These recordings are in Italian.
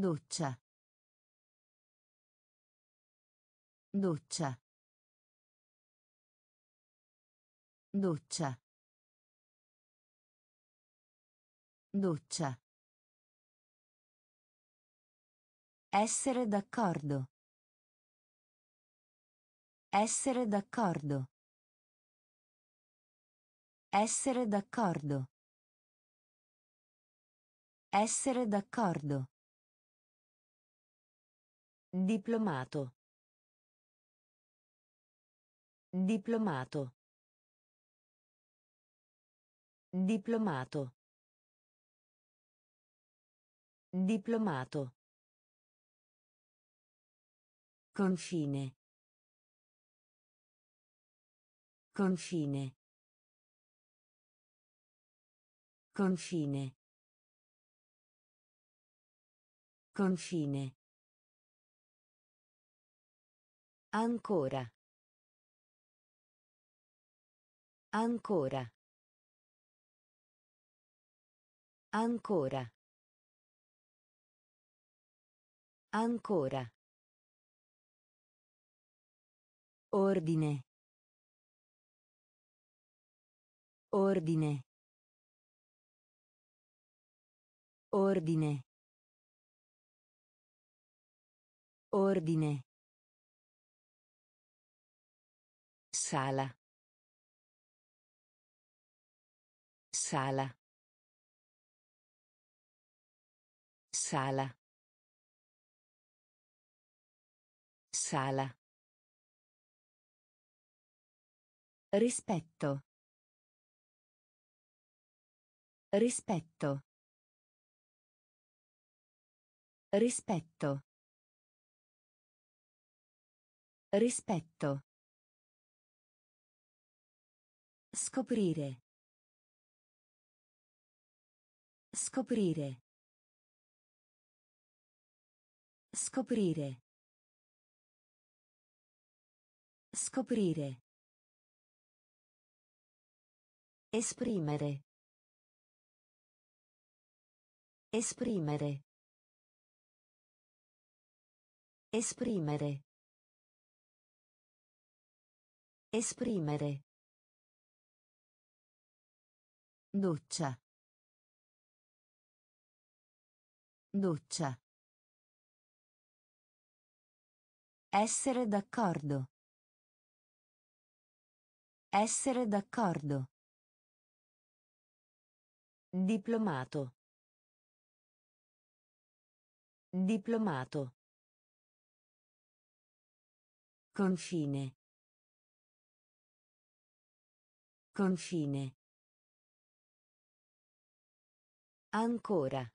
Doccia. Doccia. Doccia. Doccia. Essere d'accordo. Essere d'accordo. Essere d'accordo. Essere d'accordo. Diplomato. Diplomato. Diplomato. Diplomato. Confine. Confine. Confine. Confine. Ancora. Ancora. Ancora. Ancora. Ordine. Ordine. Ordine. Ordine. Sala. Sala. Sala. Sala. Rispetto. Rispetto. Rispetto. Rispetto. Scoprire. Scoprire. Scoprire. Scoprire. Esprimere. Esprimere. Esprimere. Esprimere. Doccia. Doccia. Essere d'accordo. Essere d'accordo. Diplomato. Diplomato. Confine. Confine. Ancora.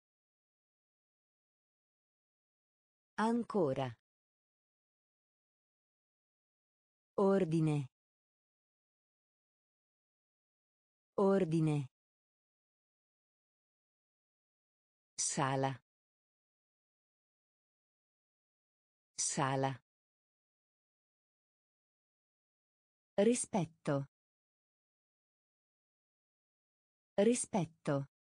Ancora. Ordine. Ordine. Sala. Sala. Rispetto. Rispetto.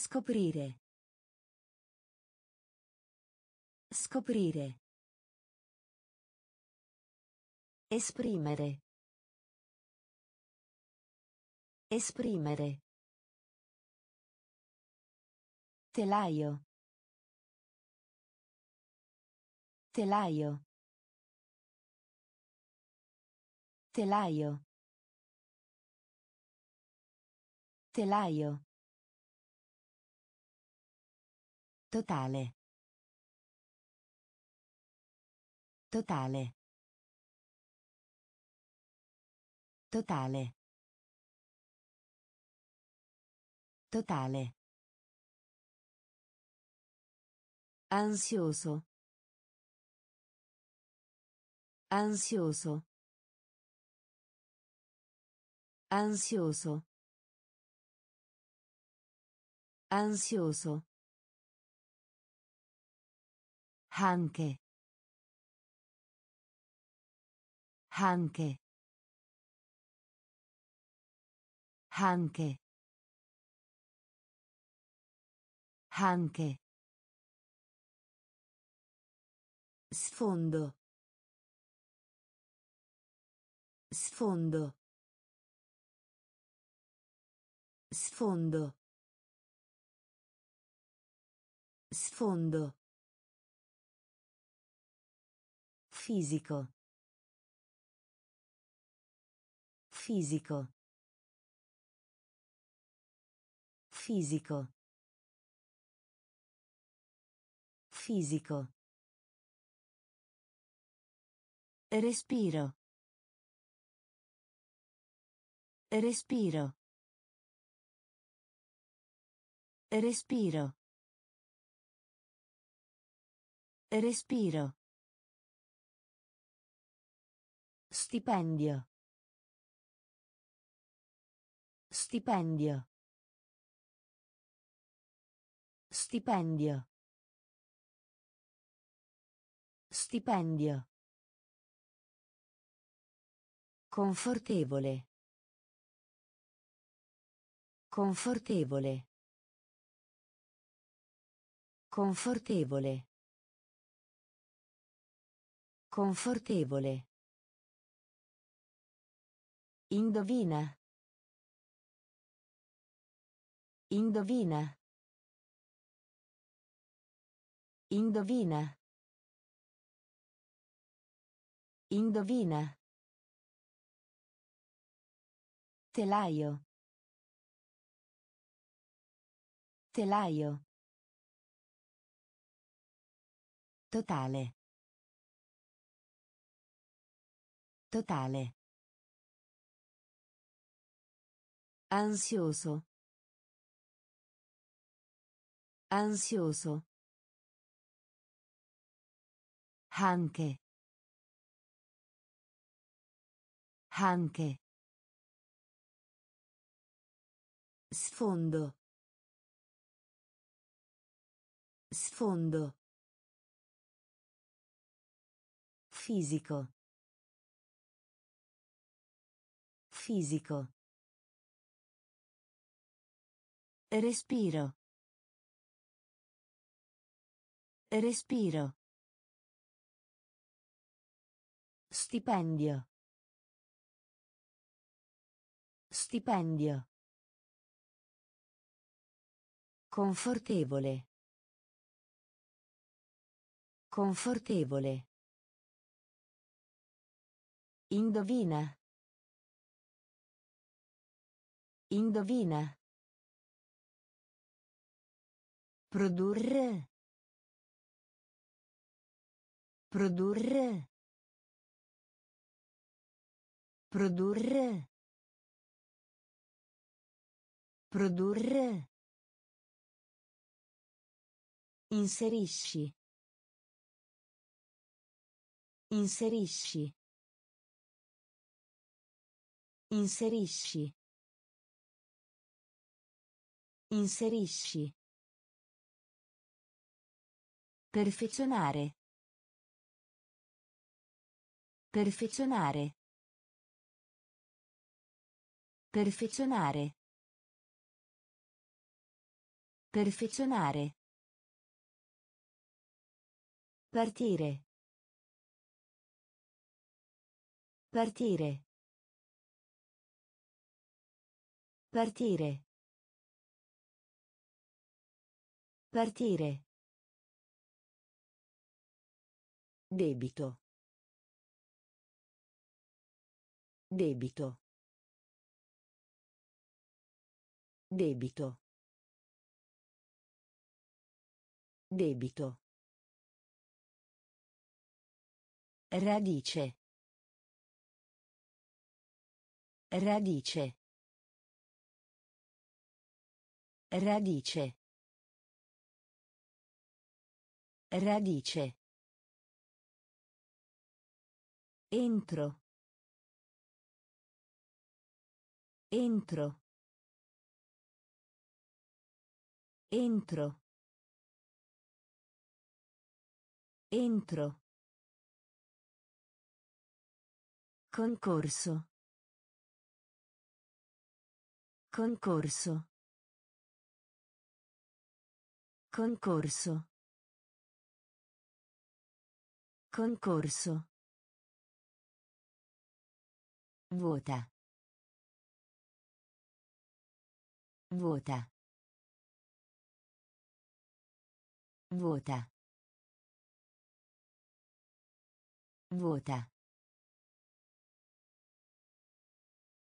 Scoprire. Scoprire. Esprimere. Esprimere. Telaio. Telaio. Telaio. Telaio. Totale. Totale. Totale. Totale. Ansioso. Ansioso. Ansioso. Ansioso. Anche. Anche. Anche. Anche. Sfondo. Sfondo. Sfondo. Sfondo. Fisico. Fisico. Fisico. Fisico. Respiro. Respiro. Respiro. Respiro. Stipendio. Stipendio. Stipendio. Stipendio. Confortevole. Confortevole. Confortevole. Confortevole. Indovina. Indovina. Indovina. Indovina. Telaio. Telaio. Totale. Totale. Ansioso. Ansioso. Anche. Anche. Sfondo. Sfondo. Fisico. Fisico. Respiro. Respiro. Stipendio. Stipendio. Confortevole. Confortevole. Indovina. Indovina. Produrre. Produrre. Produrre. Produrre. Inserisci. Inserisci. Inserisci. Inserisci. Perfezionare. Perfezionare. Perfezionare. Perfezionare. Partire. Partire. Partire. Partire. Debito. Debito. Debito. Debito. Radice. Radice. Radice. Radice. Entro. Entro. Entro. Entro. Concorso. Concorso. Concorso. Concorso. Vota. Vota. Vota. Vota.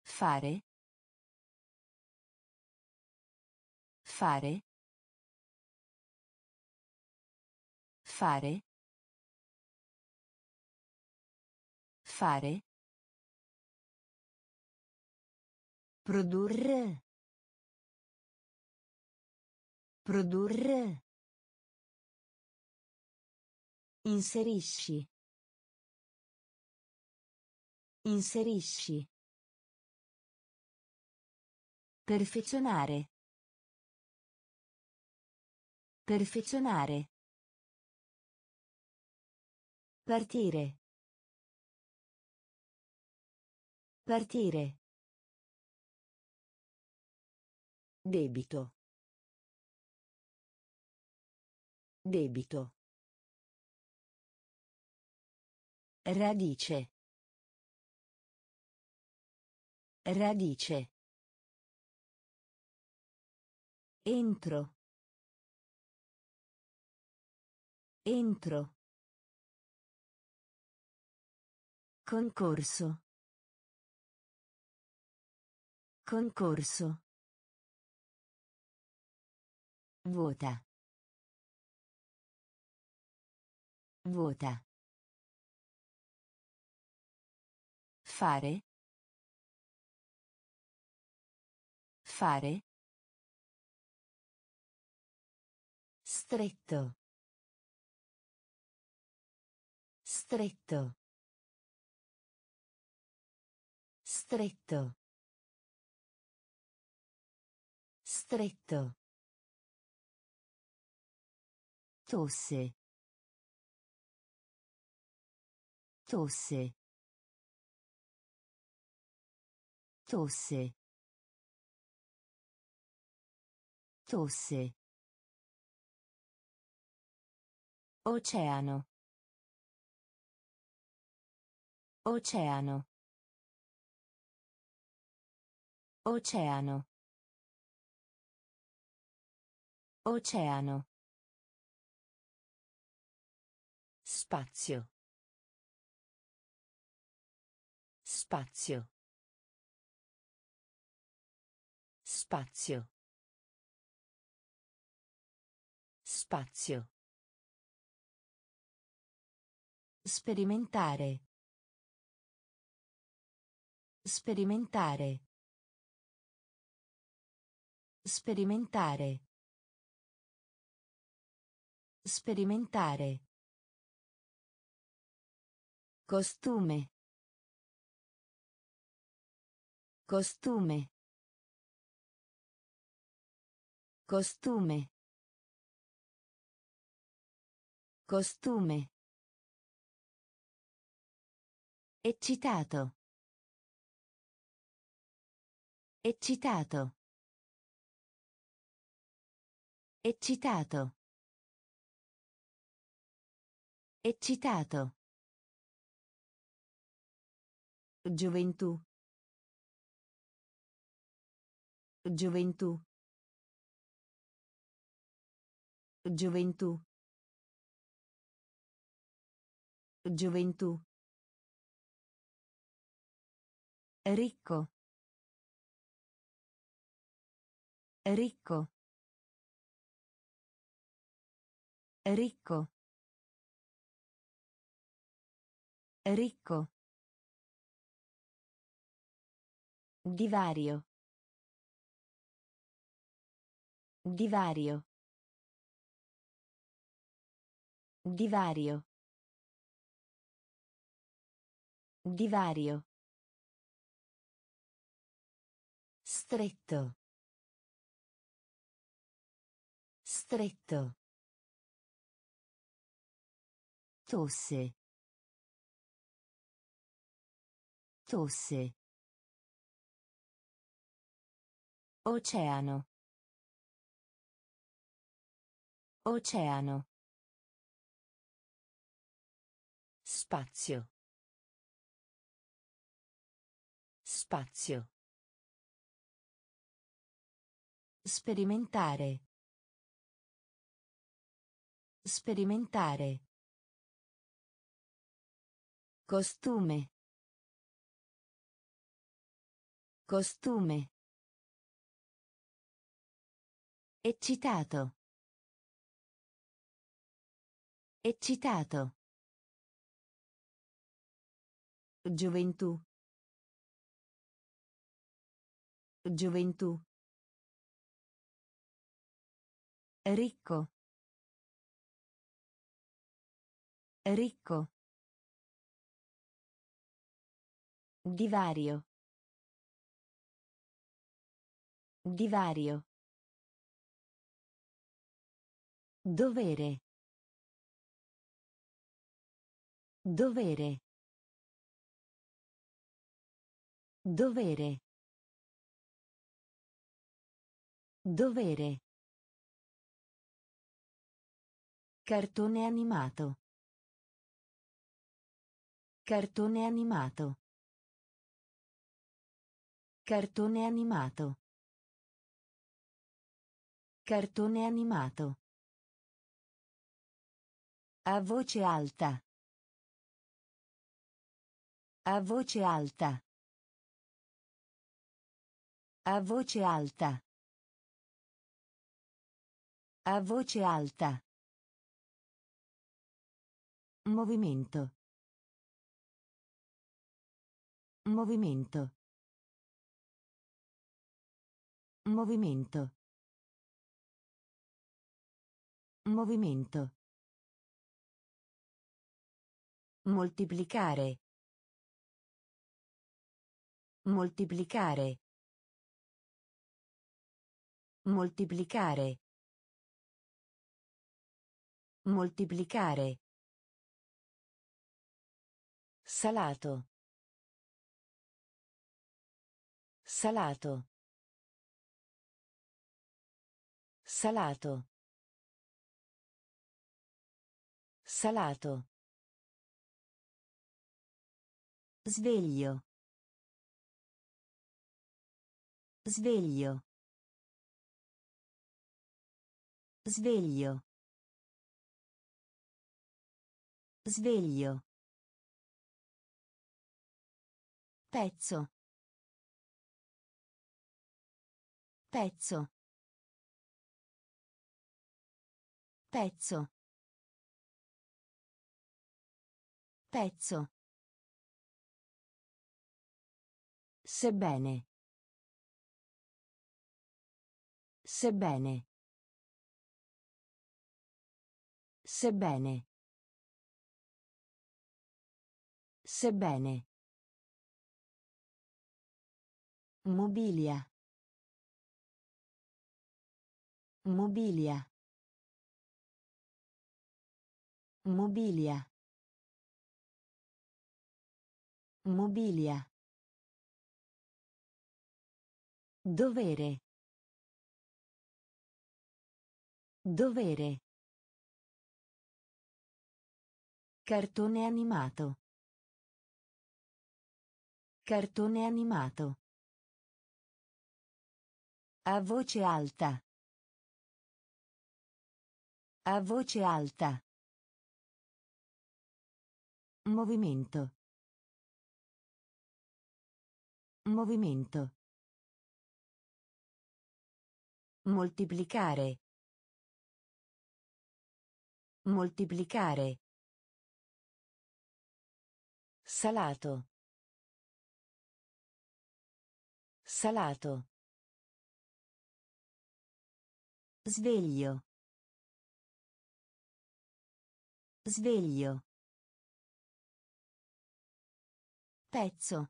Fare. Fare. Fare. Fare. Produrre. Produrre. Inserisci. Inserisci. Perfezionare. Perfezionare. Partire. Partire. Debito. Debito. Radice. Radice. Entro. Entro. Concorso. Concorso. Vota. Vota. Fare. Fare. Stretto. Stretto. Stretto. Stretto. Tosse. Tosse. Tosse. Tosse. Oceano. Oceano. Oceano. Oceano. Spazio. Spazio. Spazio. Spazio. Sperimentare. Sperimentare. Sperimentare. Sperimentare. Costume. Costume. Costume. Costume. Eccitato. Eccitato. Eccitato. Eccitato. Gioventù. Gioventù. Gioventù. Gioventù. Ricco. Ricco. Ricco. Ricco. Divario. Divario. Divario. Divario. Stretto. Stretto. Tosse. Tosse. Oceano. Oceano. Spazio. Spazio. Sperimentare. Sperimentare. Costume. Costume. Eccitato. Eccitato. Gioventù. Gioventù. Ricco. Ricco. Divario. Divario. Dovere. Dovere. Dovere. Dovere. Cartone animato. Cartone animato. Cartone animato. Cartone animato. A voce alta. A voce alta. A voce alta. A voce alta. Movimento. Movimento. Movimento. Movimento. Moltiplicare. Moltiplicare. Moltiplicare. Moltiplicare. Salato. Salato. Salato. Salato. Sveglio. Sveglio. Sveglio. Sveglio. Pezzo. Pezzo. Pezzo. Pezzo. Sebbene. Sebbene. Sebbene. Sebbene. Mobilia. Mobilia. Mobilia. Mobilia. Dovere. Dovere. Cartone animato. Cartone animato. A voce alta. A voce alta. Movimento. Movimento. Moltiplicare. Moltiplicare. Salato. Salato. Sveglio. Sveglio. Pezzo.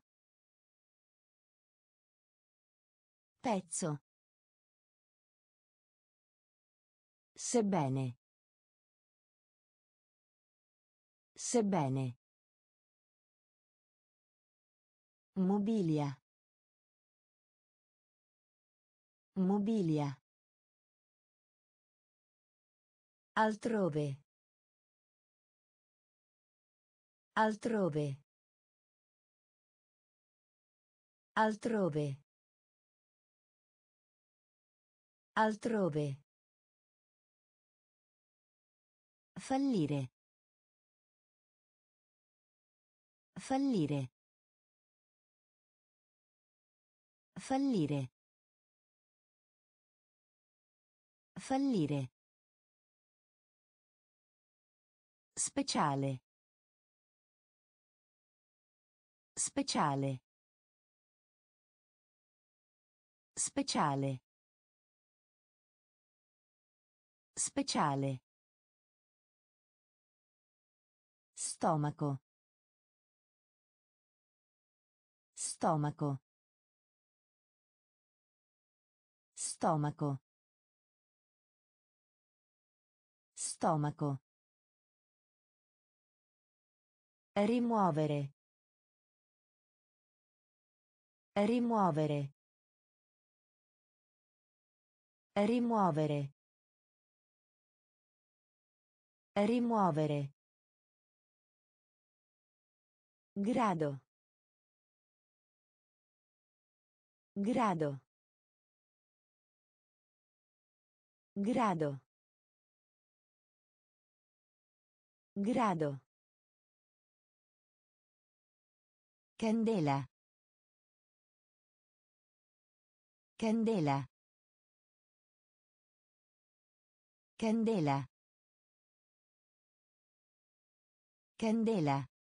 Pezzo. Sebbene. Sebbene. Mobilia. Mobilia. Altrove. Altrove. Altrove. Altrove. Fallire. Fallire. Fallire. Fallire. Speciale. Speciale. Speciale. Speciale. Stomaco. Stomaco. Stomaco. Stomaco. Rimuovere. Rimuovere. Rimuovere. Rimuovere. Grado. Grado. Grado. Grado. Candela. Candela. Candela. Candela.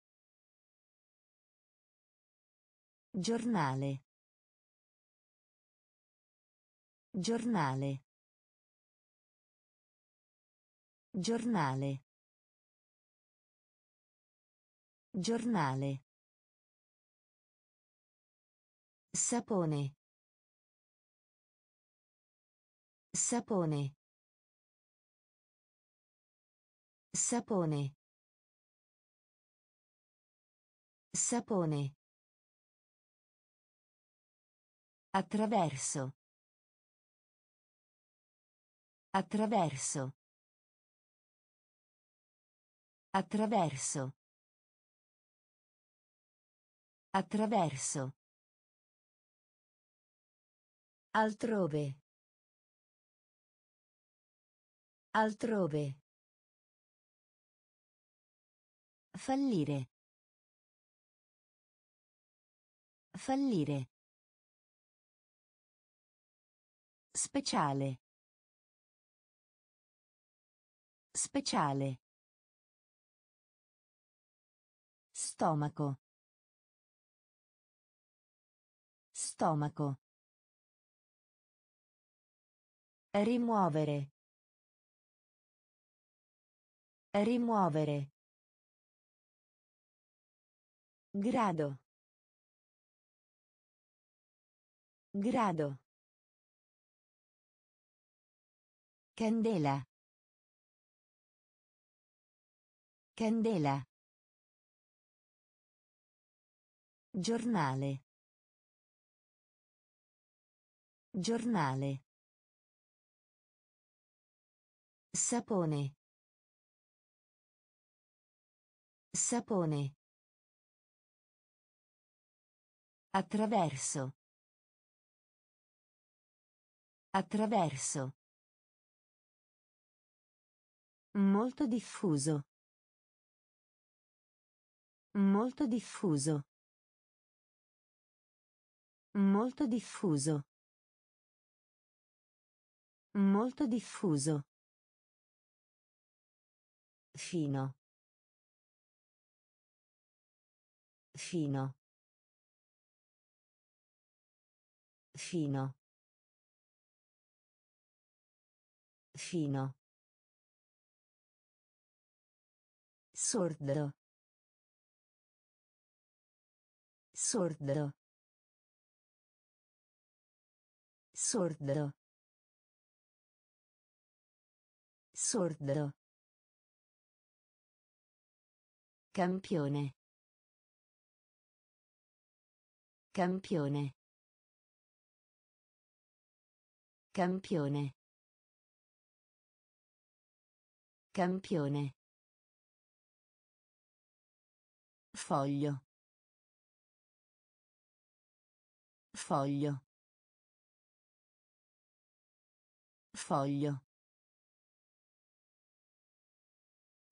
Giornale. Giornale. Giornale. Giornale. Sapone. Sapone. Sapone. Sapone. Attraverso. Attraverso. Attraverso. Attraverso. Altrove. Altrove. Fallire. Fallire. Speciale. Speciale. Stomaco. Stomaco. Rimuovere. Rimuovere. Grado. Grado. Candela. Candela. Giornale. Giornale. Sapone. Sapone. Attraverso. Attraverso. Molto diffuso. Molto diffuso. Molto diffuso. Molto diffuso. Fino. Fino. Fino. Fino. Sordo. Sordo. Sordo. Sordo. Campione. Campione. Campione. Campione. Foglio. Foglio. Foglio.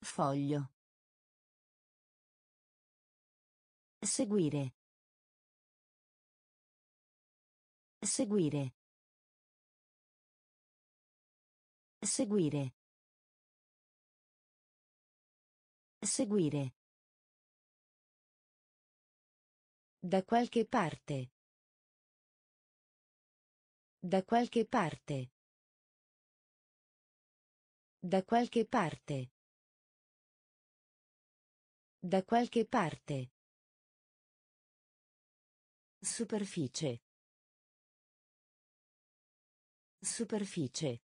Foglio. Seguire. Seguire. Seguire. Seguire. Da qualche parte. Da qualche parte. Da qualche parte. Da qualche parte. Superficie. Superficie.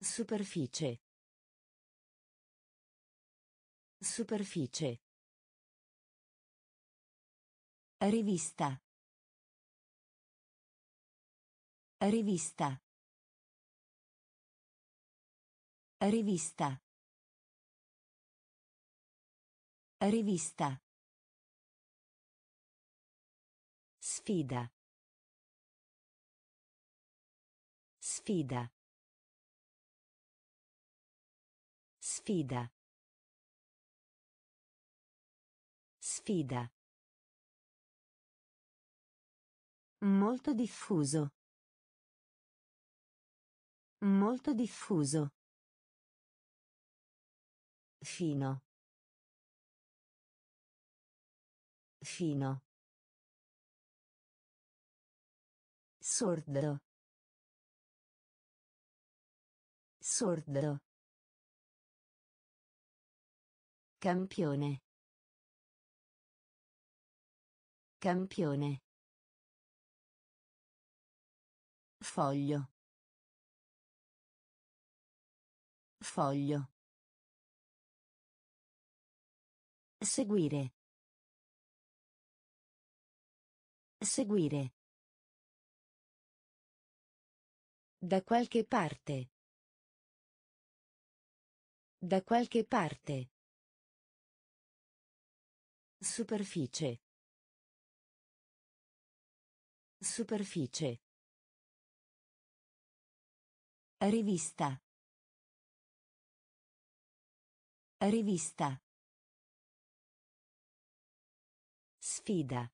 Superficie. Superficie. Rivista. Rivista. Rivista. Rivista. Sfida. Sfida. Sfida. Sfida. Molto diffuso. Molto diffuso. Fino. Fino. Sordo. Sordo. Campione. Campione. Foglio. Foglio. Seguire. Seguire. Da qualche parte. Da qualche parte. Superficie. Superficie. Rivista. Rivista. Sfida.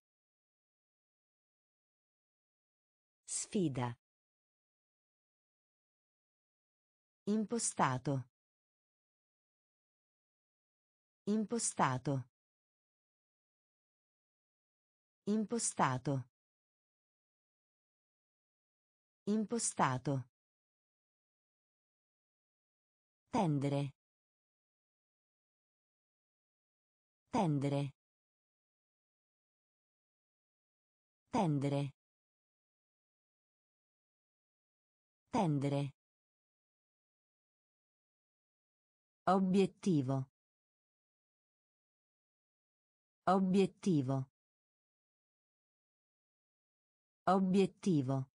Sfida. Impostato. Impostato. Impostato. Impostato. Tendere. Tendere. Tendere. Tendere. Obiettivo. Obiettivo. Obiettivo.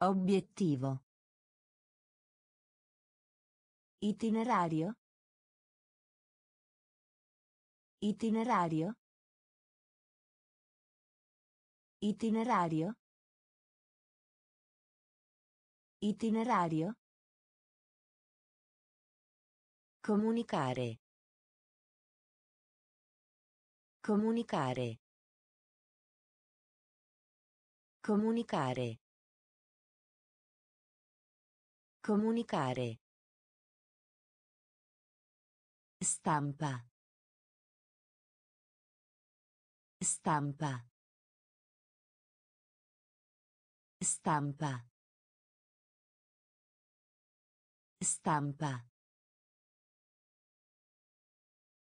Obiettivo. Itinerario. Itinerario. Itinerario. Itinerario. Comunicare. Comunicare. Comunicare. Comunicare. Stampa. Stampa. Stampa. Stampa.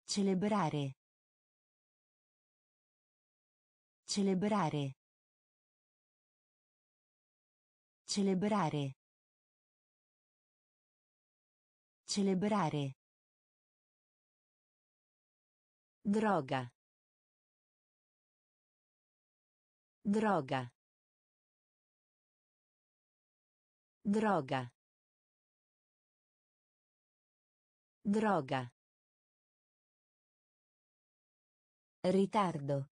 Celebrare. Celebrare. Celebrare. Celebrare. Droga. Droga. Droga. Droga. Ritardo.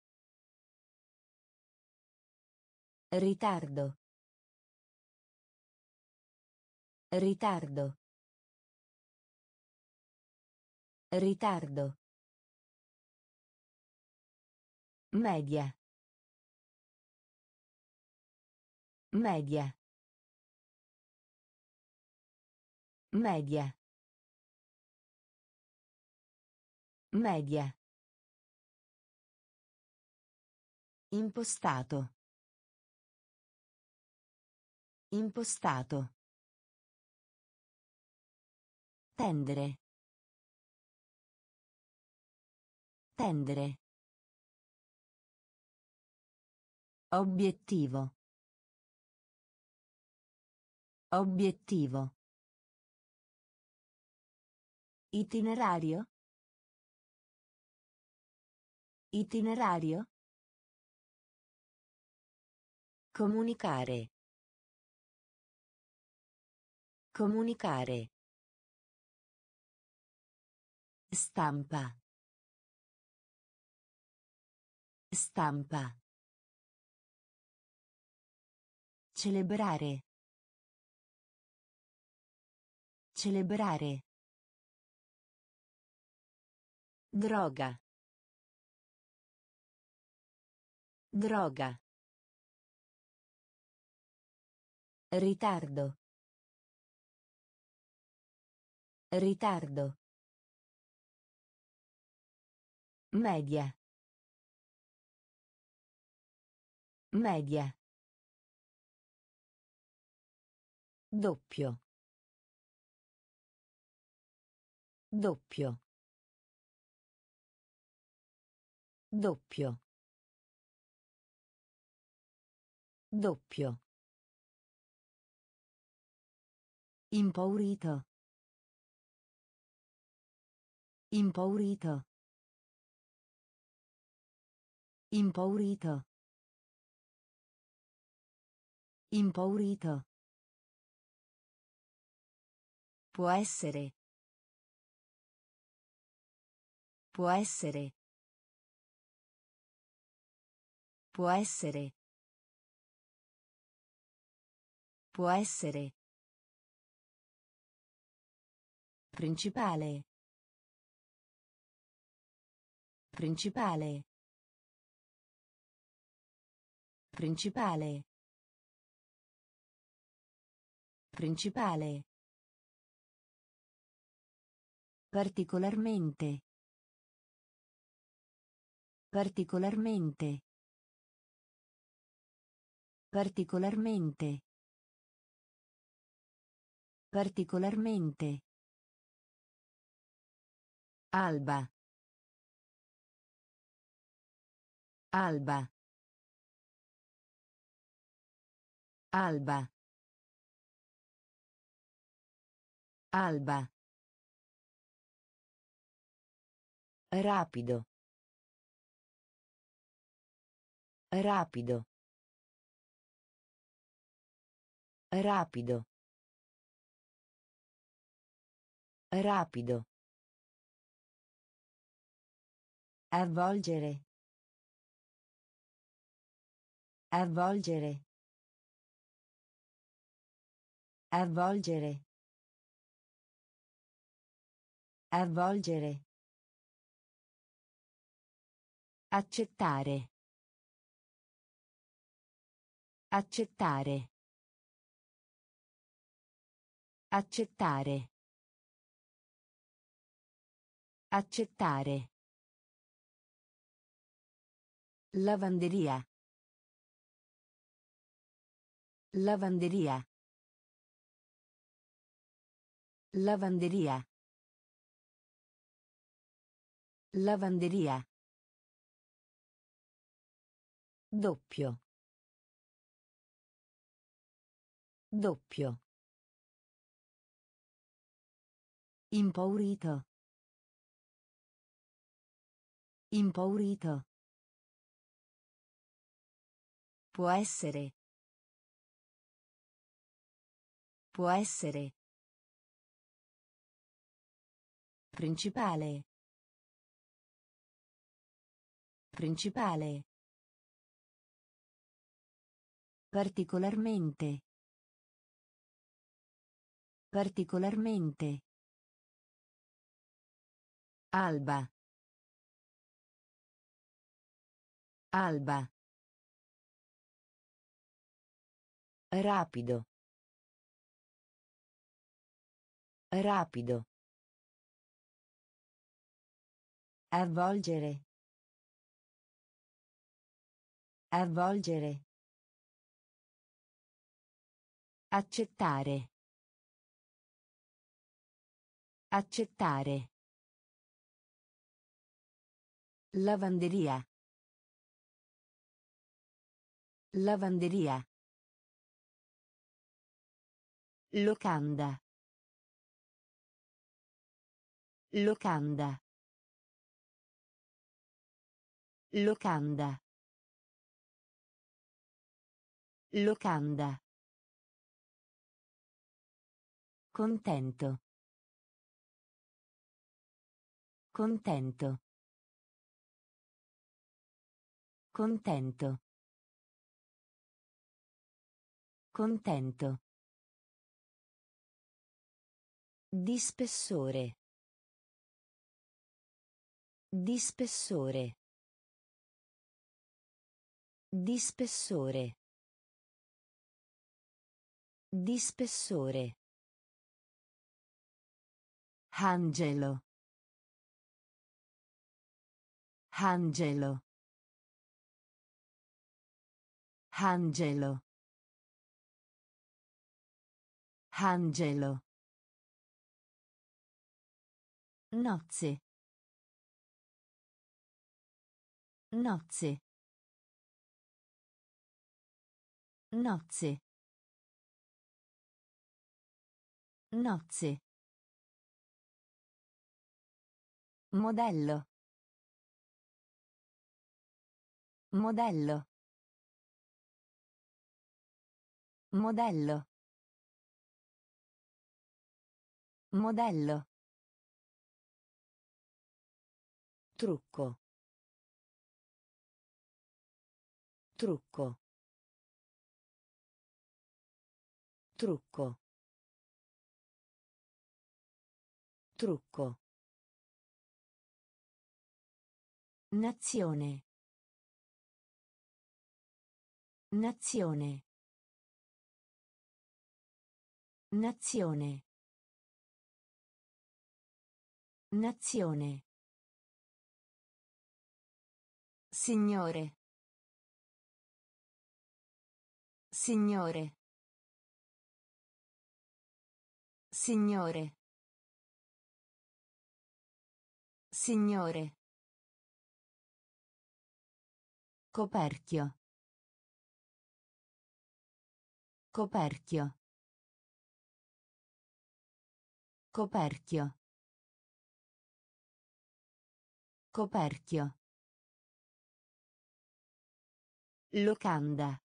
Ritardo. Ritardo. Ritardo. Media. Media. Media. Media. Impostato. Impostato. Tendere. Tendere. Obiettivo. Obiettivo. Itinerario. Itinerario. Comunicare. Comunicare. Stampa. Stampa. Celebrare. Celebrare. Droga. Droga. Ritardo. Ritardo. Media. Media. Doppio. Doppio. Doppio. Doppio. Impaurito. Impaurito. Impaurito. Impaurito. Può essere. Può essere. Può essere. Può essere. Principale. Principale. Principale. Principale. Particolarmente. Particolarmente. Particolarmente. Particolarmente. Alba. Alba. Alba. Alba. Rapido. Rapido. Rapido. Rapido. Avvolgere. Avvolgere. Avvolgere. Avvolgere. Accettare. Accettare. Accettare. Accettare. Lavanderia. Lavanderia. Lavanderia. Lavanderia. Doppio. Doppio. Impaurito. Impaurito. Può essere. Può essere. Principale. Principale. Particolarmente. Particolarmente. Alba. Alba. Rapido. Rapido. Avvolgere. Avvolgere. Accettare. Accettare. Lavanderia. Lavanderia. Locanda. Locanda. Locanda. Locanda. Contento. Contento. Contento. Contento. Di spessore. Di spessore. Di spessore. Di spessore. Angelo. Angelo. Angelo. Angelo. Nozze. Nozze. Nozze. Nozze. Modello. Modello. Modello. Modello. Trucco. Trucco. Trucco. Trucco. Nazione. Nazione. Nazione. Nazione. Signore. Signore. Signore. Signore. Coperchio. Coperchio. Coperchio. Coperchio. Locanda.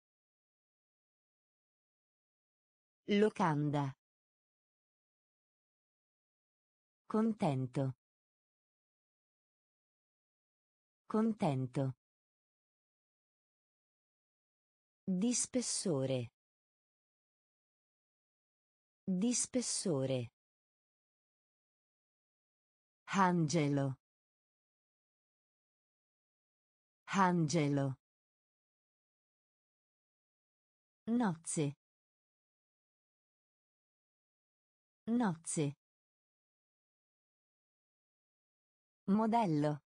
Locanda. Contento. Contento. Di spessore. Di spessore. Angelo. Angelo. Nozze. Nozze. Modello.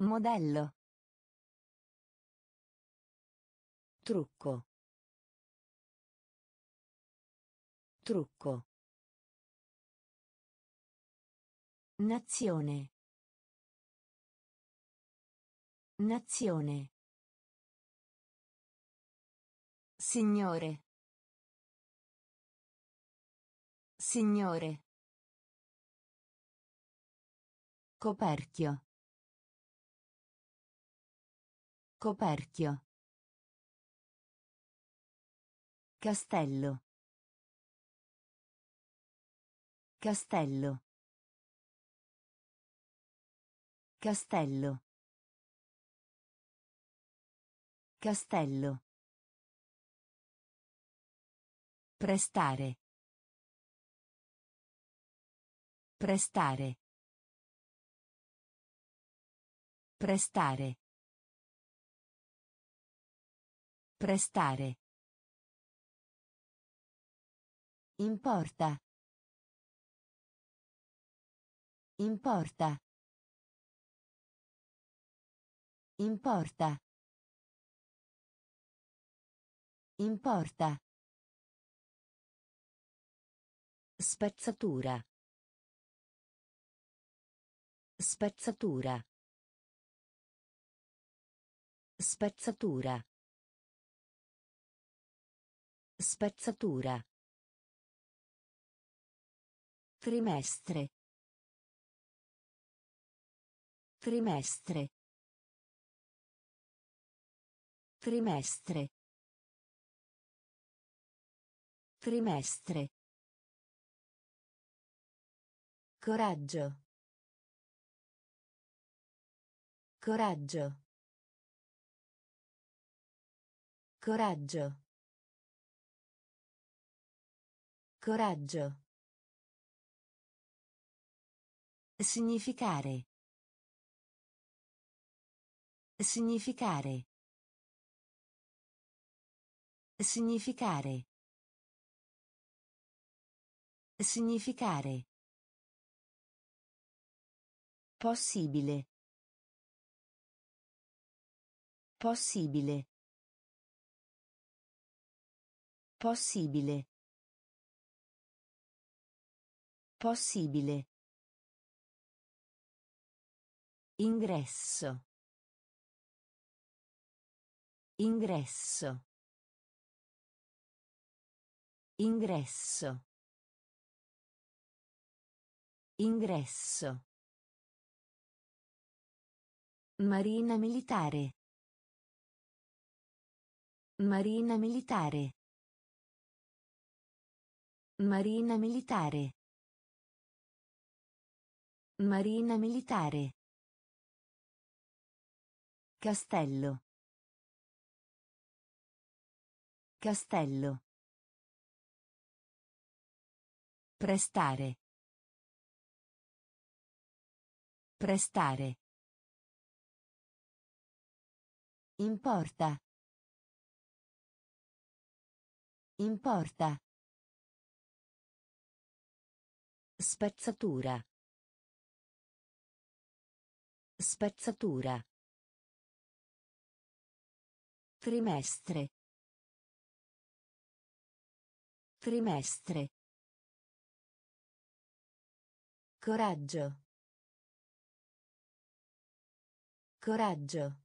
Modello. Trucco. Trucco. Nazione. Nazione. Signore. Signore. Coperchio. Coperchio. Castello. Castello. Castello. Castello. Prestare. Prestare. Prestare. Prestare. Importa. Importa. Importa. Importa. Spezzatura. Spezzatura. Spezzatura. Spezzatura. Trimestre. Trimestre. Trimestre. Trimestre. Coraggio. Coraggio. Coraggio. Coraggio. Significare. Significare. Significare. Significare. Possibile. Possibile. Possibile. Possibile. Ingresso. Ingresso. Ingresso. Ingresso. Marina militare. Marina militare. Marina militare. Marina militare. Castello. Castello. Prestare. Prestare. Importa. Importa. Spezzatura. Spezzatura. Trimestre. Trimestre. Coraggio. Coraggio.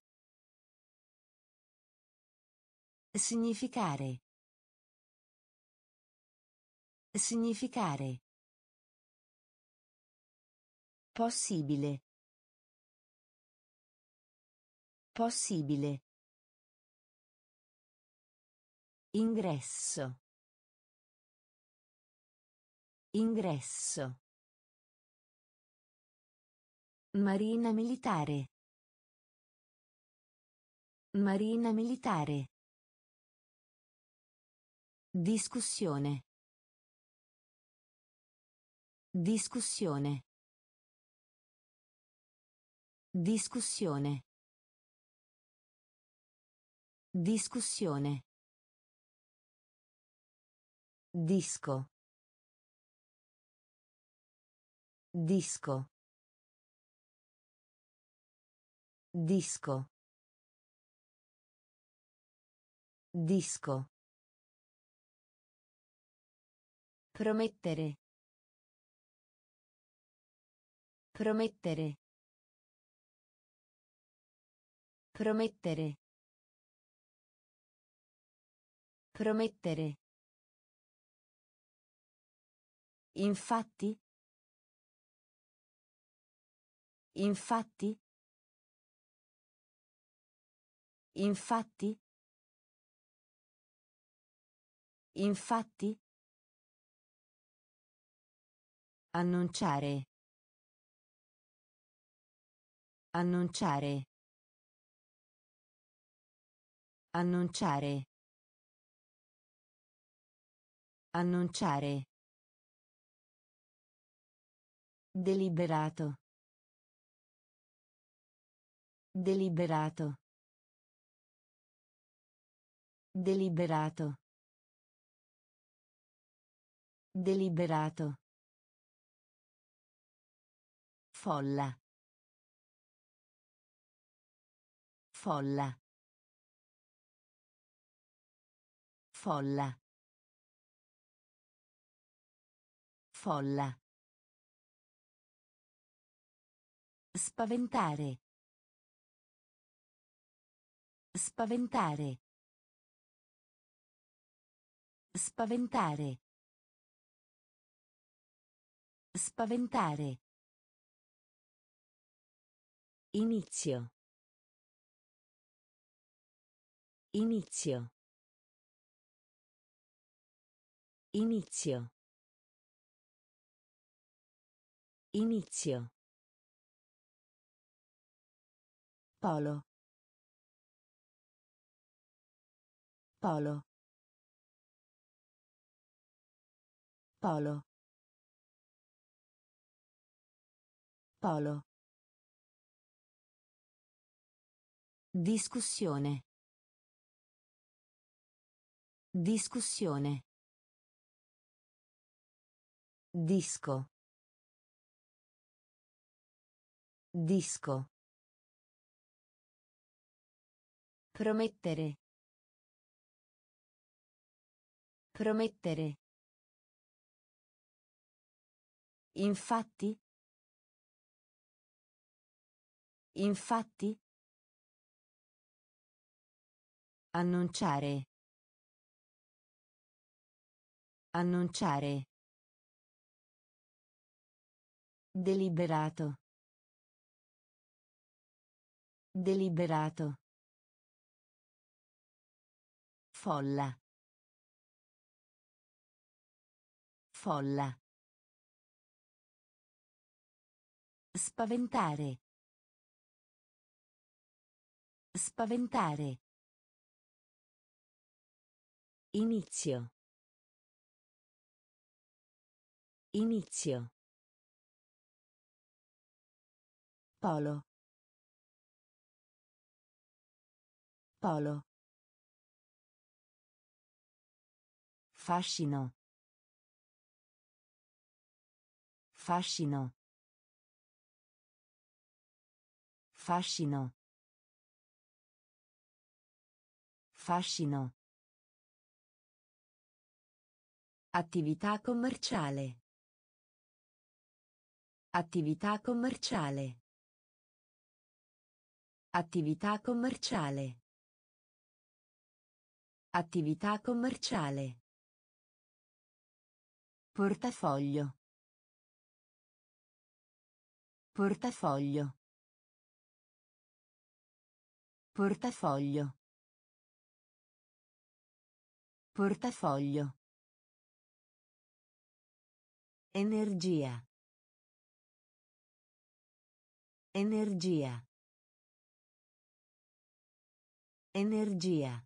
Significare. Significare. Possibile. Possibile. Ingresso. Ingresso. Marina militare. Marina militare. Discussione. Discussione. Discussione. Discussione. Disco. Disco. Disco. Disco. Promettere. Promettere. Promettere. Promettere. Infatti. Infatti. Infatti. Infatti. Annunciare. Annunciare. Annunciare. Annunciare. Deliberato. Deliberato. Deliberato. Deliberato. Folla. Folla. Folla. Folla. Spaventare. Spaventare. Spaventare. Spaventare. Inizio. Inizio. Inizio. Inizio. Polo. Polo. Polo. Polo. Discussione. Discussione. Disco. Disco. Promettere. Promettere. Infatti. Infatti. Annunciare. Annunciare. Deliberato. Deliberato. Folla. Folla. Spaventare. Spaventare. Inizio. Inizio. Polo. Polo. Fascino. Fascino. Fascino. Fascino. Attività commerciale. Attività commerciale. Attività commerciale. Attività commerciale. Portafoglio. Portafoglio. Portafoglio. Portafoglio. Energia. Energia. Energia.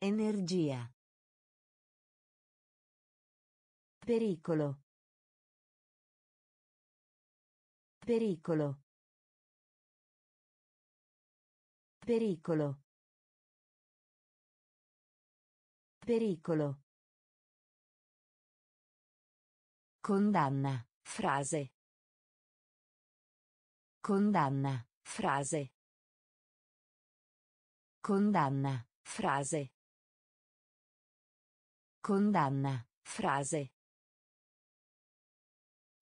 Energia. Pericolo. Pericolo. Pericolo. Pericolo. Condanna. Frase. Condanna. Frase. Condanna. Frase. Condanna. Frase.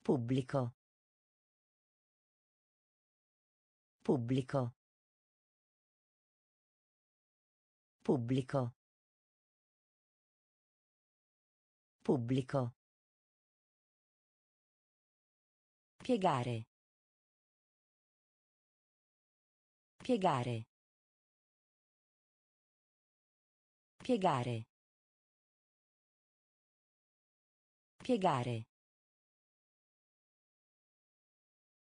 Pubblico. Pubblico. Pubblico. Pubblico. Piegare. Piegare. Piegare. Piegare.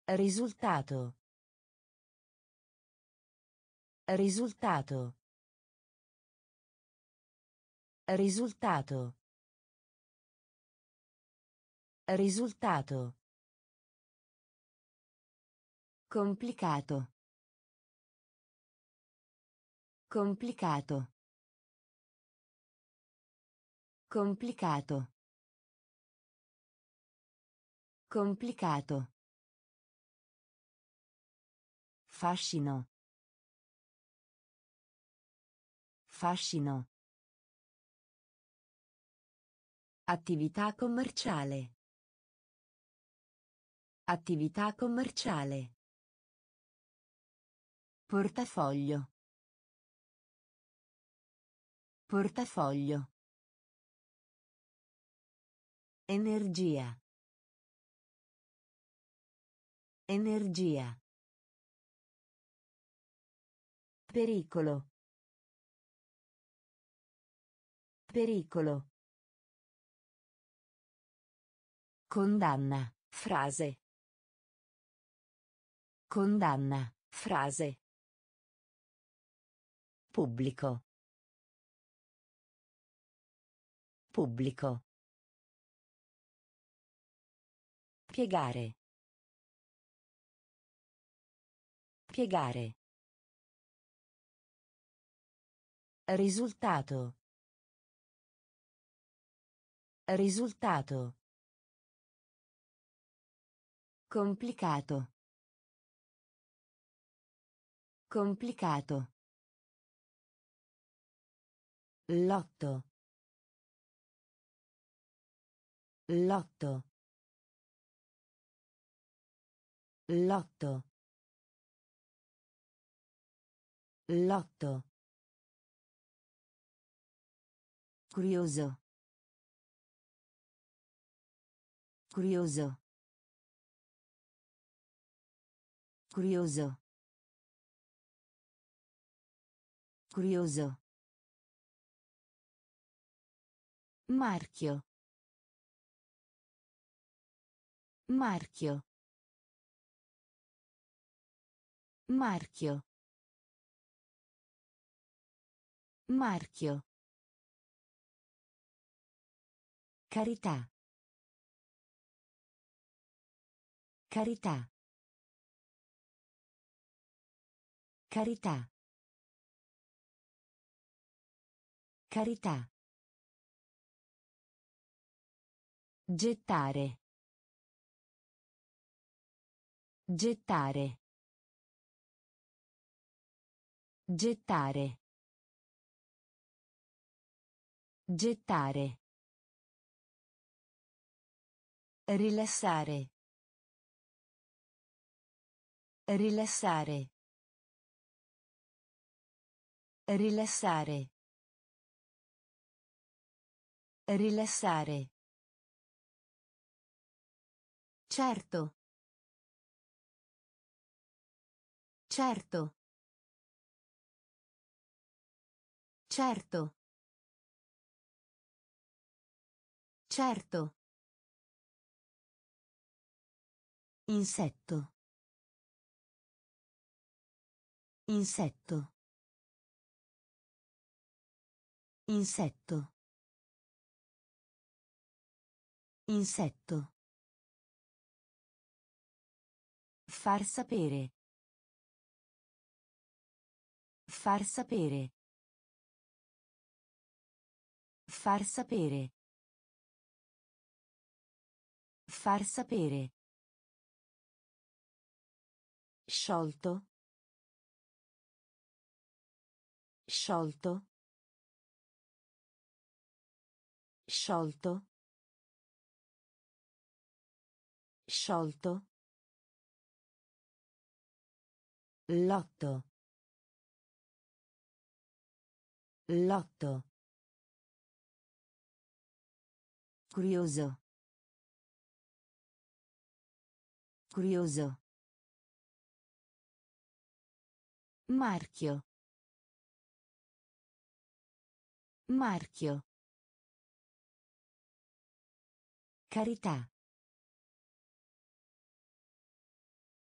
Risultato. Risultato. Risultato. Risultato. Complicato. Complicato. Complicato. Complicato. Fascino. Fascino. Attività commerciale. Attività commerciale. Portafoglio. Portafoglio. Energia. Energia. Pericolo. Pericolo. Condanna. Frase. Condanna. Frase. Pubblico. Pubblico. Piegare. Piegare. Risultato. Risultato. Complicato. Complicato. Lotto. Lotto. Lotto. Lotto. Curioso. Curioso. Curioso. Curioso. Marchio. Marchio. Marchio. Marchio. Carità. Carità. Carità. Carità. Gettare. Gettare. Gettare. Gettare. Rilassare. Rilassare. Rilassare. Rilassare. Certo. Certo. Certo. Certo. Insetto. Insetto. Insetto. Insetto. Far sapere. Far sapere. Far sapere. Far sapere. Sciolto. Sciolto. Sciolto. Sciolto. Lotto. Lotto. Curioso. Curioso. Marchio. Marchio. Carità.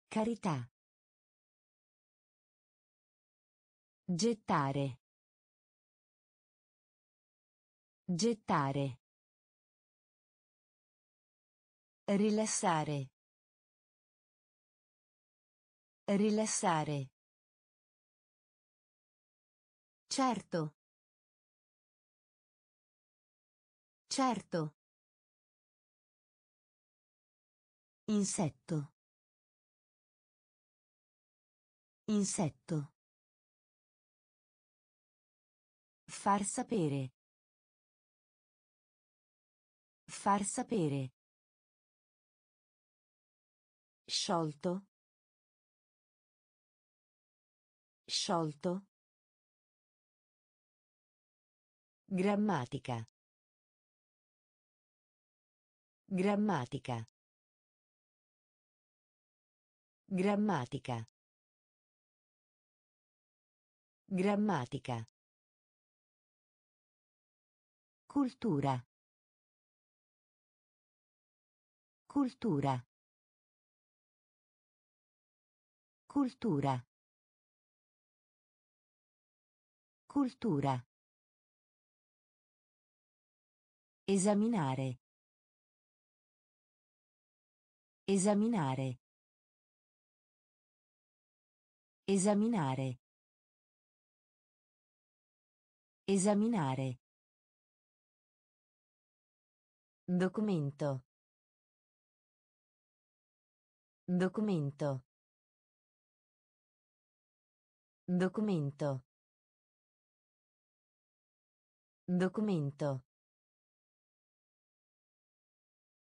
Carità. Gettare. Gettare. Rilassare. Rilassare. Certo. Certo. Insetto. Insetto. Far sapere. Far sapere. Sciolto. Sciolto. Grammatica. Grammatica. Grammatica. Grammatica. Cultura. Cultura. Cultura. Cultura. Esaminare. Esaminare. Esaminare. Esaminare. Documento. Documento. Documento. Documento.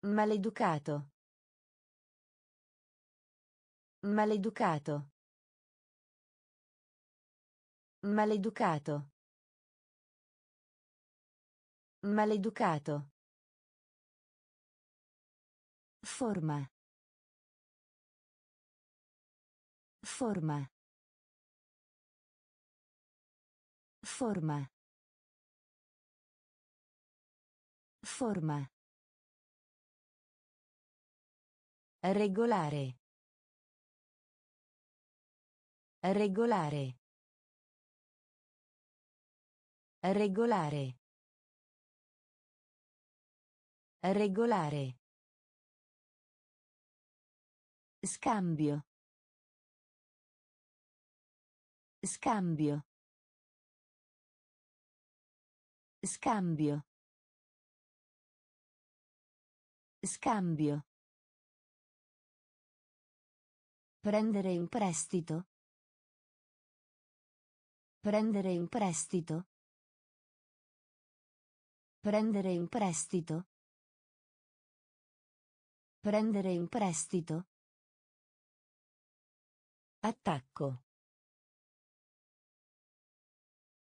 Maleducato. Maleducato. Maleducato. Maleducato. Forma. Forma. Forma. Forma. Regolare. Regolare. Regolare. Regolare. Scambio. Scambio. Scambio. Scambio. Prendere in prestito. Prendere in prestito. Prendere in prestito. Prendere in prestito. Attacco.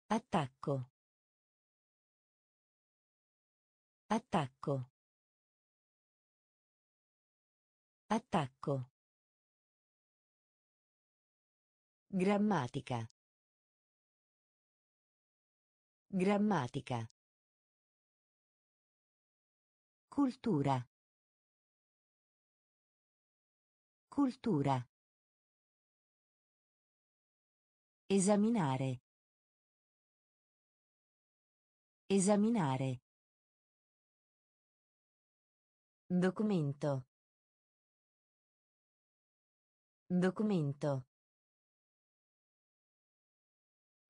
Attacco. Attacco. Attacco. Grammatica. Grammatica. Cultura. Cultura. Esaminare. Esaminare. Documento. Documento.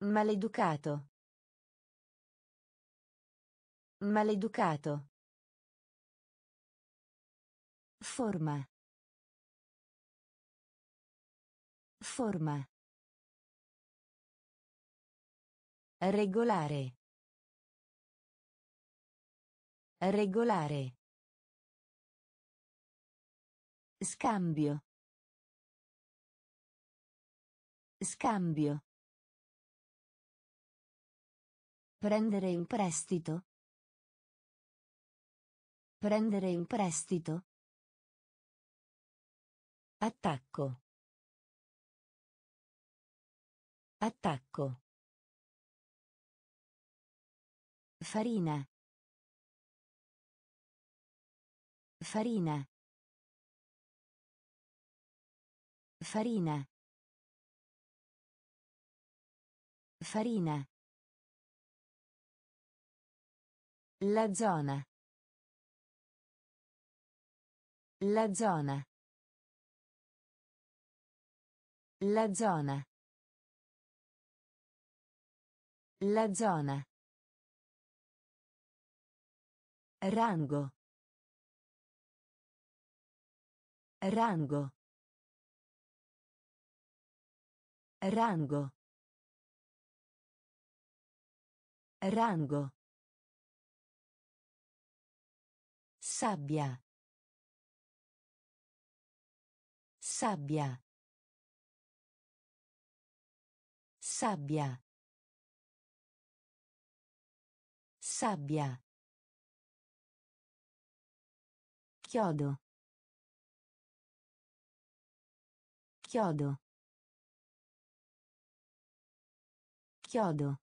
Maleducato. Maleducato. Forma. Forma. Regolare. Regolare. Scambio. Scambio. Prendere in prestito. Prendere in prestito. Attacco. Attacco. Farina. Farina. Farina. Farina. La zona. La zona. La zona. La zona. Rango. Rango. Rango. Rango. Sabbia. Sabbia. Sabbia. Sabbia. Chiodo. Chiodo. Chiodo.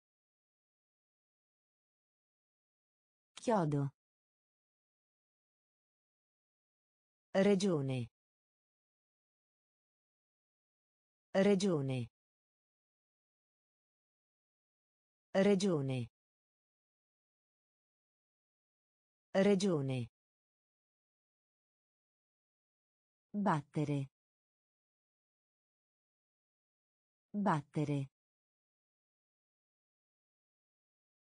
Chiodo. Regione. Regione. Regione. Regione. Battere. Battere.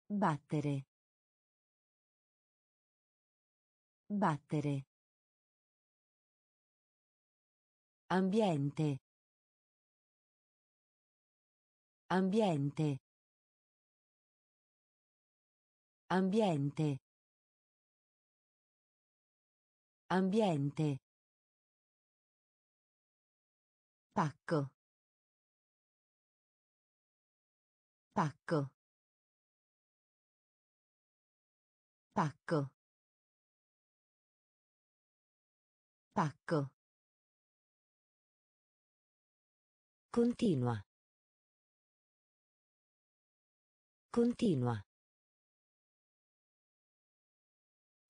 Battere. Battere. Ambiente. Ambiente. Ambiente. Ambiente. Pacco. Pacco. Pacco. Pacco. Continua. Continua.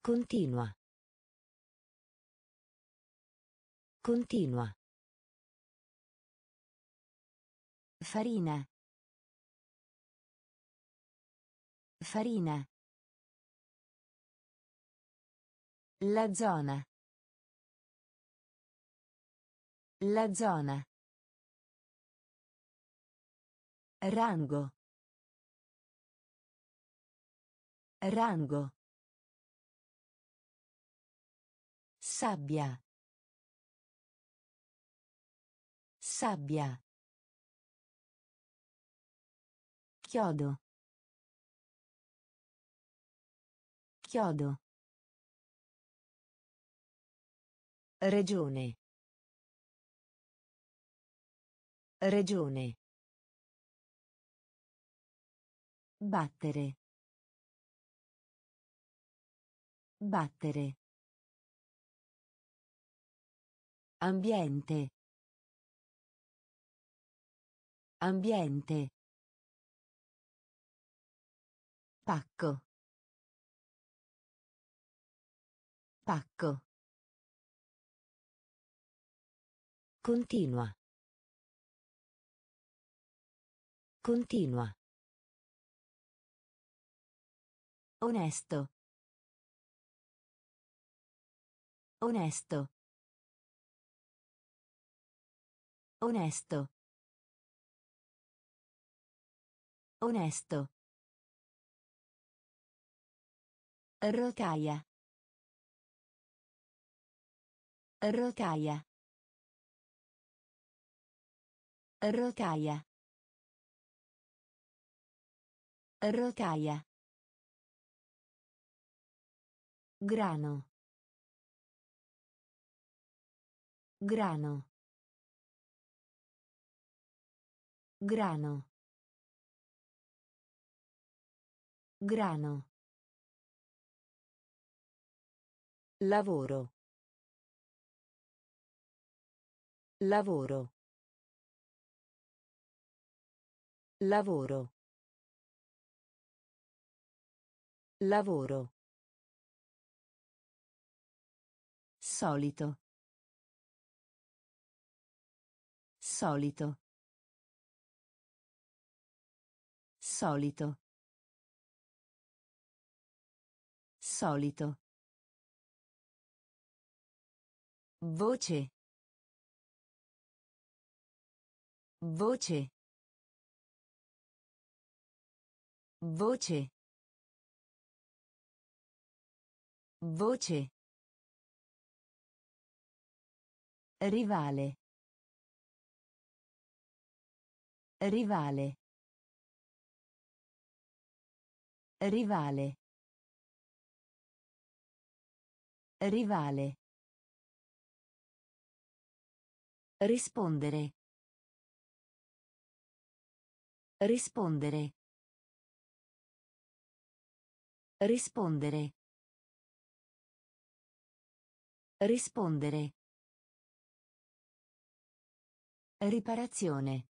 Continua. Continua. Farina. Farina. La zona. La zona. Rango. Rango. Sabbia. Sabbia. Chiodo. Chiodo. Regione. Regione. Battere. Battere. Ambiente. Ambiente. Pacco. Pacco. Continua. Continua. Onesto. Onesto. Onesto. Onesto. Rotaia. Rotaia. Rotaia. Rotaia. Grano. Grano. Grano. Grano. Lavoro. Lavoro. Lavoro. Lavoro. Solito. Solito. Solito. Solito. Voce. Voce. Voce. Voce. Rivale. Rivale. Rivale. Rivale. Rispondere. Rispondere. Rispondere. Rispondere. Riparazione.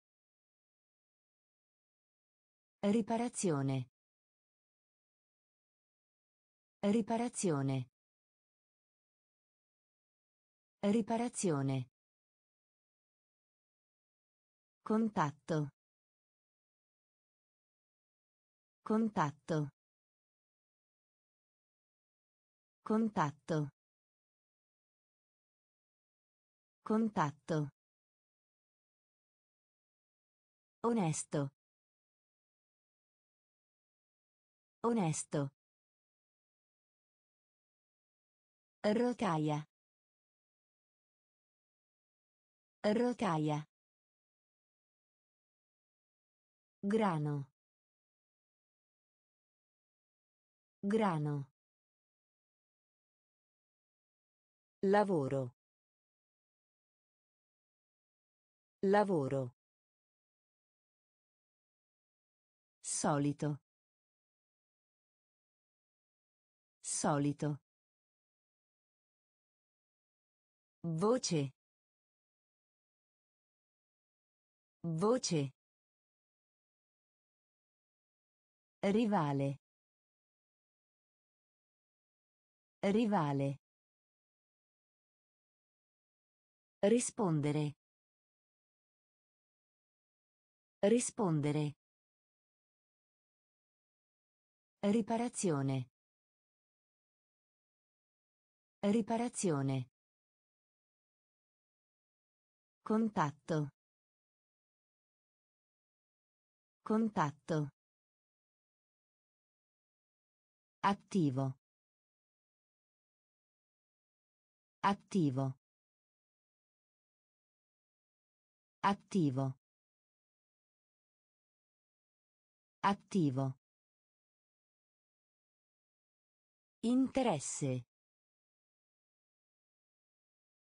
Riparazione. Riparazione. Riparazione. Contatto. Contatto. Contatto. Contatto. Onesto. Onesto. Rotaia. Rotaia. Grano. Grano. Lavoro. Lavoro. Solito. Solito. Voce. Voce. Rivale. Rivale. Rispondere. Rispondere. Riparazione. Riparazione. Contatto. Contatto. Attivo. Attivo. Attivo. Attivo. Interesse.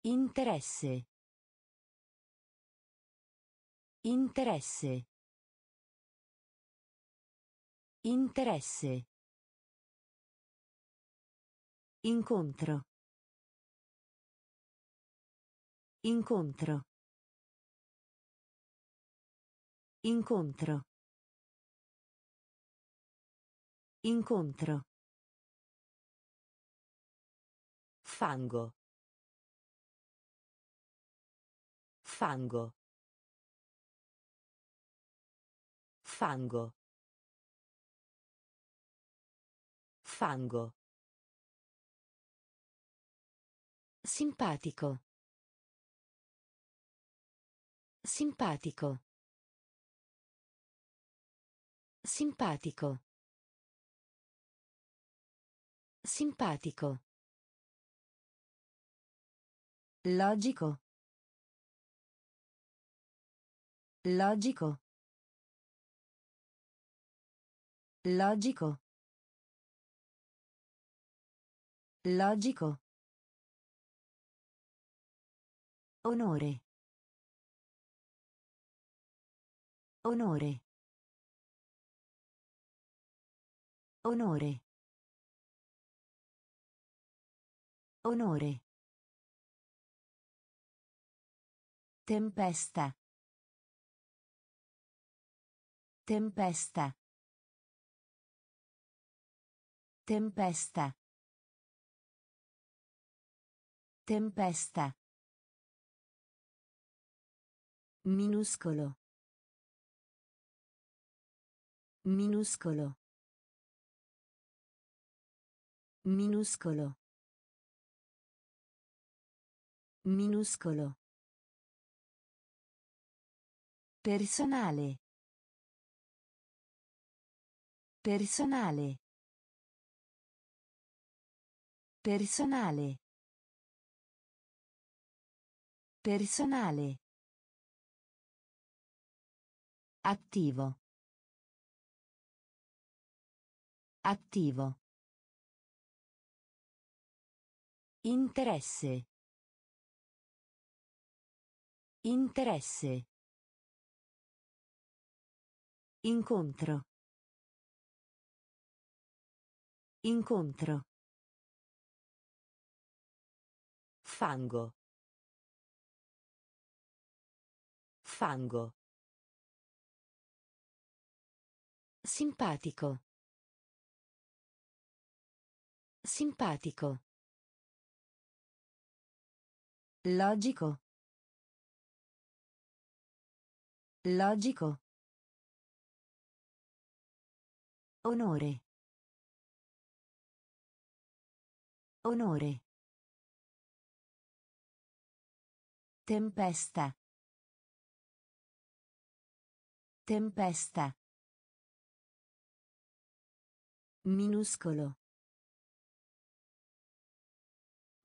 Interesse. Interesse. Interesse. Incontro. Incontro. Incontro. Incontro. Fango. Fango. Fango. Fango. Simpatico. Simpatico. Simpatico. Simpatico. Logico. Logico. Logico. Logico. Onore. Onore. Onore. Onore. Tempesta. Tempesta. Tempesta. Tempesta. Minuscolo. Minuscolo. Minuscolo. Minuscolo. Personale. Personale. Personale. Personale. Attivo. Attivo. Interesse. Interesse. Incontro. Incontro. Fango. Fango. Simpatico. Simpatico. Logico. Logico. Onore. Onore. Tempesta. Tempesta. Minuscolo.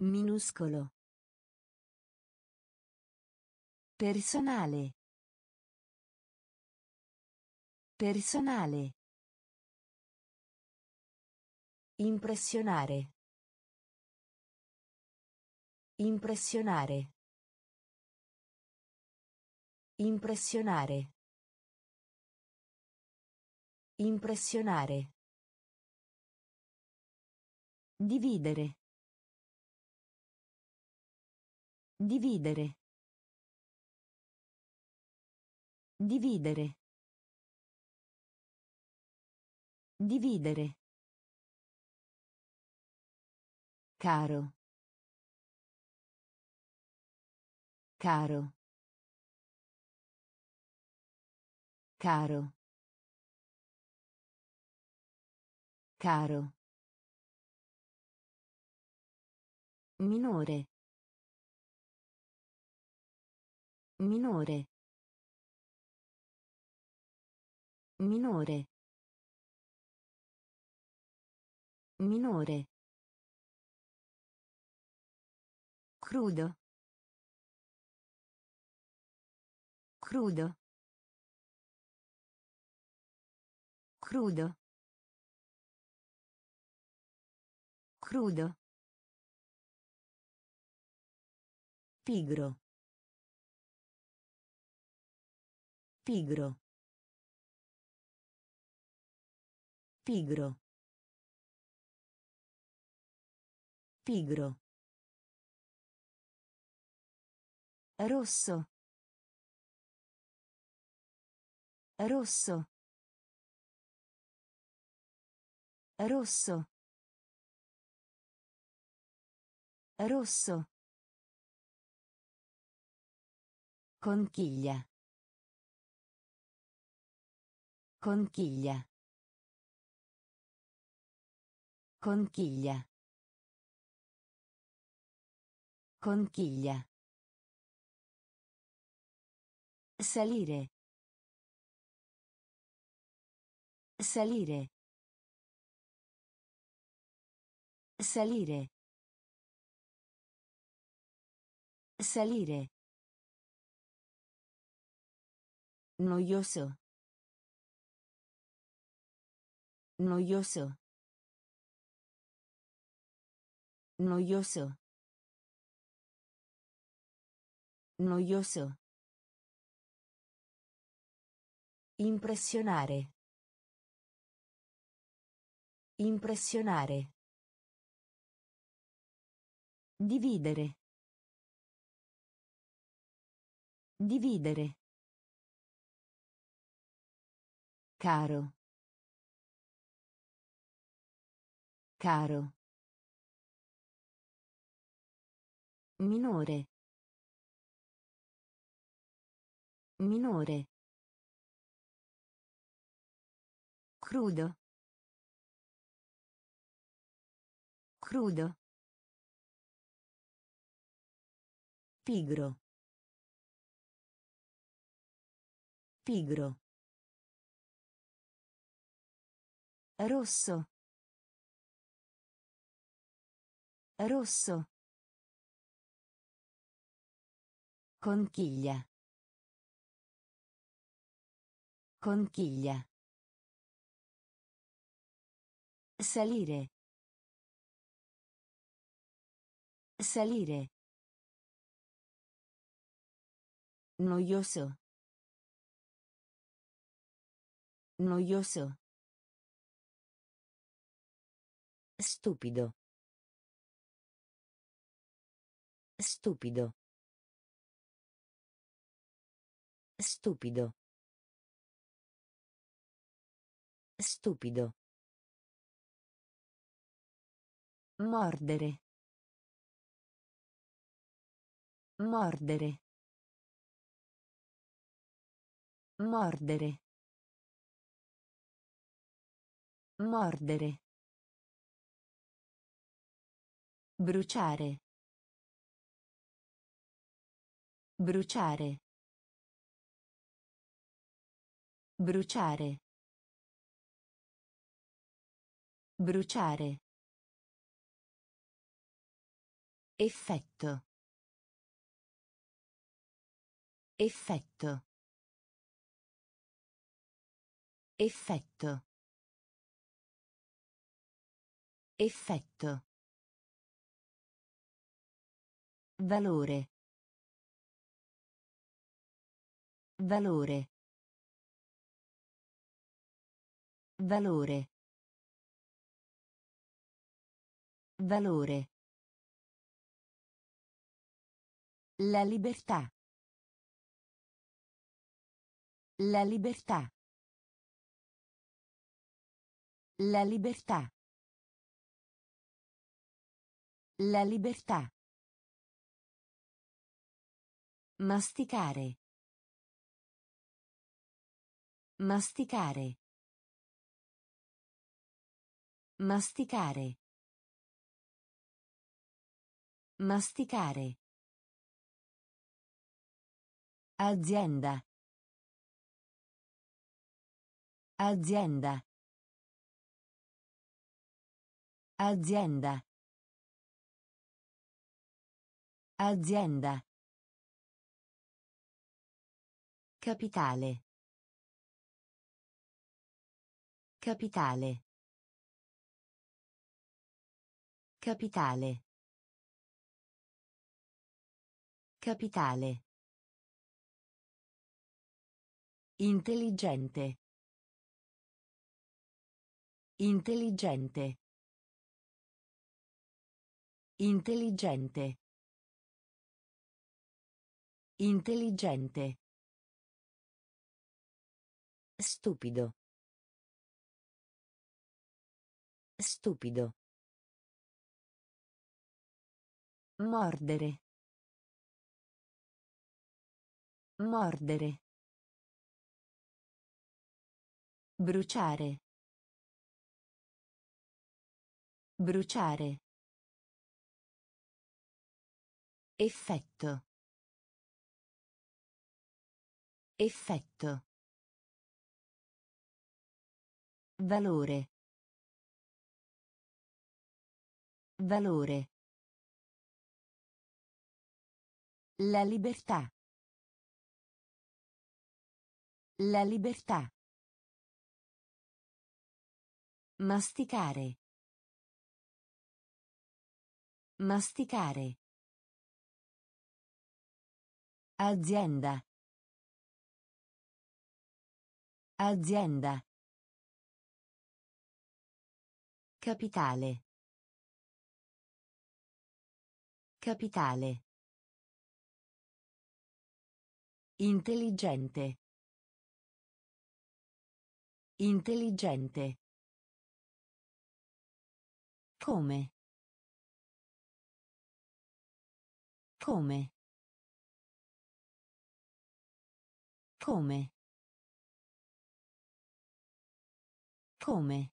Minuscolo. Personale. Personale. Impressionare. Impressionare. Impressionare. Impressionare. Dividere. Dividere. Dividere. Dividere. Caro. Caro. Caro. Caro. Minore. Minore. Minore. Minore. Crudo. Crudo. Crudo. Crudo. Pigro. Pigro. Pigro. Pigro. Rosso. Rosso. Rosso. Rosso. Conchiglia. Conchiglia. Conchiglia. Conchiglia. Salire. Salire. Salire. Salire. Noioso. Noioso. Noioso. Noioso. Impressionare. Impressionare. Dividere. Dividere. Caro. Caro. Minore. Minore. Crudo. Crudo. Pigro. Pigro. Rosso. Rosso. Conchiglia. Conchiglia. Salire. Salire. Noioso. Noioso. Stupido. Stupido. Stupido. Stupido. Mordere. Mordere. Mordere. Mordere. Bruciare. Bruciare. Bruciare. Bruciare. Effetto. Effetto. Effetto. Effetto. Valore. Valore. Valore. Valore. La libertà. La libertà. La libertà. La libertà. Masticare. Masticare. Masticare. Masticare. Azienda. Azienda. Azienda. Azienda. Capitale. Capitale. Capitale. Capitale. Intelligente. Intelligente. Intelligente. Intelligente. Stupido. Stupido. Mordere. Mordere. Bruciare. Bruciare. Effetto. Effetto. Valore. Valore. La libertà. La libertà. Masticare. Masticare. Azienda. Azienda. Capitale. Capitale. Intelligente. Intelligente. Come. Come. Come. Come.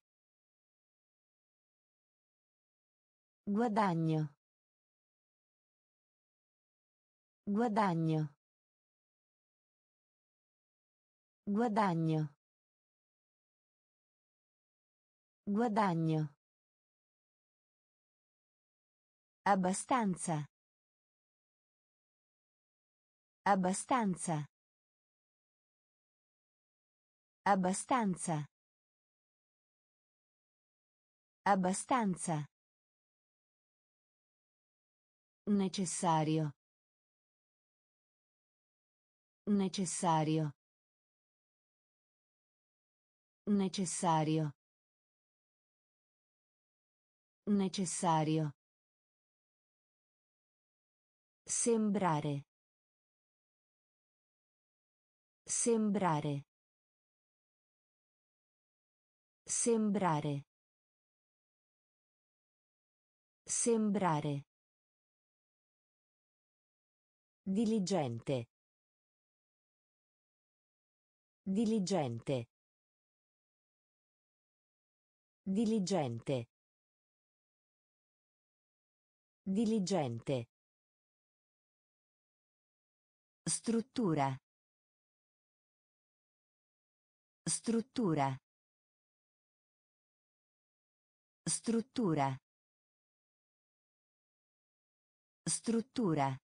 Guadagno. Guadagno. Guadagno. Guadagno. Abbastanza. Abbastanza. Abbastanza. Abbastanza. Necessario. Necessario. Necessario. Necessario. Sembrare. Sembrare. Sembrare. Sembrare. Diligente. Diligente. Diligente. Diligente. Struttura. Struttura. Struttura. Struttura.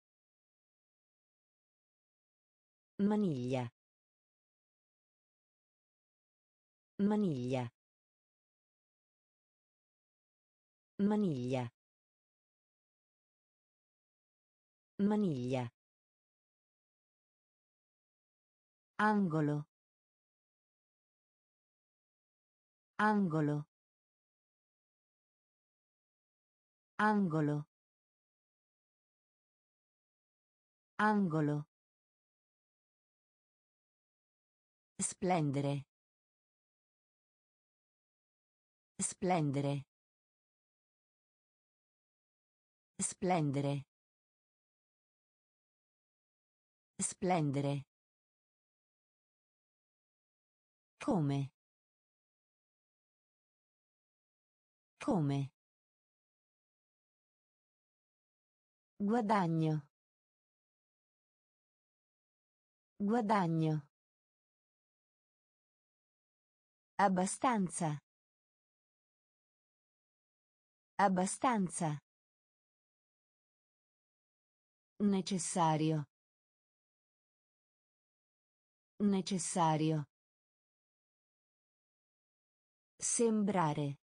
Maniglia. Maniglia. Maniglia. Maniglia. Angolo. Angolo. Angolo. Angolo. Splendere. Splendere. Splendere. Splendere. Come. Come. Guadagno. Guadagno. Abbastanza. Abbastanza. Necessario. Necessario. Sembrare.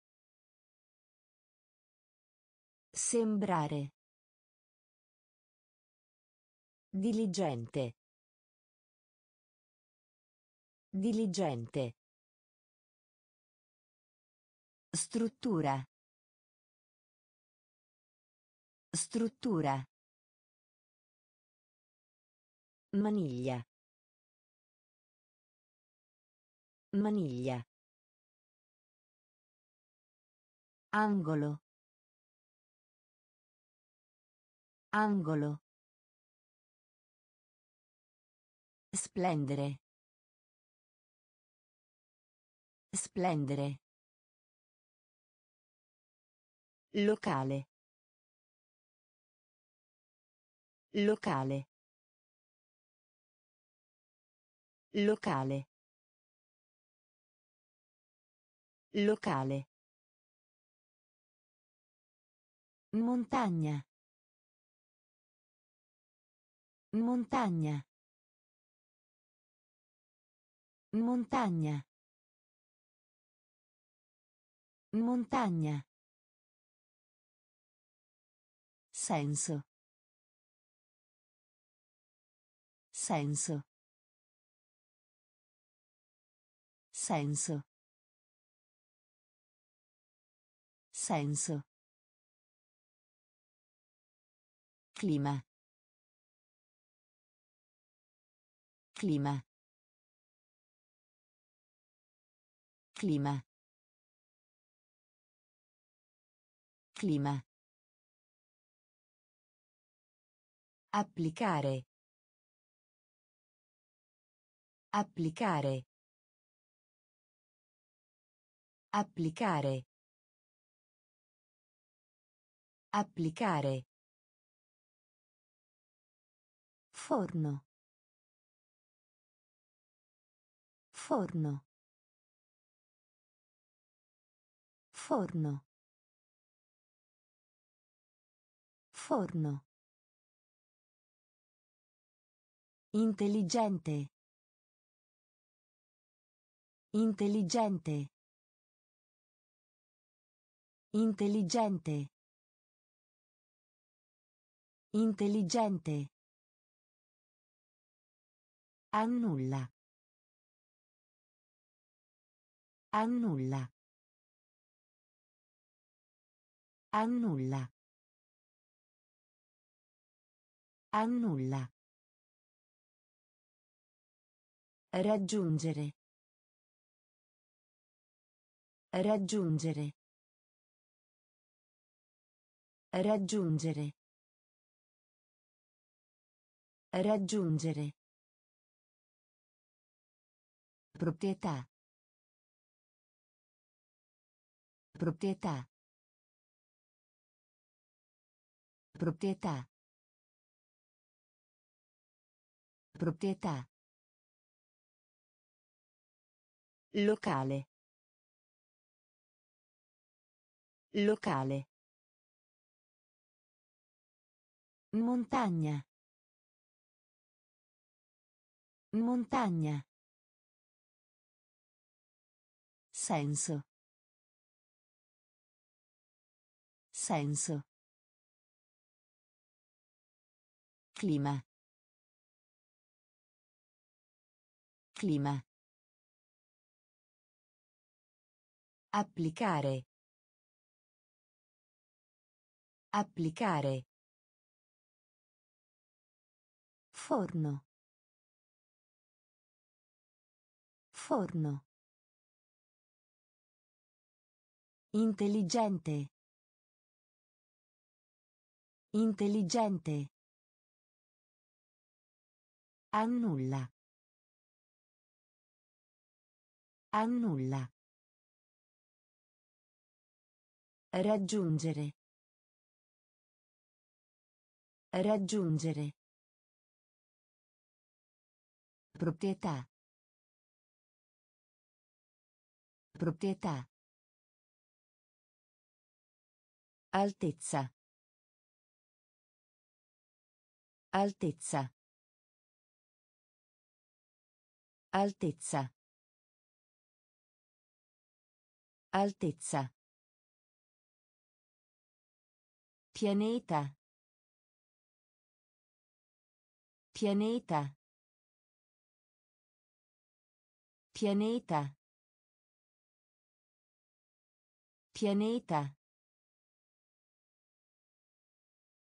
Sembrare. Diligente. Diligente. Struttura. Struttura. Maniglia. Maniglia. Angolo. Angolo. Splendere. Splendere. Locale. Locale. Locale. Locale. Montagna. Montagna. Montagna. Montagna. Senso. Senso. Senso. Senso. Clima. Clima. Clima. Clima. Applicare. Applicare. Applicare. Applicare. Forno. Forno. Forno. Forno. Intelligente. Intelligente. Intelligente. Intelligente. Annulla. Annulla. Annulla. Annulla. Raggiungere. Raggiungere. Raggiungere. Raggiungere. Proprietà. Proprietà. Proprietà. Proprietà. Locale. Locale. Montagna. Montagna. Senso. Senso. Clima. Clima. Applicare. Applicare. Forno. Forno. Intelligente. Intelligente. Annulla. Annulla. Raggiungere. Raggiungere. Proprietà. Proprietà. Altezza. Altezza. Altezza. Altezza. Pianeta. Pianeta. Pianeta. Pianeta.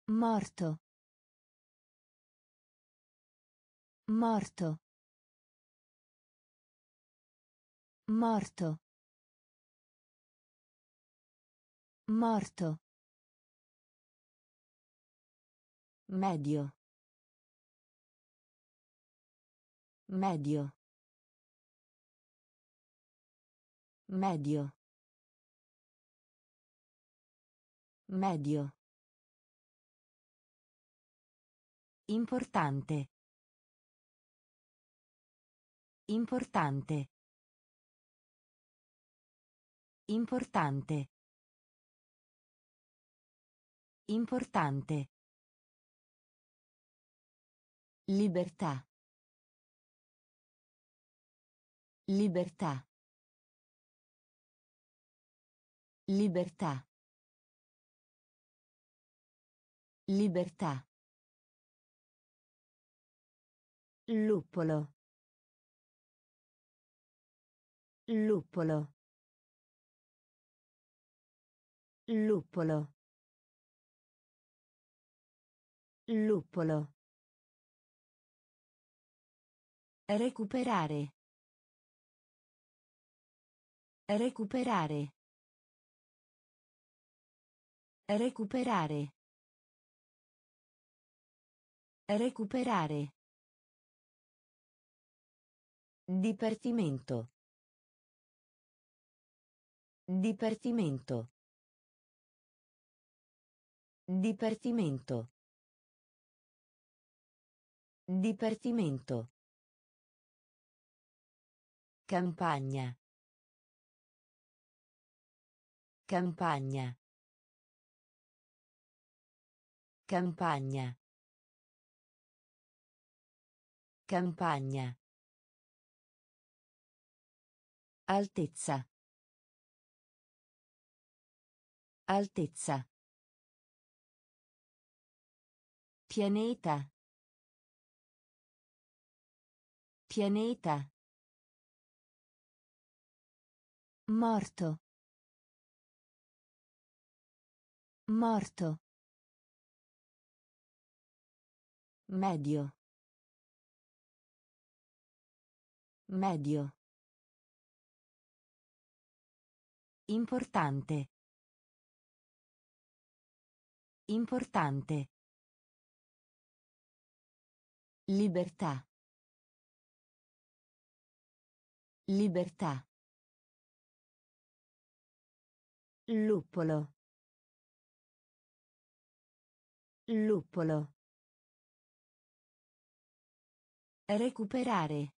Morto. Morto. Morto. Morto. Medio. Medio. Medio. Medio. Importante. Importante. Importante. Importante. Libertà. Libertà. Libertà. Libertà. Luppolo. Luppolo. Luppolo. Luppolo. Recuperare. Recuperare. Recuperare. Recuperare. Dipartimento. Dipartimento. Dipartimento. Dipartimento. Campagna. Campagna. Campagna. Campagna. Altezza. Altezza. Pianeta. Pianeta. Morto. Morto. Medio. Medio. Importante. Importante. Libertà. Libertà. Luppolo. Luppolo. Recuperare.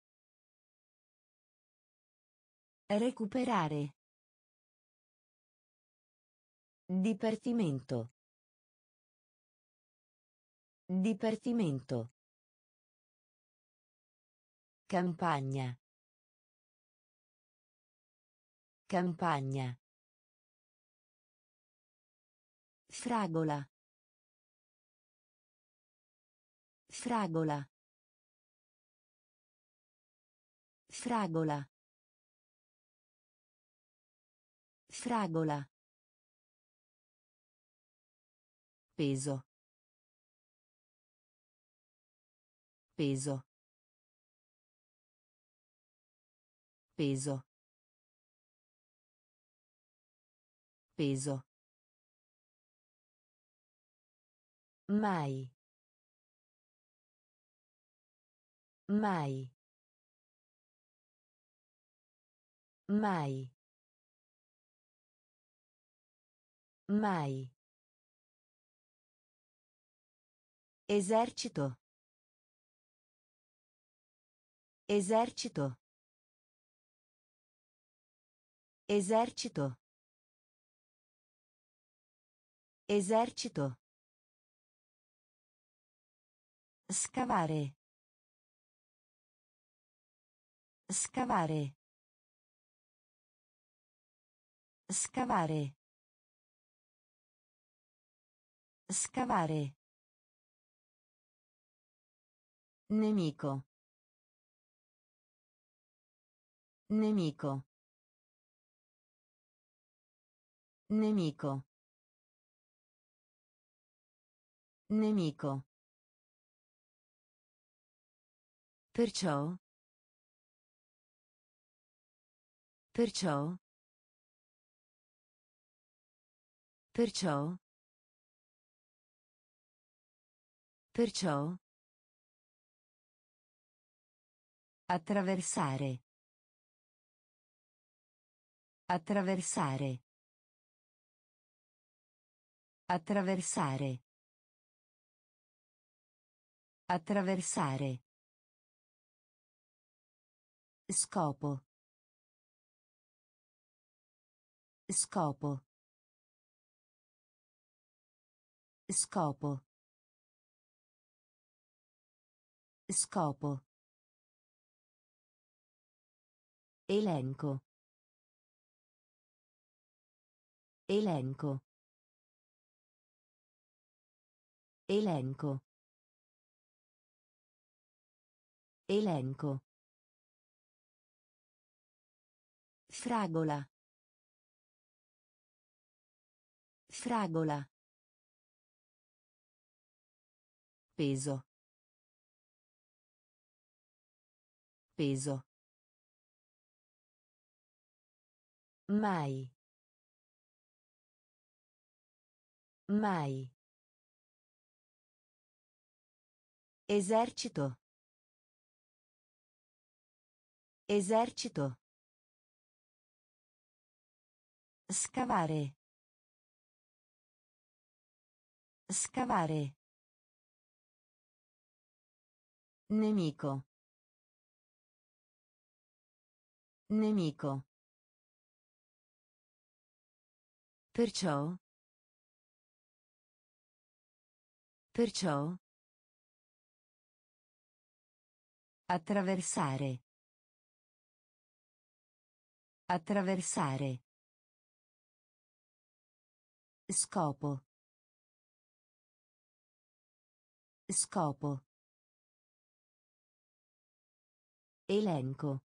Recuperare. Dipartimento. Dipartimento. Campagna. Campagna. Fragola. Fragola. Fragola. Fragola. Peso. Peso. Peso. Peso. Mai. Mai. Mai. Mai. Esercito. Esercito. Esercito. Esercito. Scavare. Scavare. Scavare. Scavare. Nemico. Nemico. Nemico. Nemico. Perciò. Perciò. Perciò. Perciò. Attraversare. Attraversare. Attraversare. Attraversare. Scopo. Scopo. Scopo. Scopo. Elenco. Elenco. Elenco. Elenco. Fragola. Fragola. Peso. Peso. Mai. Mai. Esercito. Esercito. Scavare. Scavare. Nemico. Nemico. Perciò. Perciò. Attraversare. Attraversare. Scopo. Scopo. Elenco.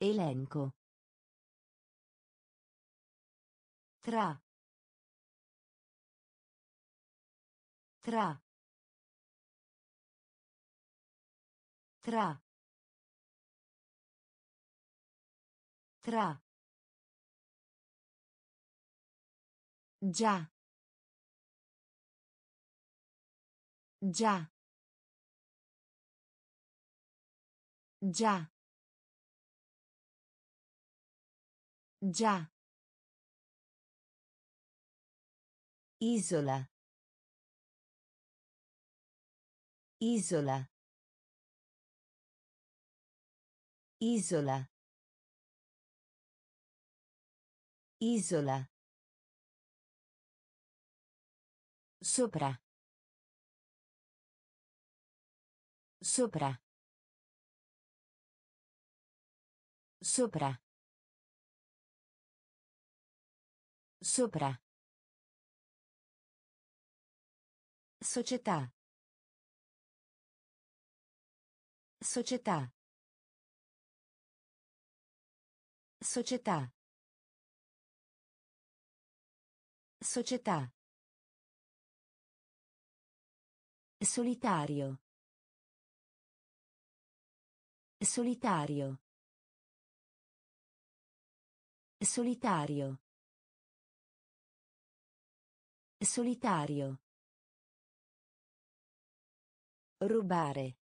Elenco. Tra. Tra. Tra. Tra. Già. Già. Già. Già. Isola. Isola. Isola. Isola. Sopra. Sopra. Sopra. Sopra. Società. Società. Società. Società. Solitario. Solitario. Solitario. Solitario. Rubare.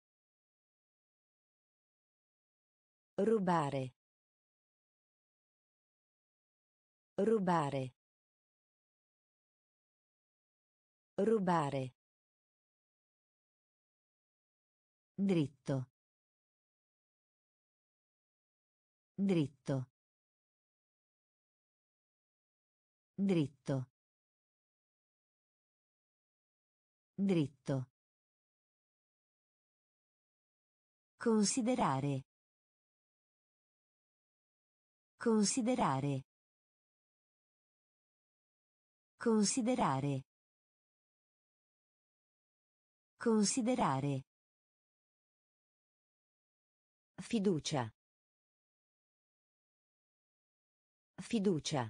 Rubare. Rubare. Rubare. Dritto. Dritto. Dritto. Dritto. Considerare. Considerare. Considerare. Considerare. Fiducia. Fiducia.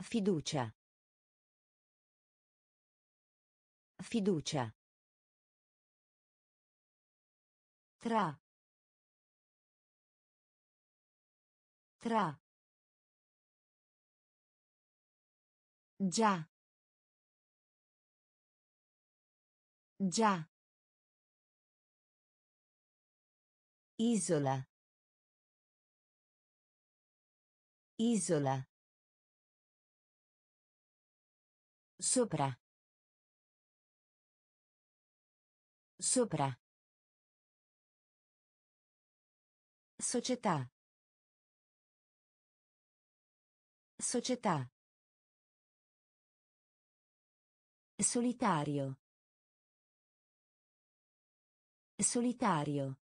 Fiducia. Fiducia. Tra. Tra. Già. Già. Isola. Isola. Sopra. Sopra. Società. Società. Solitario. Solitario.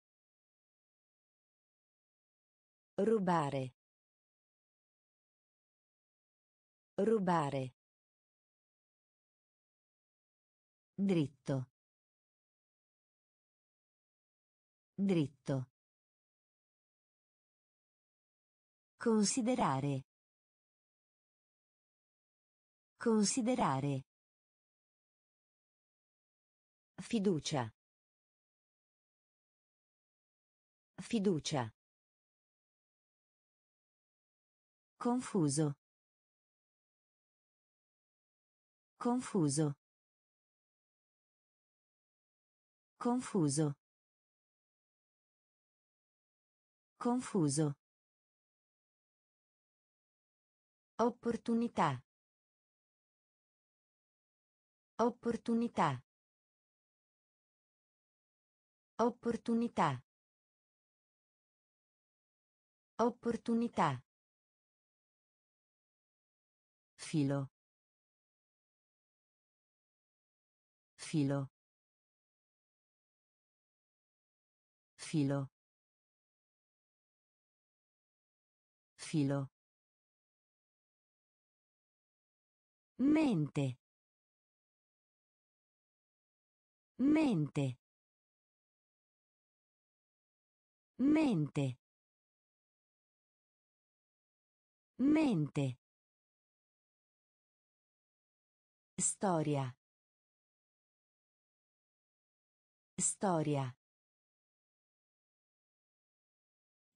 Rubare. Rubare. Dritto. Dritto. Considerare. Considerare. Fiducia. Fiducia. Confuso. Confuso. Confuso. Confuso. Opportunità. Opportunità. Opportunità. Opportunità. Filo. Filo. Filo. Filo. Mente. Mente. Mente. Mente. Storia. Storia.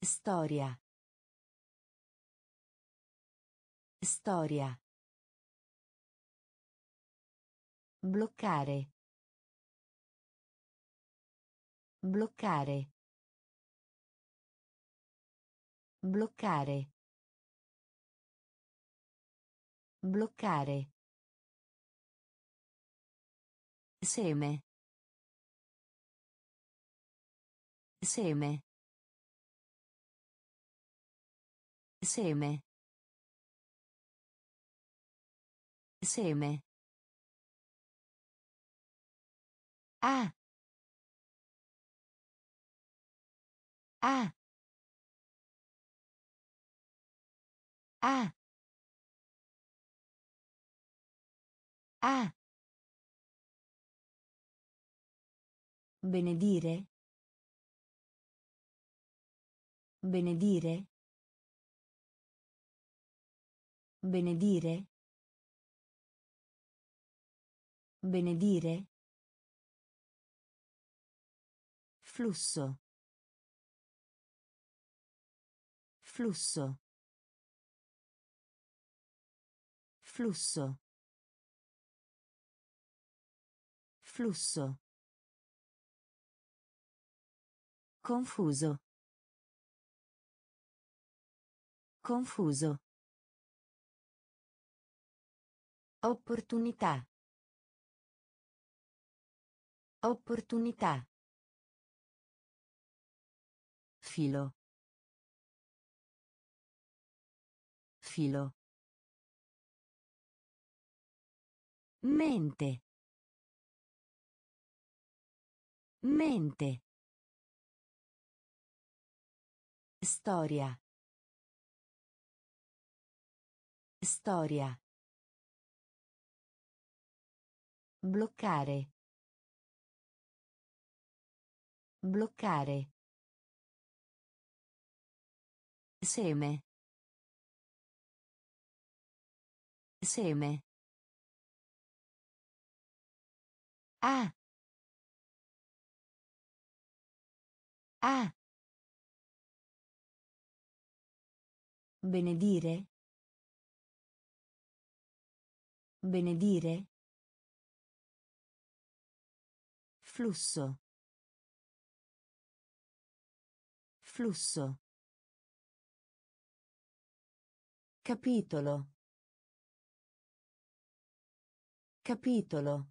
Storia. Storia. Bloccare. Bloccare. Bloccare. Bloccare. Seme. Seme. Seme. Seme. Ah. Ah. Ah. Ah. Benedire. Benedire. Benedire. Benedire. Flusso. Flusso. Flusso. Flusso. Confuso. Confuso. Opportunità. Opportunità. Filo. Filo. Mente. Mente. Storia. Storia. Bloccare. Bloccare. Seme. Seme. Ah. Ah. Benedire. Benedire. Flusso. Flusso. Capitolo. Capitolo.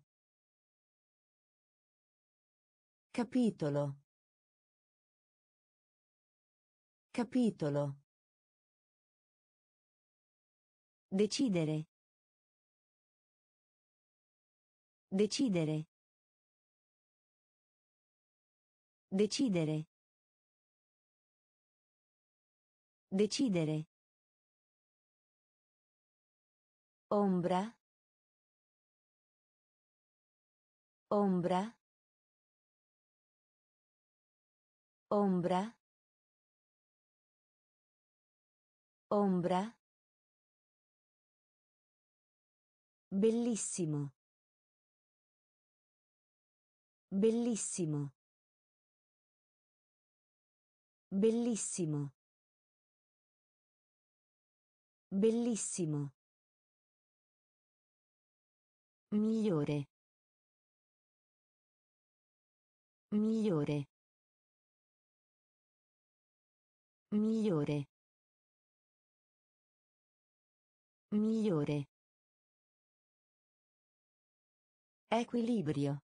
Capitolo. Capitolo. Decidere. Decidere. Decidere. Decidere. Ombra. Ombra. Ombra. Ombra. Bellissimo. Bellissimo. Bellissimo. Bellissimo. Migliore. Migliore. Migliore. Migliore. Equilibrio.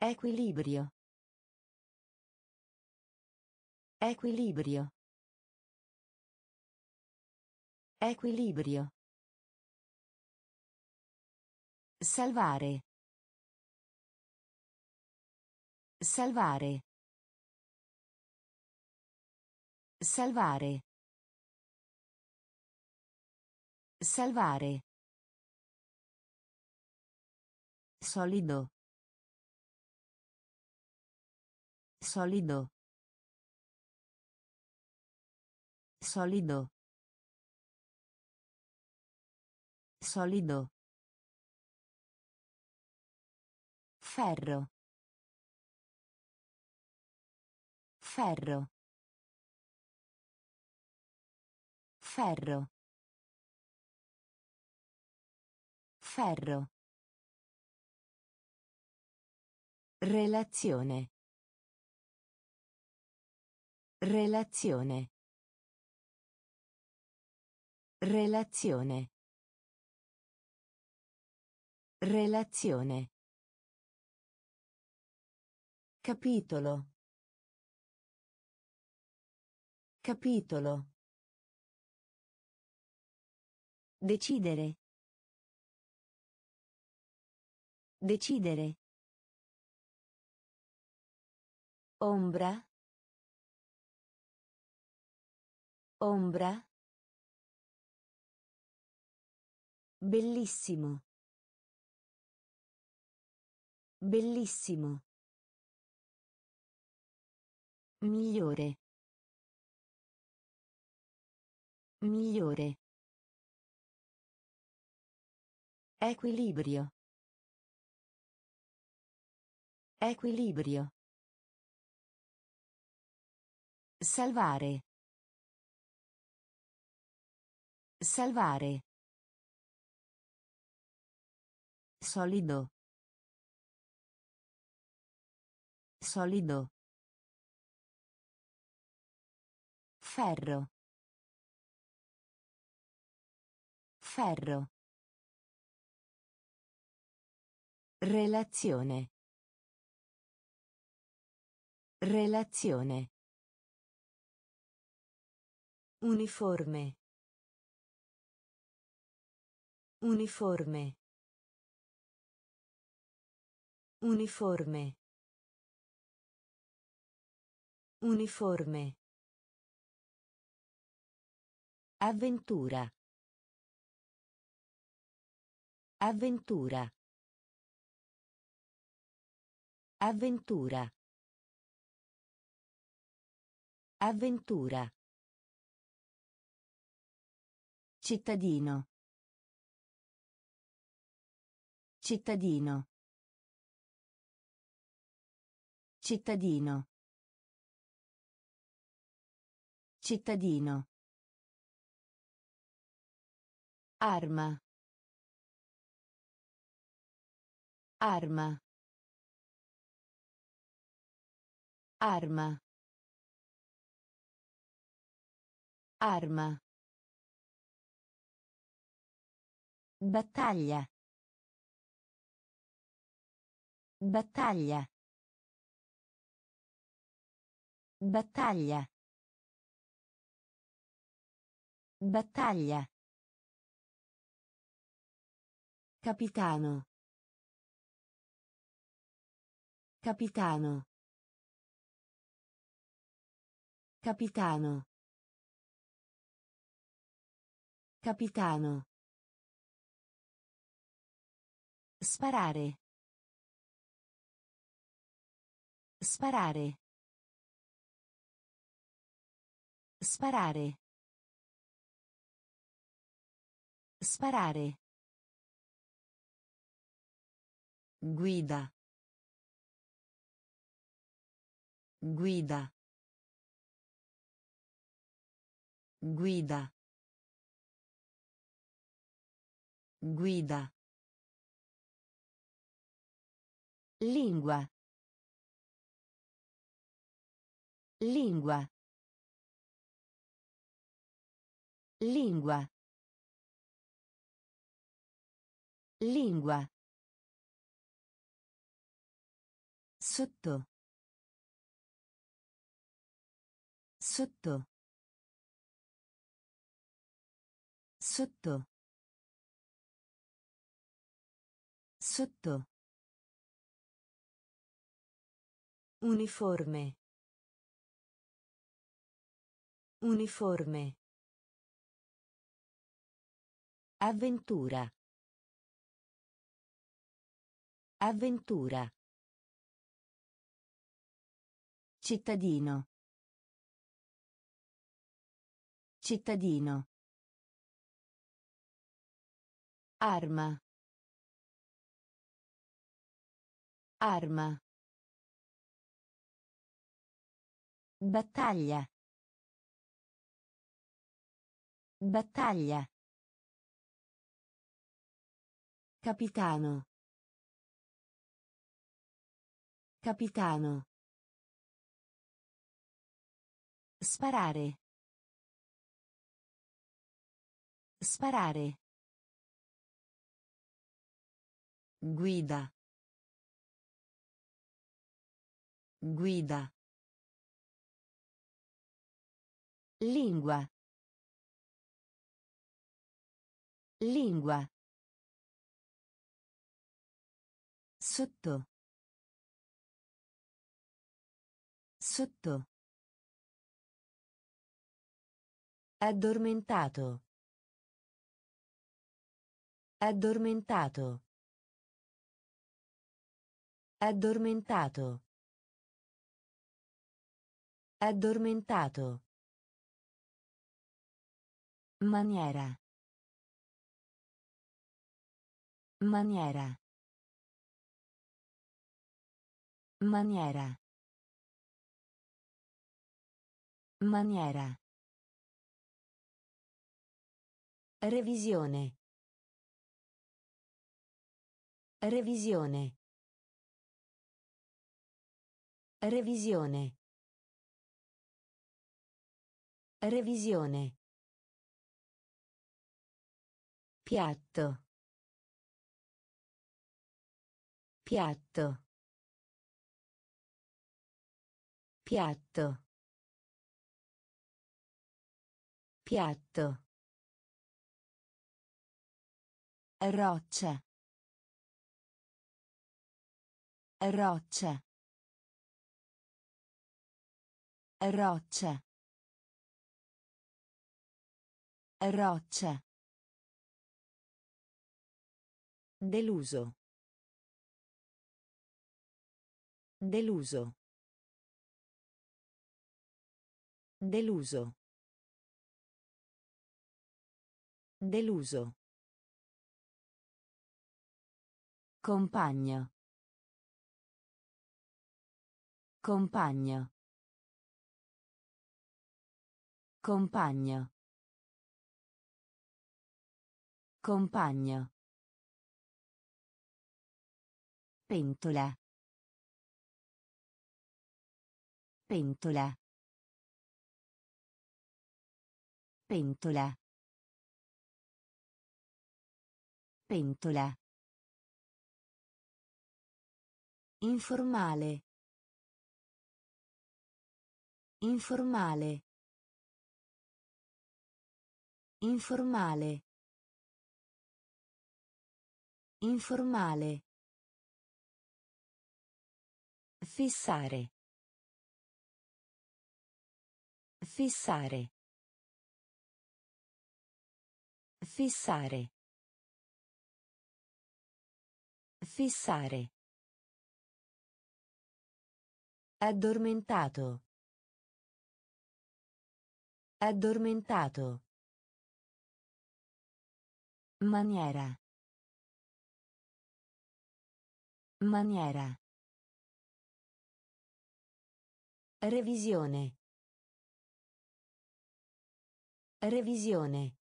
Equilibrio. Equilibrio. Equilibrio. Salvare. Salvare. Salvare. Salvare. Solido. Solido. Solido. Solido. Ferro. Ferro. Ferro. Ferro. Relazione. Relazione. Relazione. Relazione. Capitolo. Capitolo. Decidere. Decidere. Ombra. Ombra. Bellissimo. Bellissimo. Migliore. Migliore. Equilibrio. Equilibrio. Salvare. Salvare. Solido. Solido. Ferro. Ferro. Relazione. Relazione. Uniforme. Uniforme. Uniforme. Uniforme. Avventura. Avventura. Avventura. Avventura. Cittadino. Cittadino. Cittadino. Cittadino. Arma. Arma. Arma. Arma. Battaglia. Battaglia. Battaglia. Battaglia. Capitano. Capitano. Capitano. Capitano. Sparare. Sparare. Sparare. Sparare. Guida. Guida. Guida. Guida. Lingua. Lingua. Lingua. Lingua. Sotto. Sotto. Sotto. Sotto. Uniforme. Uniforme. Avventura. Avventura. Cittadino. Cittadino. Arma. Arma. Battaglia. Battaglia. Capitano. Capitano. Sparare. Sparare. Guida. Guida. Lingua. Lingua. Sotto. Sotto. Addormentato. Addormentato. Addormentato. Addormentato. Maniera. Maniera. Maniera. Maniera. Revisione. Revisione. Revisione. Revisione. Piatto. Piatto. Piatto. Piatto. Roccia. Roccia. Roccia. Roccia. Deluso. Deluso. Deluso. Deluso. Compagno. Compagno. Compagno. Compagno. Pentola. Pentola. Pentola. Pentola. Informale. Informale. Informale. Informale. Fissare. Fissare. Fissare. Fissare. Addormentato. Addormentato. Maniera. Maniera. Revisione. Revisione.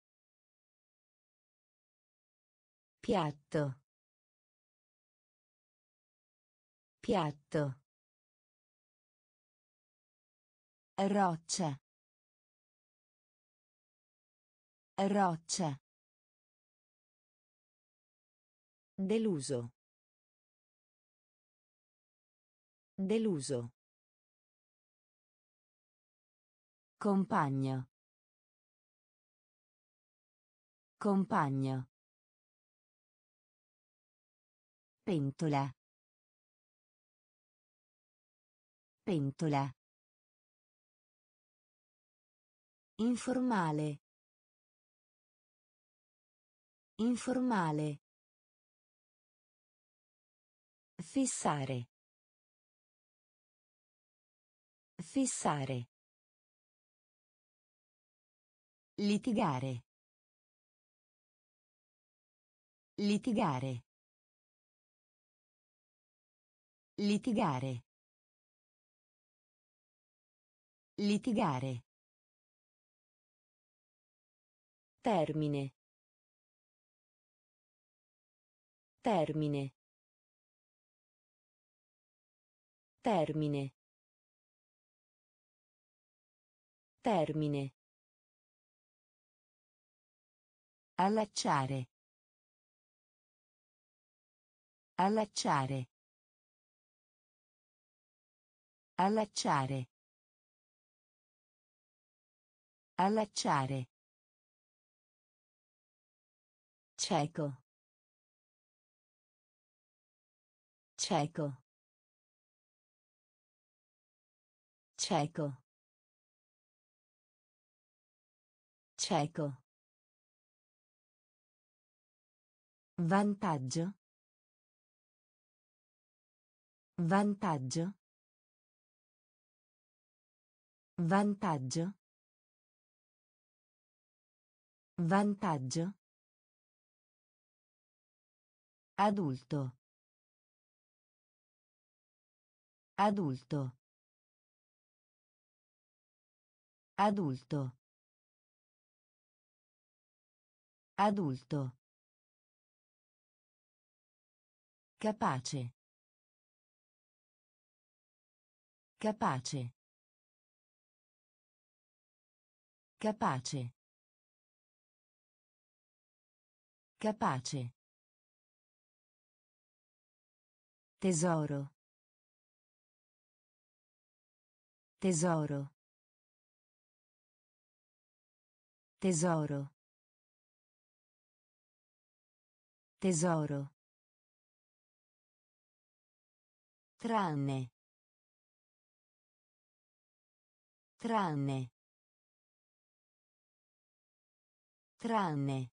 Piatto. Piatto. Roccia. Roccia. Deluso. Deluso. Compagno. Compagno. Pentola. Pentola. Informale. Informale. Fissare. Fissare. Litigare. Litigare. Litigare. Litigare. Termine. Termine. Termine. Termine. Allacciare. Allacciare. Allacciare. Allacciare. Cieco. Cieco. Cieco. Cieco. Vantaggio. Vantaggio. Vantaggio. Vantaggio. Adulto. Adulto. Adulto. Adulto. Capace. Capace. Capace. Capace. Tesoro. Tesoro. Tesoro. Tesoro. Tranne. Tranne. Tranne.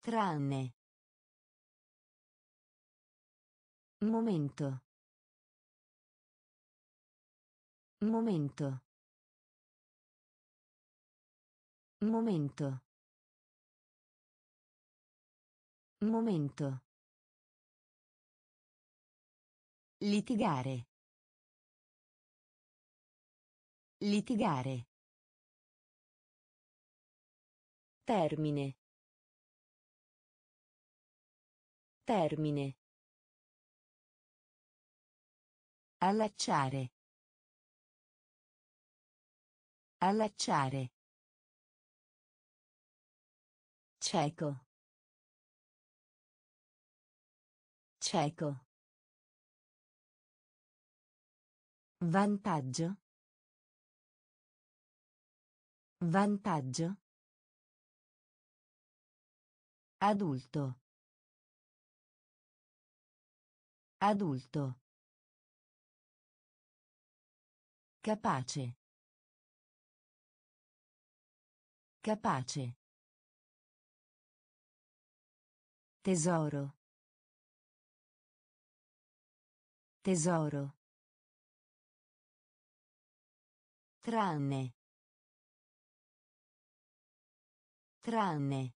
Tranne. Momento. Momento. Momento. Momento. Litigare. Litigare. Termine. Termine. Allacciare. Allacciare. Cieco. Cieco. Vantaggio. Vantaggio. Adulto. Adulto. Capace. Capace. Tesoro. Tesoro. Tranne. Tranne.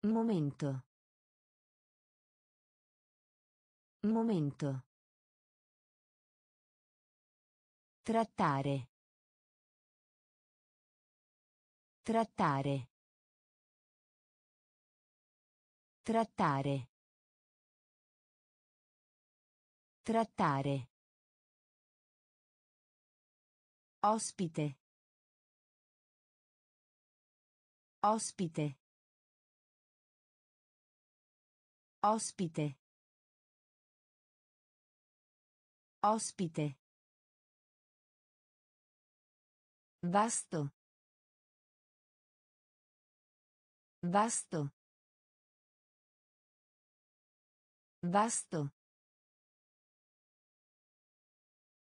Momento. Momento. Trattare. Trattare. Trattare. Trattare. Ospite. Ospite. Ospite. Ospite. Vasto. Vasto. Vasto.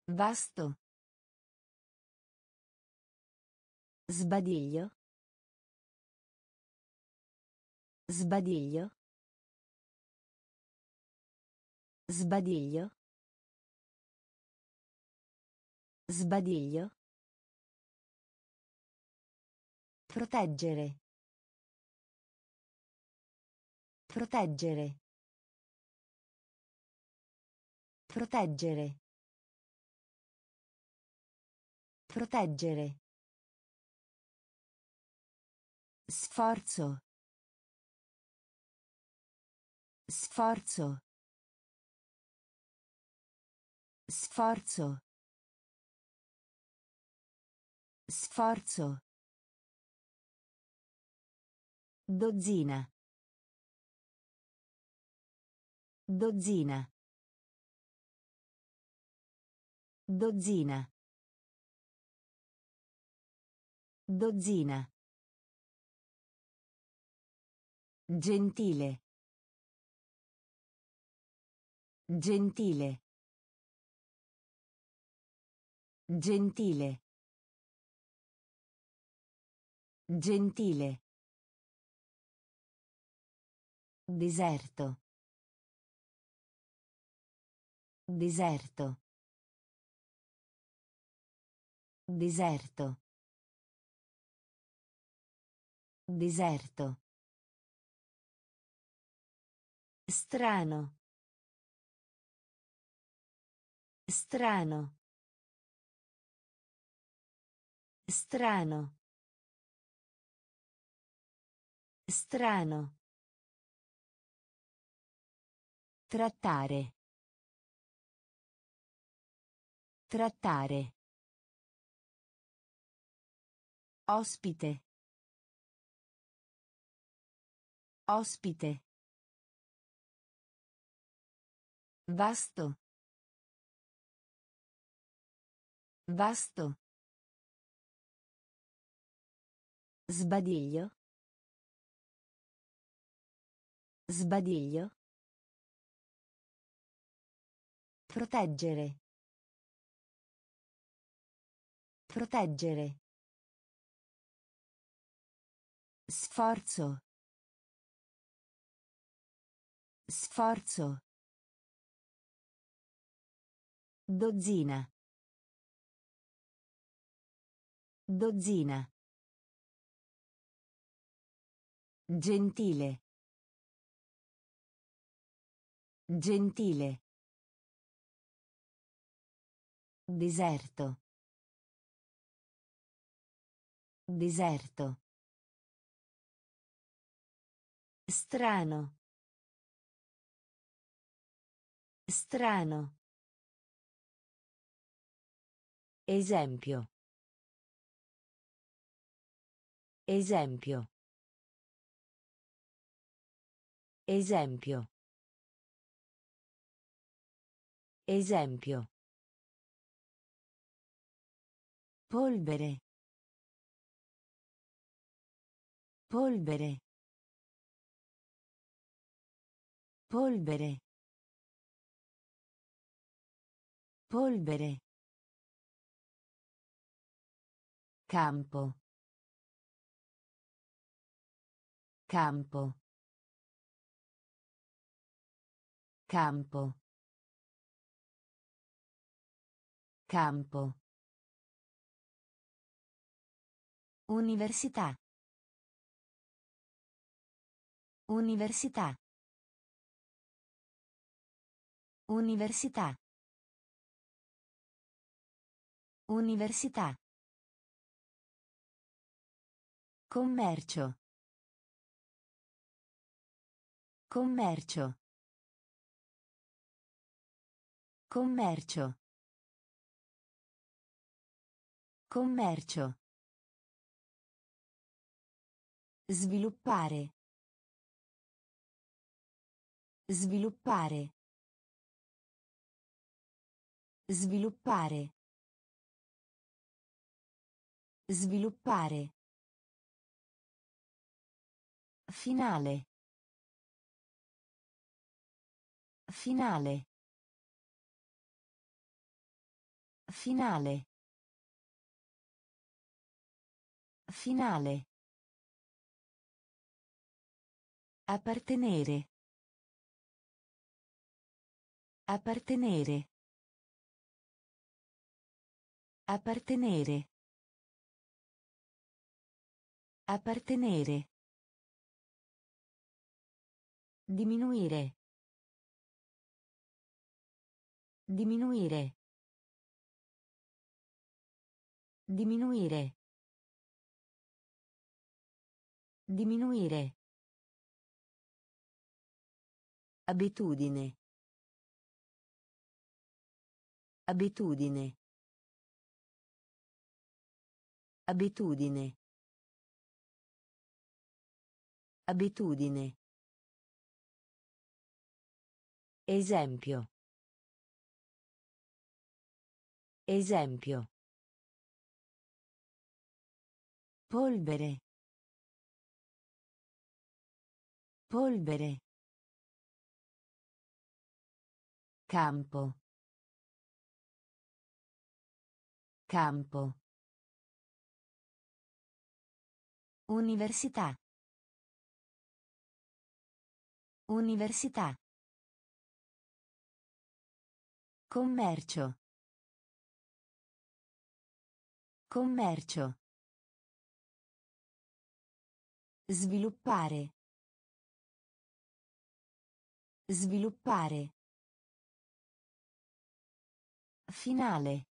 Vasto. Sbadiglio. Sbadiglio. Sbadiglio. Sbadiglio. Proteggere. Proteggere. Proteggere. Proteggere. Sforzo. Sforzo. Sforzo. Sforzo. Dozzina. Dozzina. Dozzina. Dozzina. Gentile. Gentile. Gentile. Gentile. Deserto. Deserto. Deserto. Deserto. Strano. Strano. Strano. Strano. Trattare. Trattare. Ospite. Ospite. Vasto. Vasto. Sbadiglio. Sbadiglio. Proteggere. Proteggere. Sforzo. Sforzo. Dozzina. Dozzina. Gentile. Gentile. Deserto. Deserto. Strano. Strano. Esempio. Esempio. Esempio. Esempio. Polvere. Polvere. Polvere. Polvere. Campo. Campo. Campo. Campo. Università. Università. Università. Università. Commercio. Commercio. Commercio. Commercio. Sviluppare. Sviluppare. Sviluppare. Sviluppare. Finale. Finale. Finale. Finale. Appartenere. Appartenere. Appartenere. Appartenere. Diminuire. Diminuire. Diminuire. Diminuire. Abitudine. Abitudine. Abitudine. Abitudine. Esempio. Esempio. Polvere. Polvere. Campo. Campo. Università. Università. Commercio. Commercio. Sviluppare. Sviluppare. Finale.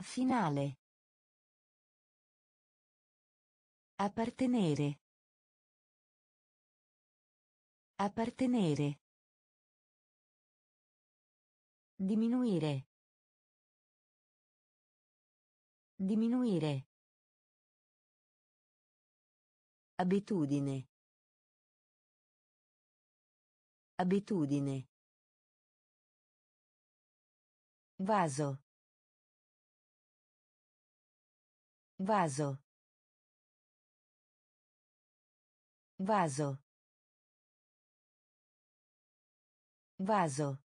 Finale. Appartenere. Appartenere. Diminuire. Diminuire. Abitudine. Abitudine. Vaso. Vaso. Vaso. Vaso.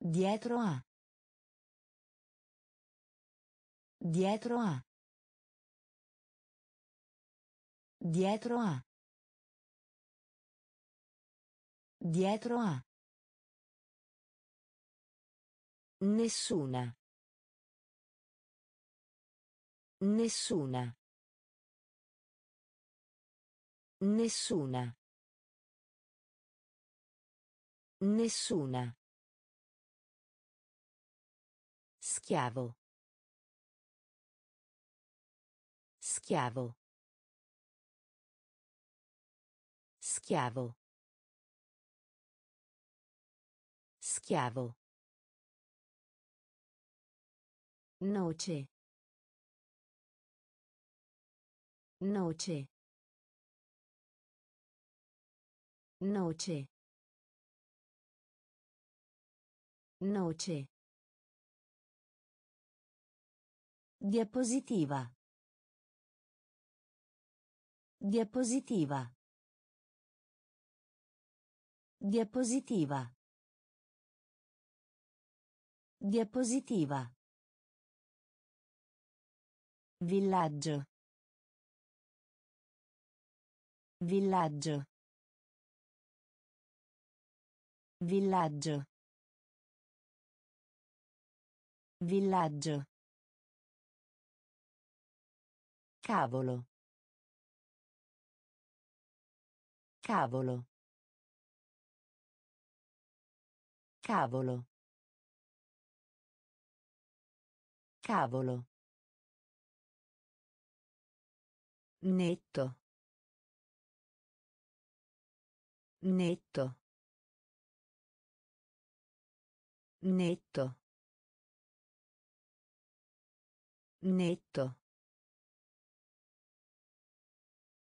Dietro a. Dietro a. Dietro a. Dietro a. Nessuna. Nessuna. Nessuna. Nessuna. Schiavo. Schiavo. Schiavo. Schiavo. Noce. Noce. Noce. Noce. Diapositiva. Diapositiva. Diapositiva. Diapositiva. Villaggio. Villaggio. Villaggio. Villaggio. Cavolo. Cavolo. Cavolo. Cavolo. Netto. Netto. Netto. Netto.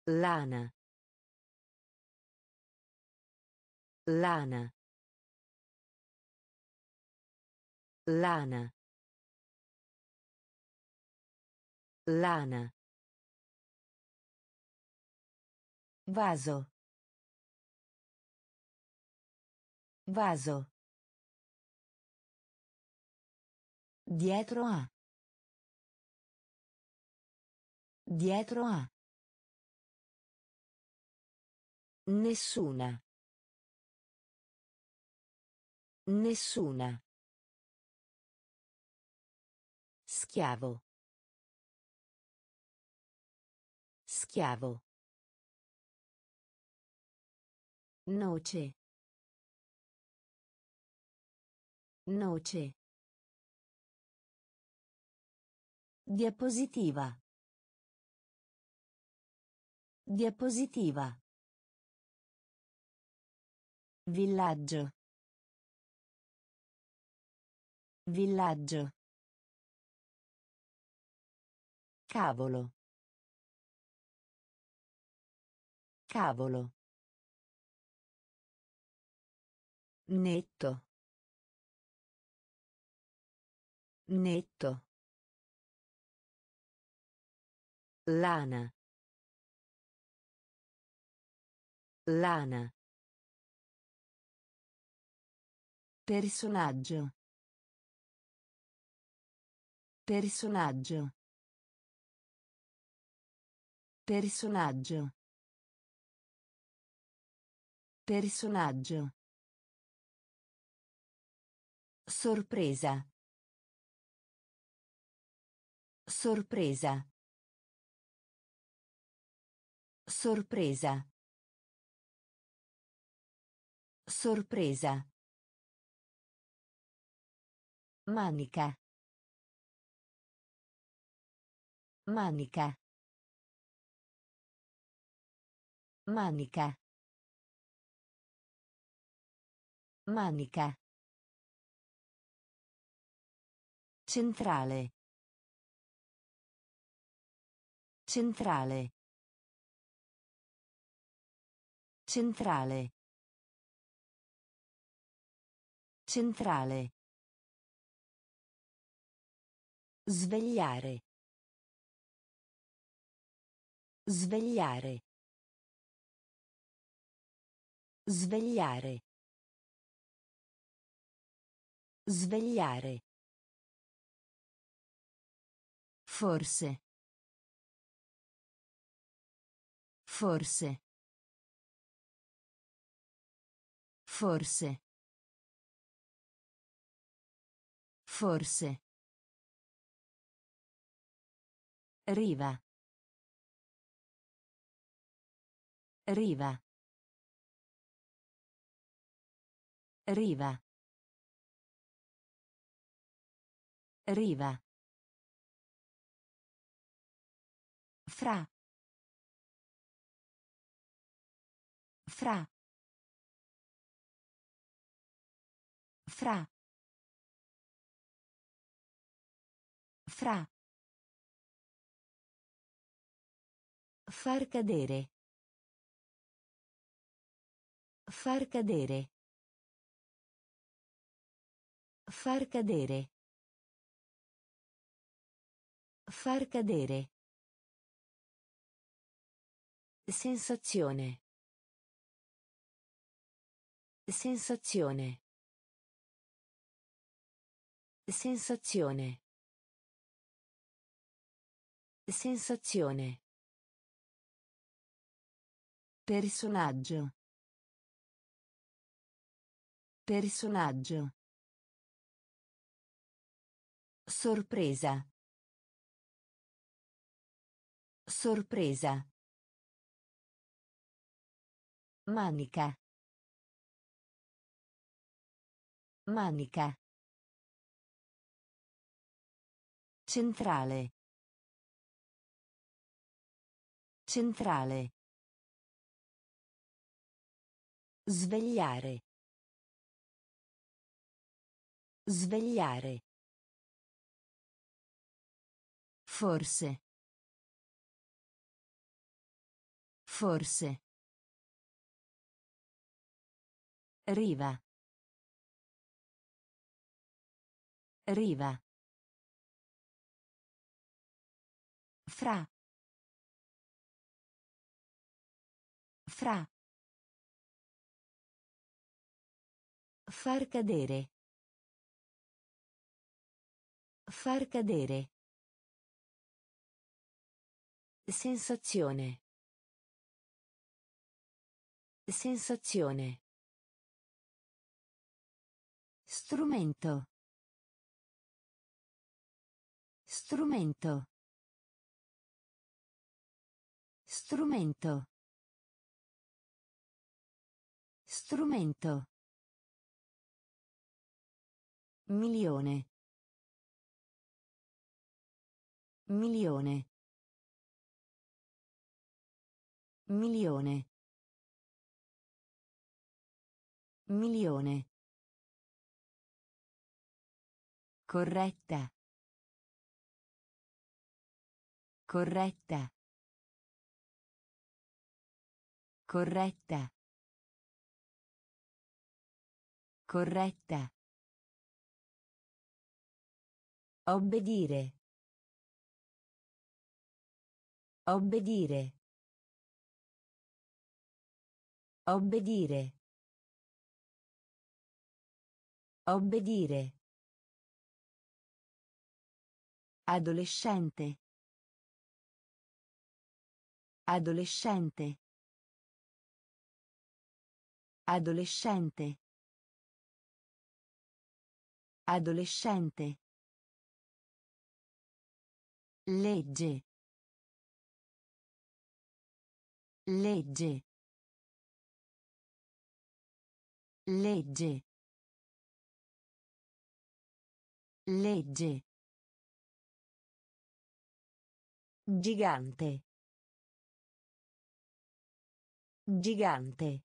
Lana. Lana. Lana. Lana. Vaso. Vaso. Dietro a. Dietro a. Nessuna. Nessuna. Schiavo. Schiavo. Noce. Noce. Diapositiva. Diapositiva. Villaggio. Villaggio. Cavolo. Cavolo. Netto. Netto. Lana. Lana. Personaggio. Personaggio. Personaggio. Personaggio. Sorpresa. Sorpresa. Sorpresa. Sorpresa. Manica. Manica. Manica. Manica. Centrale. Centrale. Centrale. Centrale. Svegliare. Svegliare. Svegliare. Svegliare. Forse. Forse. Forse. Forse. Riva. Riva. Riva. Riva. Fra. Fra. Fra. Fra. Far cadere. Far cadere. Far cadere. Far cadere. Sensazione. Sensazione. Sensazione. Sensazione. Personaggio. Personaggio. Sorpresa. Sorpresa. Manica. Manica. Centrale. Centrale. Svegliare. Svegliare. Forse. Forse. Riva. Riva. Fra. Fra. Far cadere. Far cadere. Sensazione. Sensazione. Strumento. Strumento. Strumento. Strumento. Milione. Milione. Milione. Milione. Corretta. Corretta. Corretta. Corretta. Obbedire. Obbedire. Obbedire. Obbedire. Adolescente. Adolescente. Adolescente. Adolescente. Legge. Legge. Legge. Legge. Gigante. Gigante.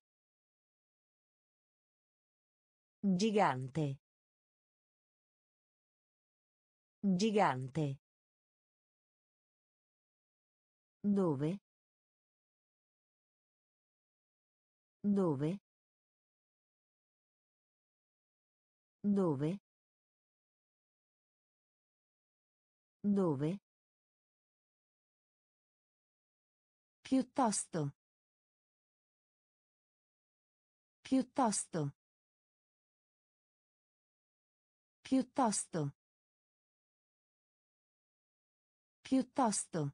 Gigante. Gigante. Dove? Dove? Dove? Dove? Piuttosto. Piuttosto. Piuttosto. Piuttosto.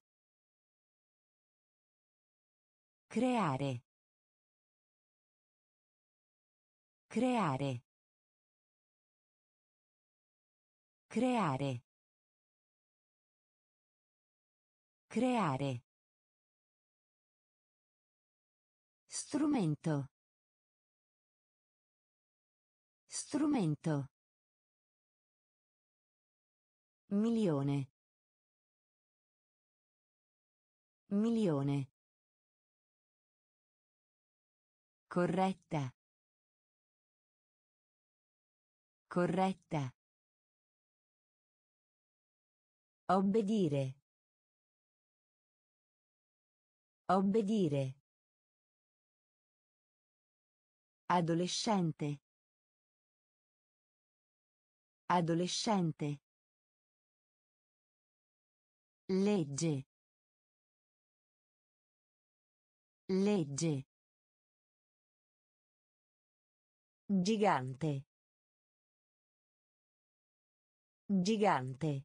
Creare. Creare. Creare. Creare. Strumento. Strumento. Milione. Milione. Corretta. Corretta. Obbedire. Obbedire. Adolescente. Adolescente. Legge. Legge. Gigante. Gigante.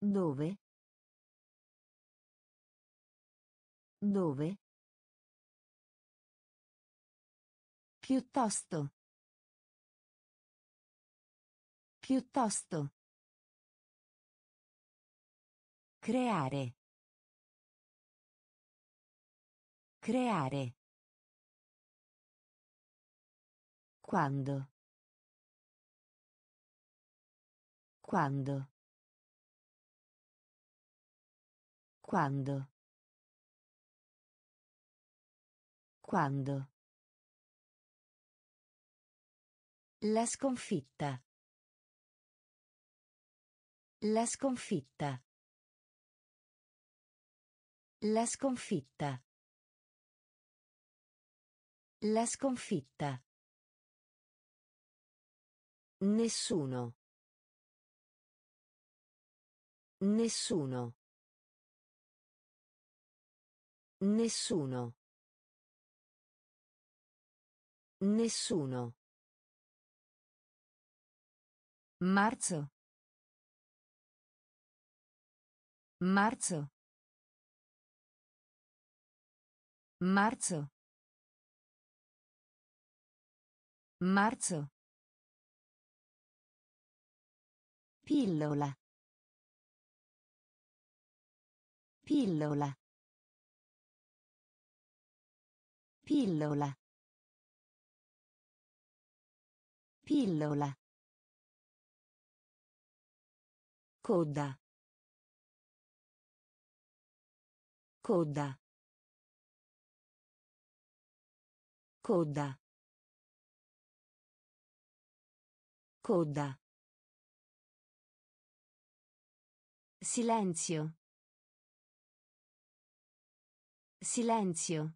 Dove? Dove? Piuttosto. Piuttosto. Creare. Creare. Quando. Quando. Quando. Quando. La sconfitta. La sconfitta. La sconfitta. La sconfitta. Nessuno. Nessuno. Nessuno. Nessuno. Marzo. Marzo. Marzo. Marzo. Pillola. Pillola. Pillola. Pillola. Coda. Coda. Coda. Coda. Silenzio. Silenzio.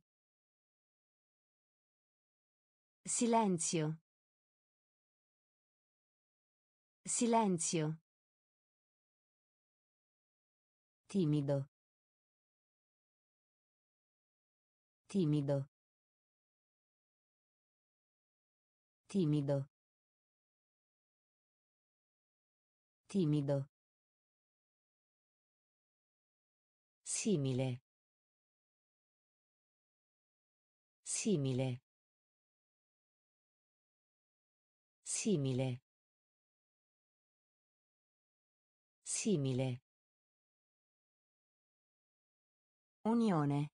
Silenzio. Silenzio. Timido. Timido. Timido. Timido. Simile. Simile. Simile. Simile. Unione.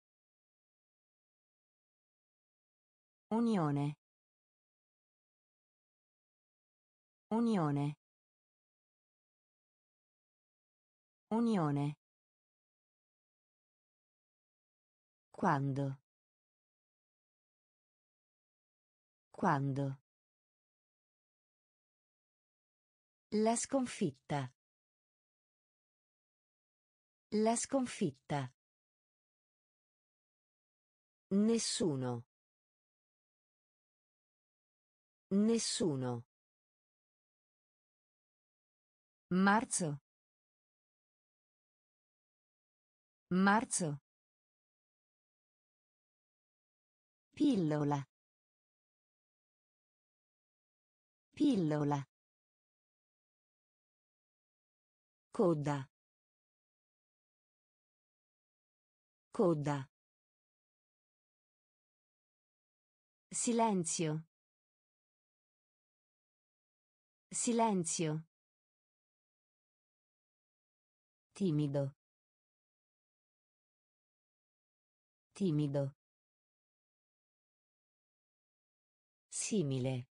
Unione. Unione. Unione. Quando. Quando. La sconfitta. La sconfitta. Nessuno. Nessuno. Marzo. Marzo. Pillola. Pillola. Coda. Coda. Silenzio. Silenzio. Timido. Timido. Simile.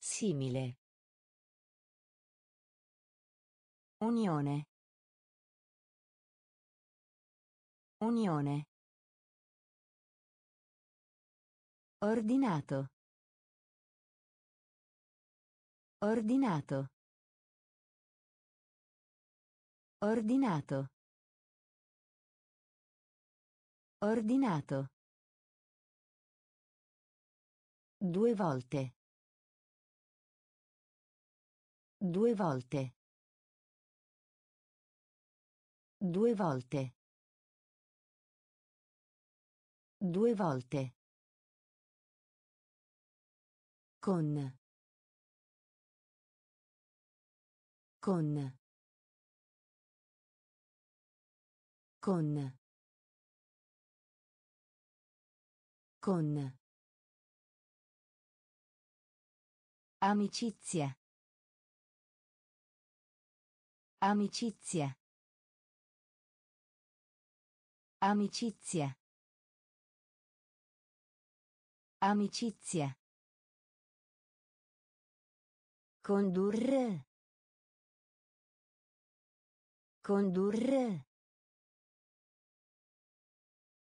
Simile. Unione. Unione. Ordinato. Ordinato. Ordinato. Ordinato. Due volte. Due volte. Due volte. Due volte. Con. Con. Con. Con. Amicizia. Amicizia. Amicizia. Amicizia. Condurre. Condurre.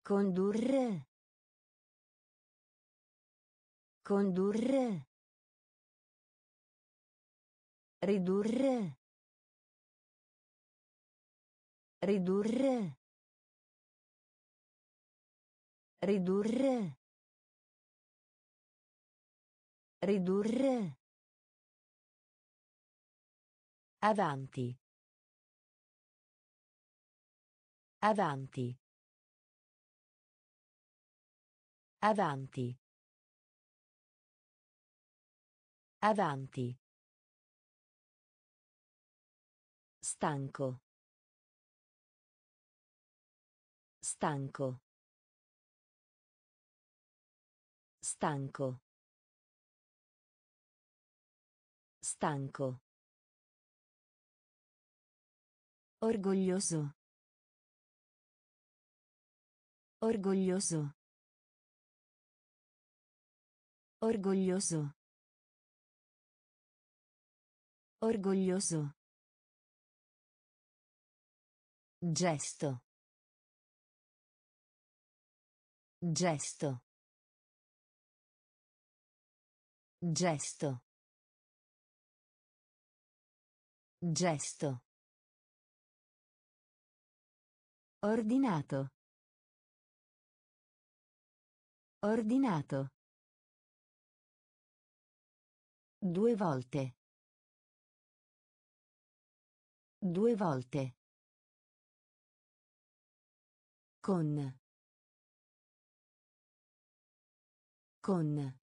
Condurre. Condurre. Ridurre. Ridurre. Ridurre. Ridurre. Avanti. Avanti. Avanti. Avanti. Stanco. Stanco. Stanco. Stanco. Orgoglioso. Orgoglioso. Orgoglioso. Orgoglioso. Gesto. Gesto. Gesto. Gesto. Ordinato. Ordinato. Due volte. Due volte. Con. Con.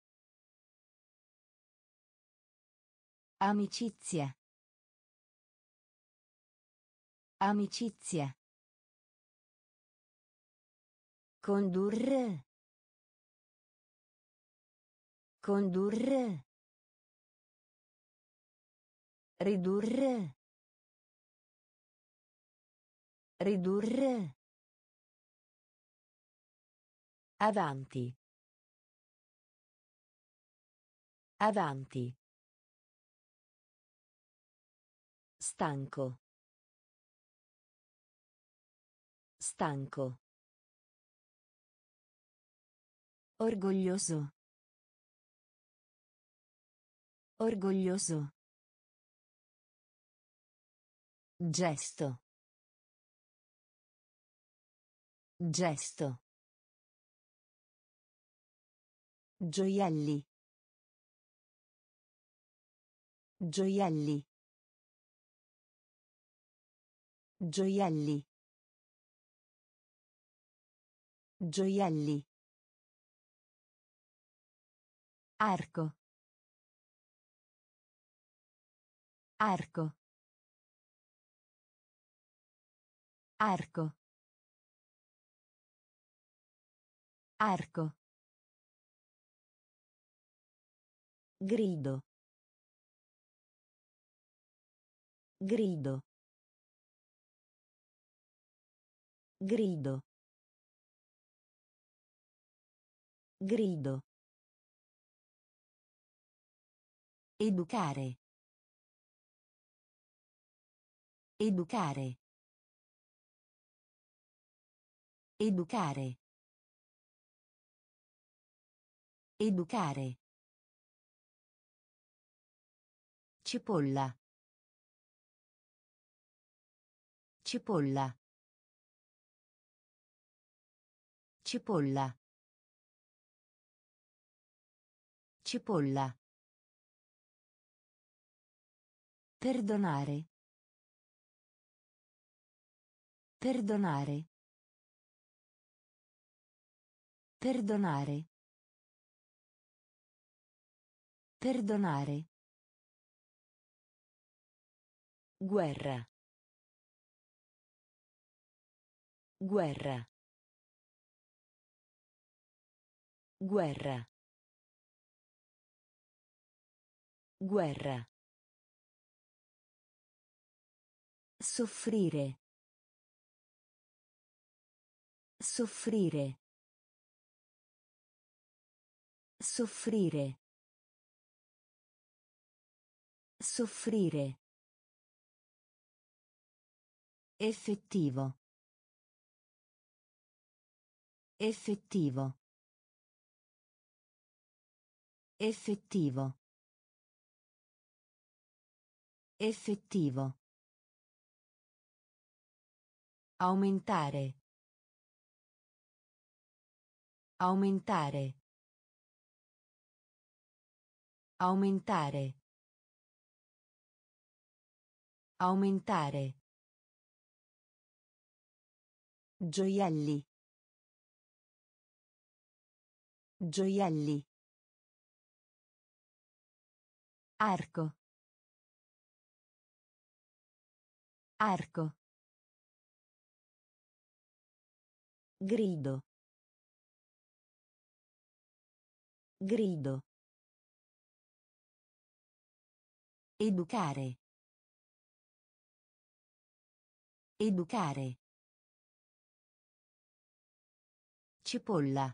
Amicizia. Amicizia. Condurre. Condurre. Ridurre. Ridurre. Avanti. Avanti. Stanco. Stanco. Orgoglioso. Orgoglioso. Gesto. Gesto. Gioielli. Gioielli. Gioielli. Gioielli. Arco. Arco. Arco. Arco. Grido. Grido. Grido. Grido. Educare. Educare. Educare. Educare. Cipolla. Cipolla. Cipolla. Cipolla. Perdonare. Perdonare. Perdonare. Perdonare. Guerra. Guerra. Guerra. Guerra. Soffrire. Soffrire. Soffrire. Soffrire. Effettivo. Effettivo. Effettivo. Effettivo. Aumentare. Aumentare. Aumentare. Aumentare. Gioielli. Gioielli. Arco. Arco. Grido. Grido. Educare. Educare. Cipolla.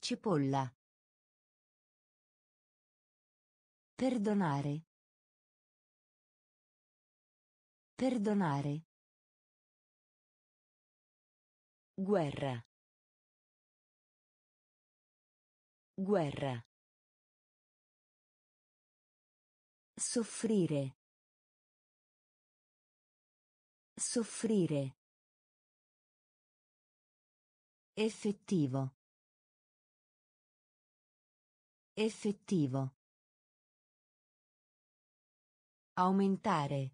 Cipolla. Perdonare. Perdonare. Guerra. Guerra. Soffrire. Soffrire. Effettivo. Effettivo. Aumentare.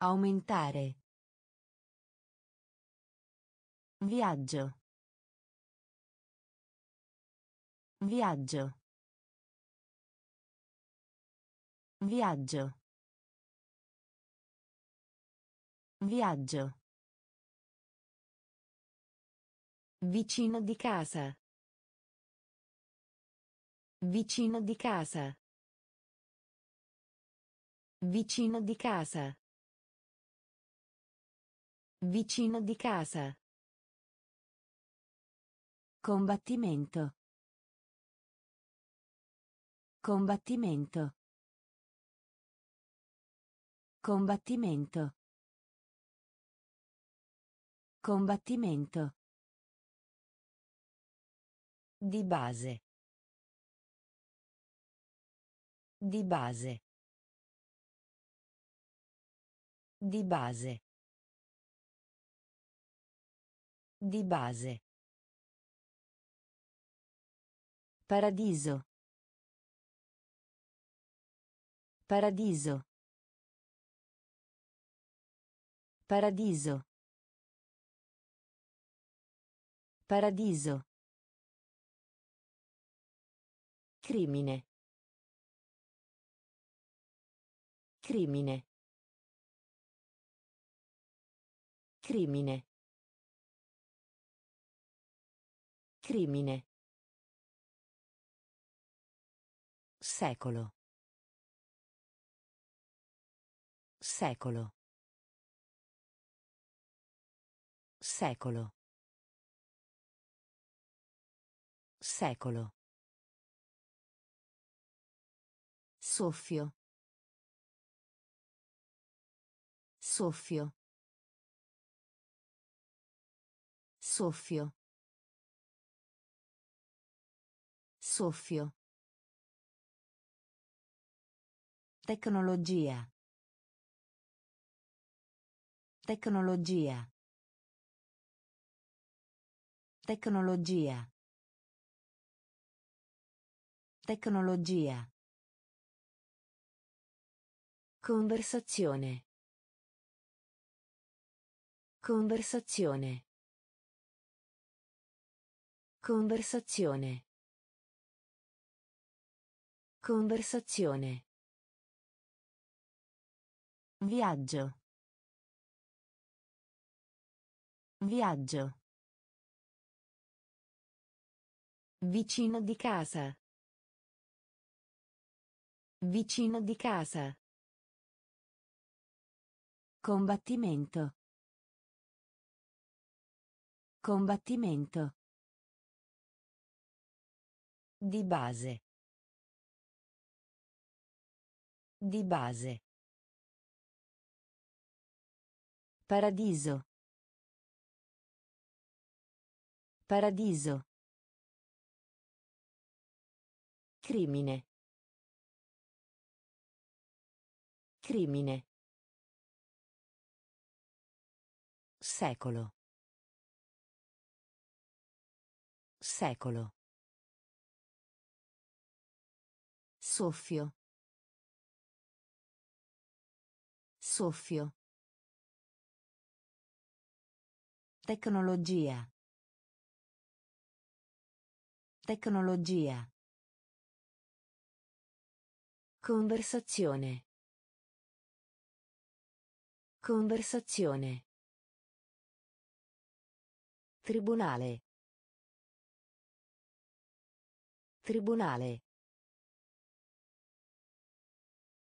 Aumentare. Viaggio. Viaggio. Viaggio. Viaggio. Vicino di casa. Vicino di casa. Vicino di casa. Vicino di casa. Combattimento. Combattimento. Combattimento. Combattimento. Di base. Di base. Di base. Di base. Paradiso. Paradiso. Paradiso. Paradiso. Crimine. Crimine. Crimine. Crimine. Secolo. Secolo. Secolo. Secolo. Soffio. Soffio. Soffio. Soffio. Tecnologia. Tecnologia. Tecnologia. Tecnologia. Conversazione. Conversazione. Conversazione. Conversazione. Viaggio. Viaggio. Vicino di casa. Vicino di casa. Combattimento. Combattimento. Di base. Di base. Paradiso. Paradiso. Crimine. Crimine. Secolo. Secolo. Soffio. Soffio. Tecnologia. Tecnologia. Conversazione. Conversazione. Tribunale. Tribunale.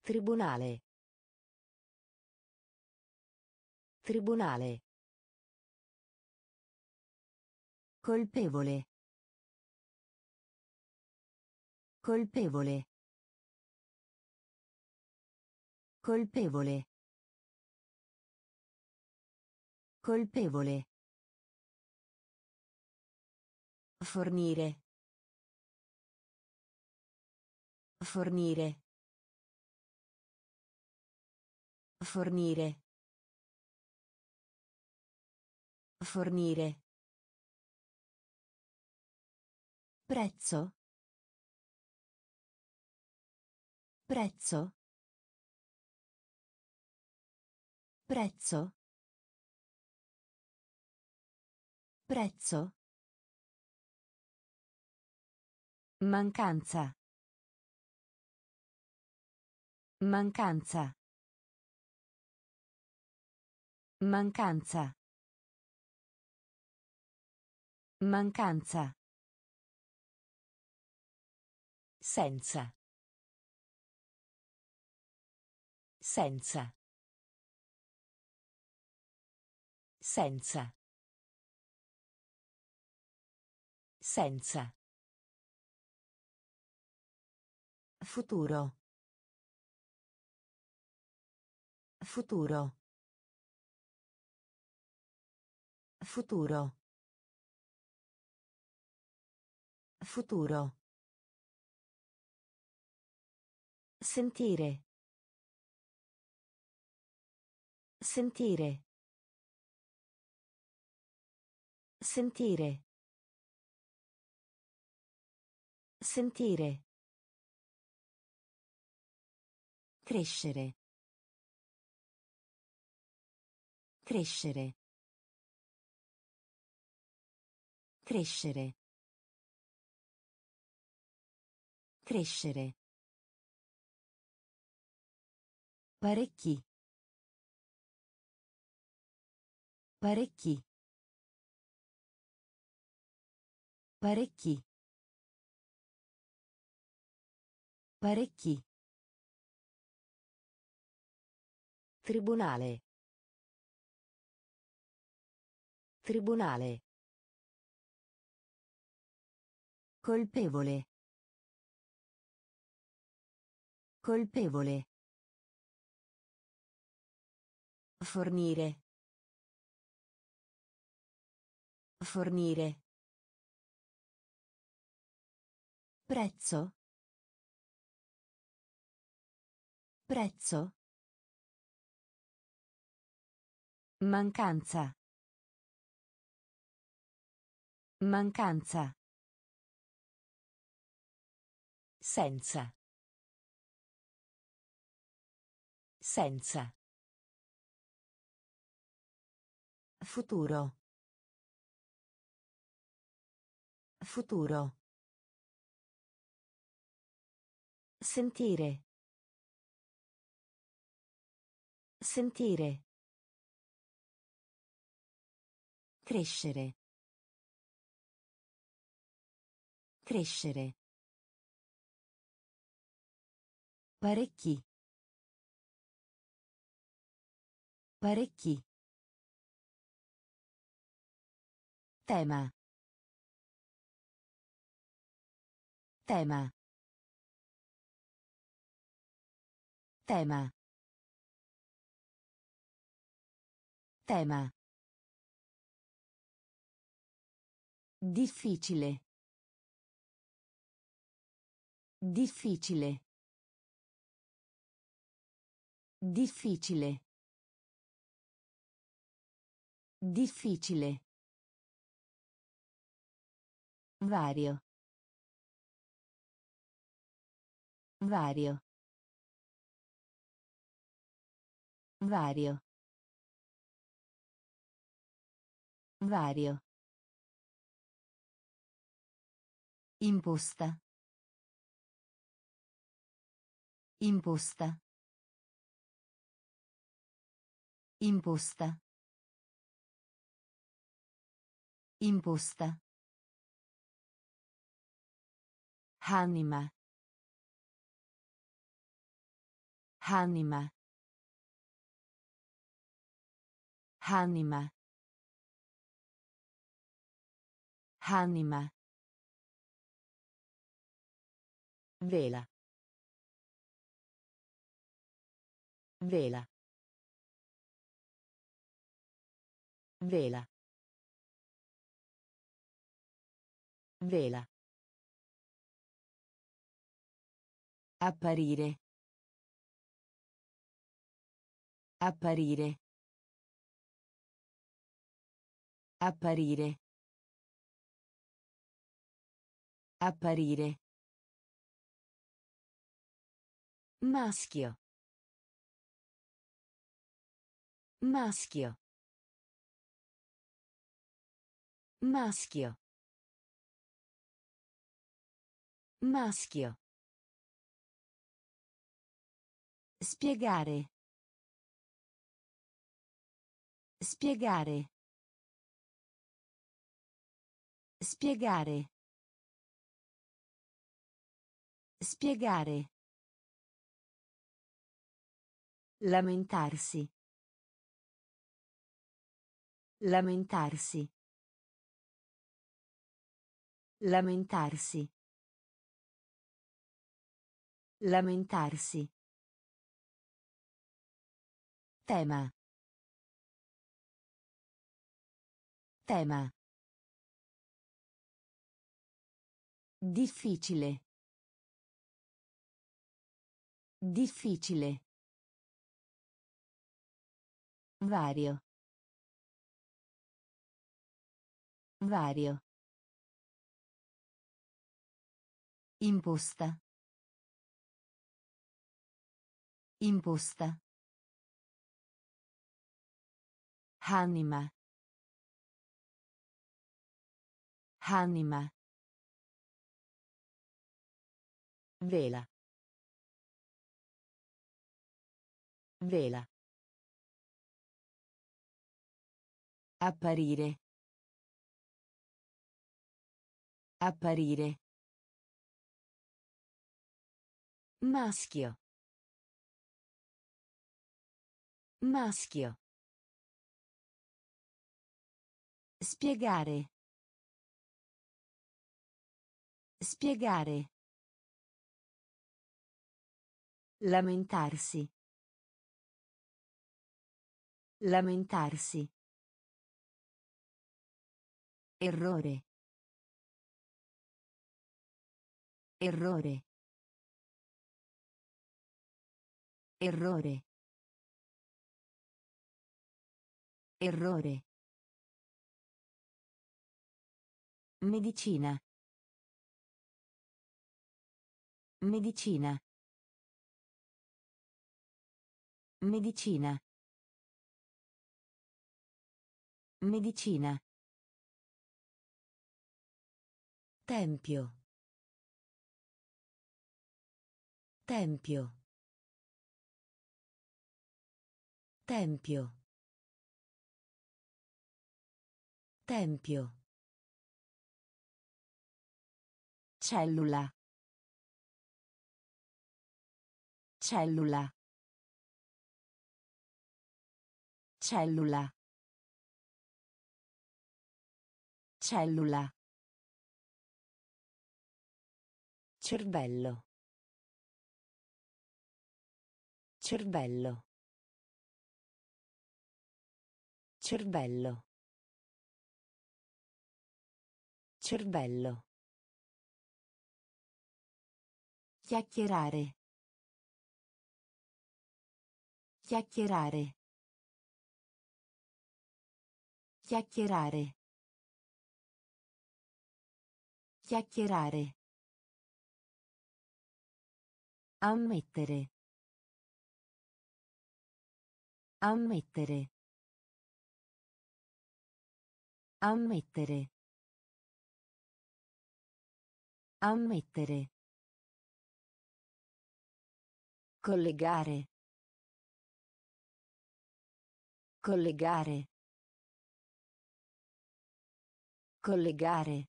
Tribunale. Tribunale. Colpevole. Colpevole. Colpevole. Colpevole. Fornire. Fornire. Fornire. Fornire. Prezzo. Prezzo. Prezzo. Prezzo. Mancanza. Mancanza. Mancanza. Mancanza. Senza. Senza. Senza. Senza. Futuro. Futuro. Futuro. Futuro. Sentire. Sentire. Sentire. Sentire. Crescere. Crescere. Crescere. Crescere. Parecchi. Parecchi. Parecchi. Parecchi. Tribunale. Tribunale. Colpevole. Colpevole. Fornire. Fornire. Prezzo. Prezzo. Mancanza. Mancanza. Senza. Senza. Futuro. Futuro. Sentire. Sentire. Crescere. Crescere. Parecchi. Parecchi. Tema. Tema. Tema. Tema. Difficile. Difficile. Difficile. Difficile. Vario. Vario. Vario. Vario. Imposta. Imposta. Imposta. Imposta. Anima. Anima. Anima. Anima. Vela. Vela. Vela. Vela. Apparire. Apparire. Apparire. Apparire. Maschio. Maschio. Maschio. Maschio. Spiegare. Spiegare. Spiegare. Spiegare. Lamentarsi. Lamentarsi. Lamentarsi. Lamentarsi. Tema. Tema. Difficile. Difficile. Vario. Vario. Imposta. Imposta. Anima. Anima. Vela. Vela. Apparire. Apparire. Maschio. Maschio. Spiegare. Spiegare. Lamentarsi. Lamentarsi. Errore. Errore. Errore. Errore. Medicina. Medicina. Medicina. Medicina. Tempio. Tempio. Tempio. Tempio. Cellula. Cellula. Cellula. Cellula. Cervello. Cervello. Cervello. Cervello. Chiacchierare. Chiacchierare. Chiacchierare. Chiacchierare. Ammettere. Ammettere. Ammettere. Ammettere. Collegare. Collegare. Collegare.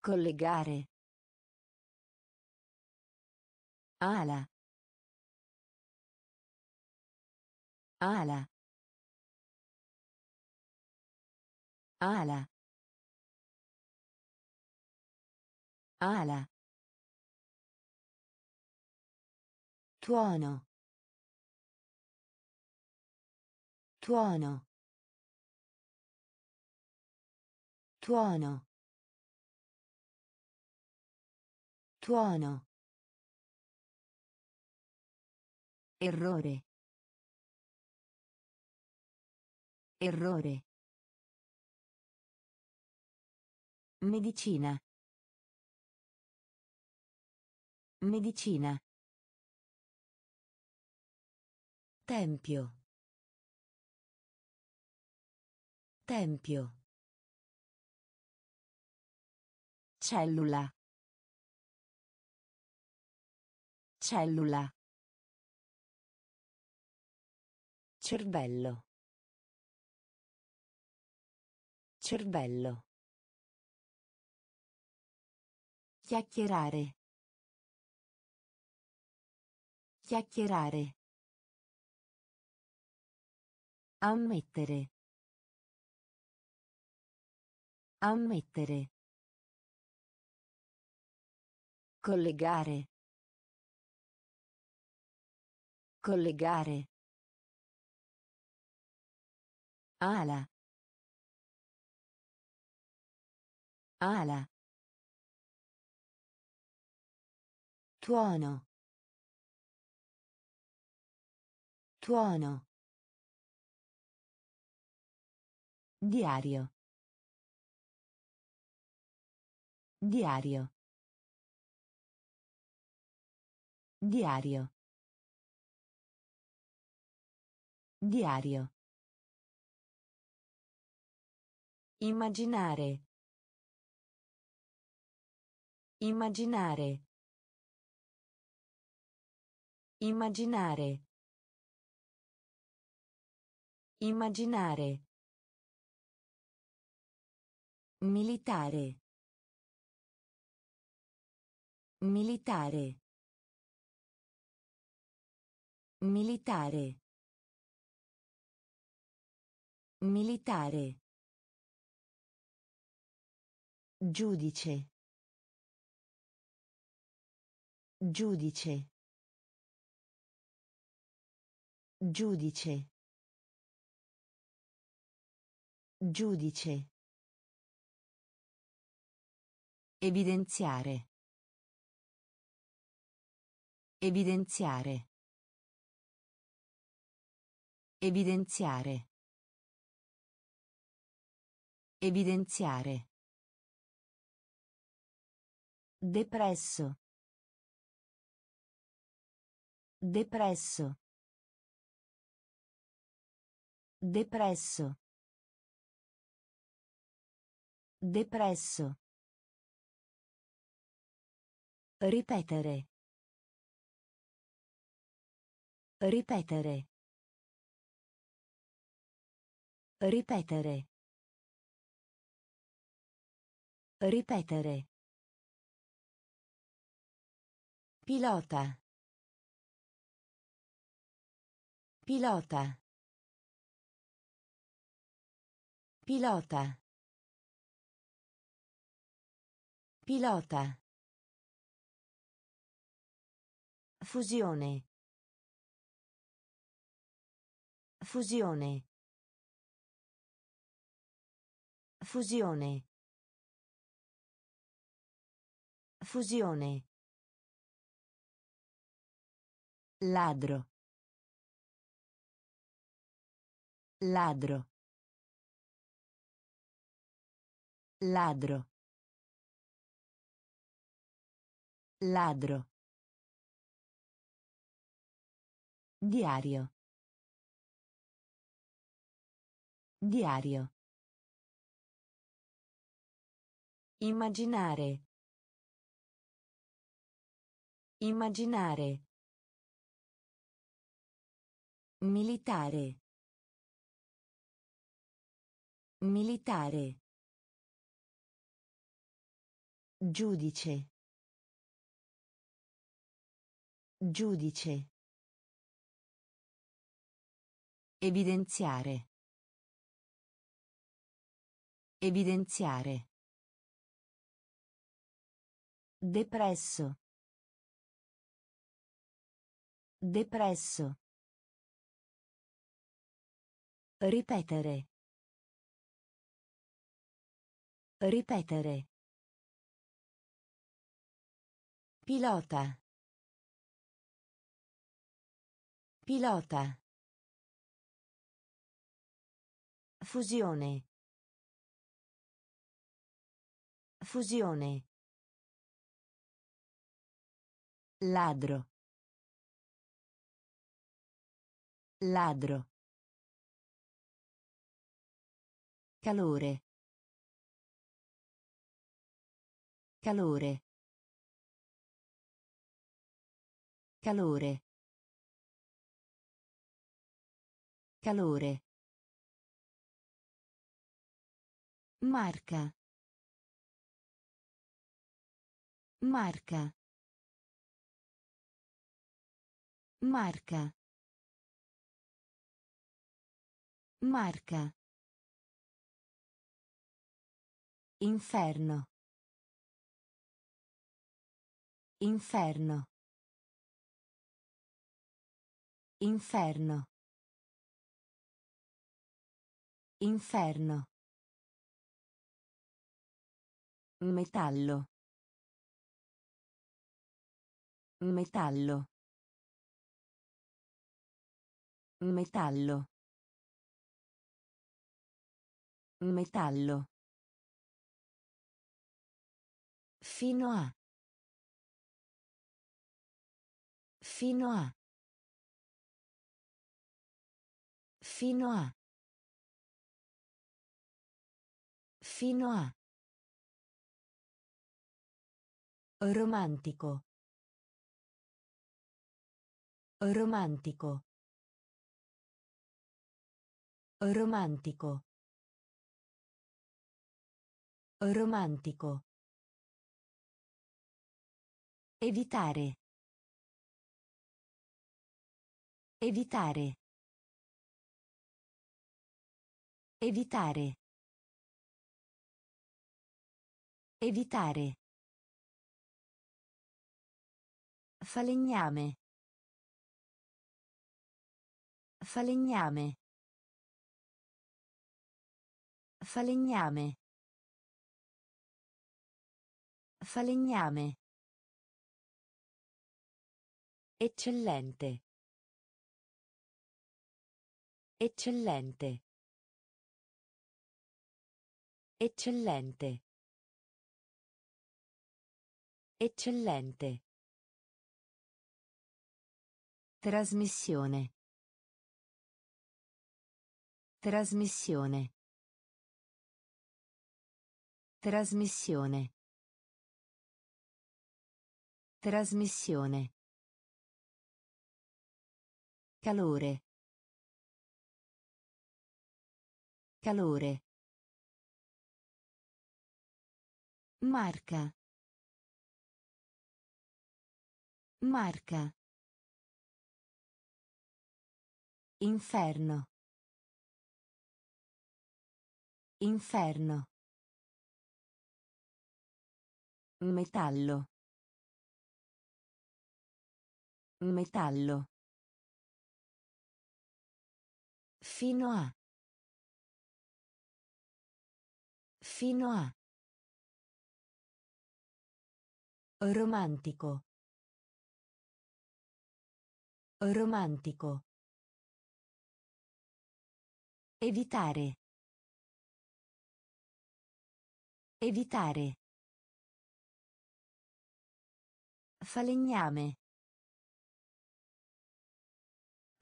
Collegare. Ala. Ala. Ala. Ala. Tuono. Tuono. Tuono. Tuono. Errore. Errore. Medicina. Medicina. Tempio. Tempio. Cellula. Cellula. Cervello. Cervello. Chiacchierare. Chiacchierare. Ammettere. Ammettere. Collegare. Collegare. Ala. Ala. Tuono. Tuono. Diario. Diario. Diario. Diario. Immaginare. Immaginare. Immaginare. Immaginare. Militare. Militare. Militare. Militare. Giudice. Giudice. Giudice. Giudice. Evidenziare. Evidenziare. Evidenziare. Evidenziare. Depresso. Depresso. Depresso. Depresso. Ripetere. Ripetere. Ripetere. Ripetere. Pilota. Pilota. Pilota. Pilota. Fusione. Fusione. Fusione. Fusione. Ladro. Ladro. Ladro. Ladro. Diario. Diario. Immaginare. Immaginare. Militare. Militare. Giudice. Giudice. Evidenziare. Evidenziare. Depresso. Depresso. Ripetere. Ripetere. Pilota. Pilota. Fusione. Fusione. Ladro. Ladro. Calore. Calore. Calore. Calore. Marca. Marca. Marca. Marca. Inferno. Inferno. Inferno. Inferno. Metallo. Metallo. Metallo. Metallo. Fino a. Fino a. Fino a. Fino a. Romantico. Romantico. Romantico. Romantico. Evitare. Evitare. Evitare. Evitare. Falegname. Falegname. Falegname. Falegname. Eccellente. Eccellente. Eccellente. Eccellente. Trasmissione. Trasmissione. Trasmissione. Trasmissione. Calore. Calore. Marca. Marca. Inferno. Inferno. Metallo. Metallo. Fino a. Fino a. Romantico. Romantico. Evitare. Evitare. Falegname.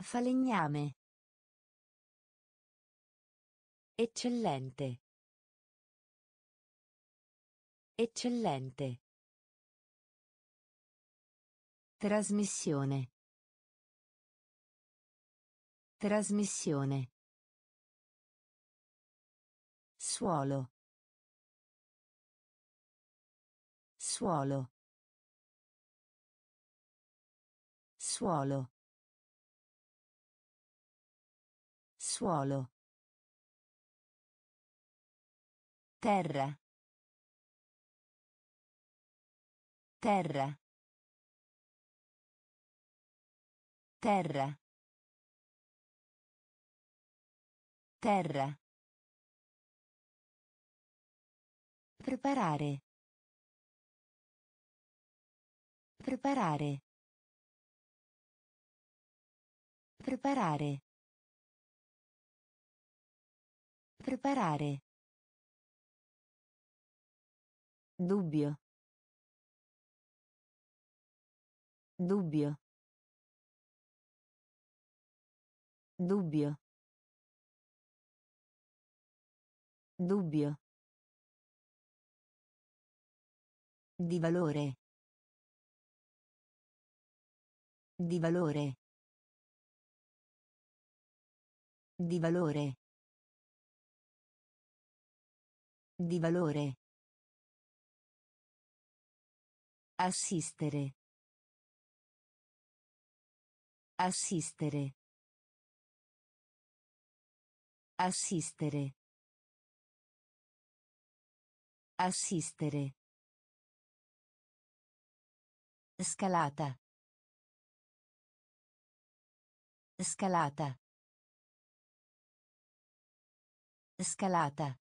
Falegname. Eccellente. Eccellente. Trasmissione. Trasmissione. Suolo. Suolo. Suolo. Suolo. Terra. Terra. Terra. Terra. Preparare. Preparare. Preparare. Preparare. Dubbio. Dubbio. Dubbio. Dubbio. Di valore. Di valore. Di valore. Di valore. Assistere. Assistere. Assistere. Assistere. Scalata. Scalata. Scalata.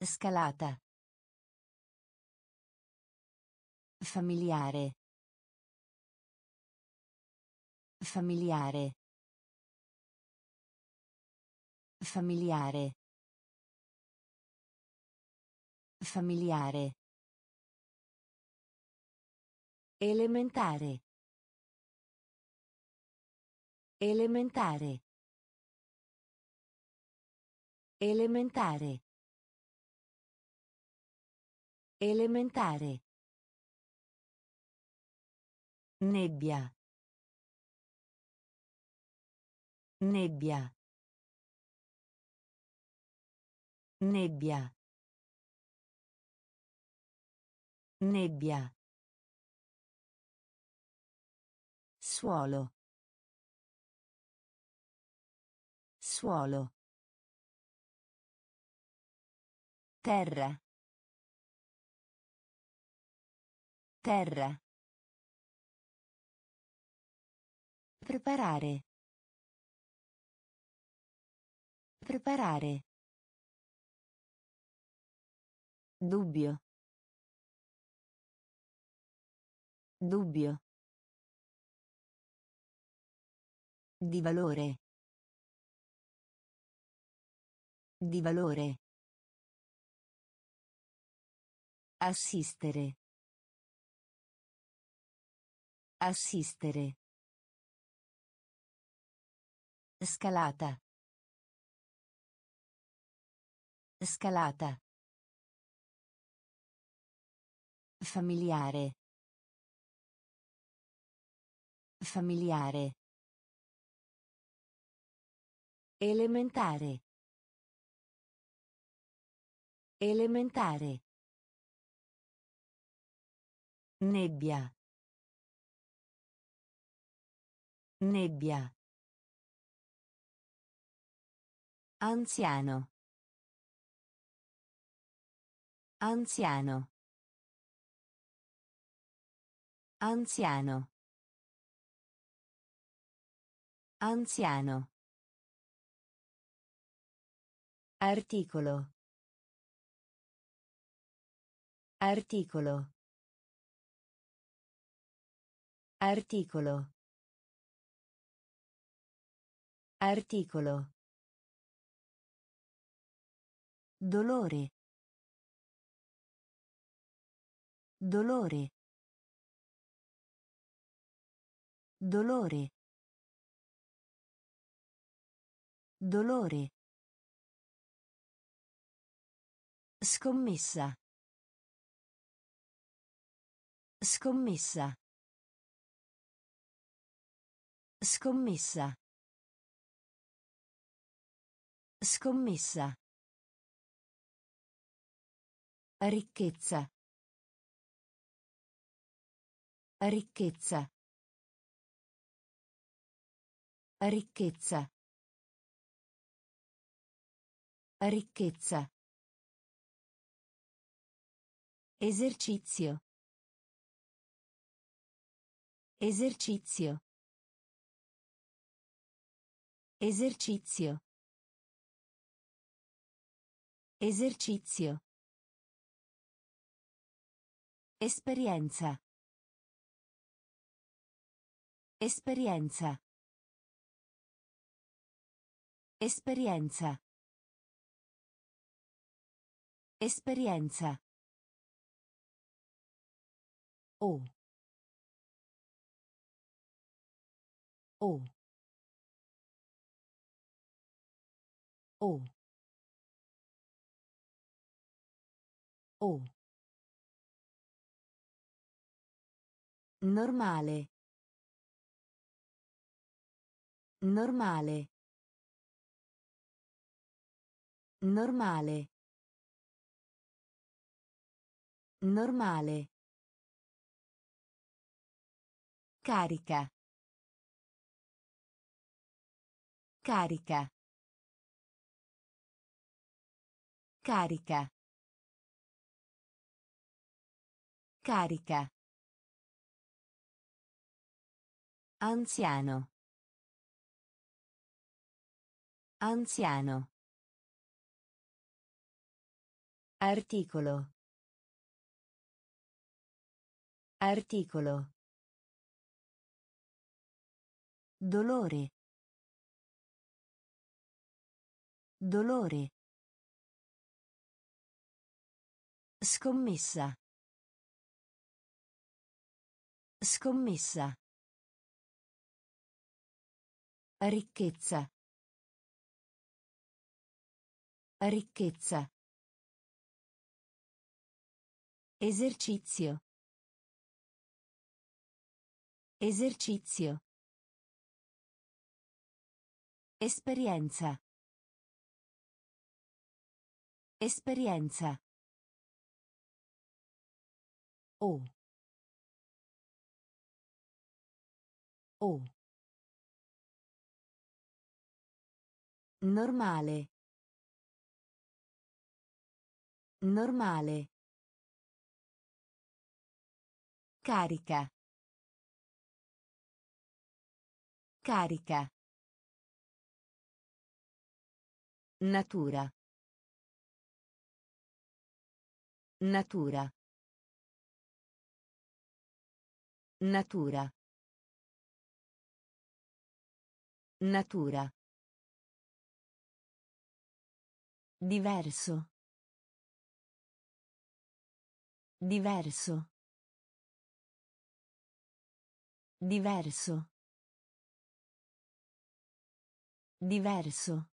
Scalata. Familiare. Familiare. Familiare. Familiare. Elementare. Elementare. Elementare. Elementare. Nebbia. Nebbia. Nebbia. Nebbia. Suolo. Suolo. Terra. Terra. Preparare. Preparare. Dubbio. Dubbio. Di valore. Di valore. Assistere. Assistere. Scalata. Scalata. Familiare. Familiare. Elementare. Elementare. Nebbia. Nebbia. Anziano. Anziano. Anziano. Anziano. Articolo. Articolo. Articolo. Articolo. Dolore. Dolore. Dolore. Dolore. Scommessa. Scommessa. Scommessa. Scommessa. Ricchezza. Ricchezza. Ricchezza. Ricchezza. Esercizio. Esercizio. Esercizio. Esercizio. Esperienza. Esperienza. Esperienza. Esperienza. O. O. O. O. Normale. Normale. Normale. Normale. Carica. Carica. Carica. Carica. Anziano. Anziano. Articolo. Articolo. Dolore. Dolore. Scommessa. Scommessa. Ricchezza. Ricchezza. Esercizio. Esercizio. Esperienza. Esperienza. O. O. Normale. Normale. Carica. Carica. Natura. Natura. Natura. Natura. Diverso. Diverso. Diverso. Diverso.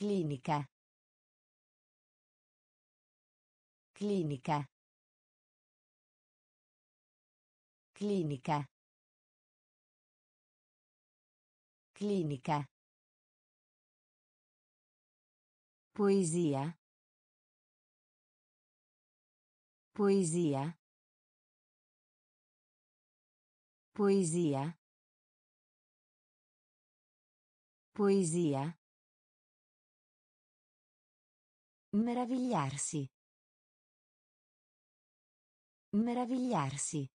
Clinica. Clinica. Clinica. Clinica. Poesia. Poesia. Poesia. Poesia. Meravigliarsi. Meravigliarsi.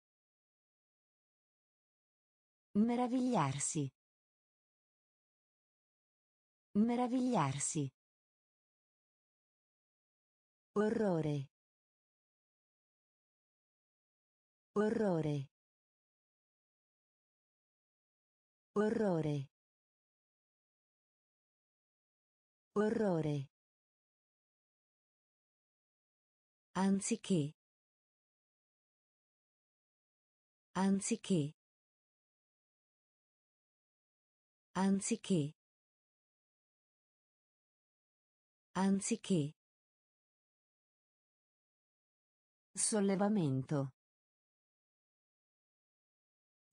Meravigliarsi. Meravigliarsi. Orrore. Orrore. Orrore. Orrore. Anziché. Anziché. Anziché. Anziché. Sollevamento.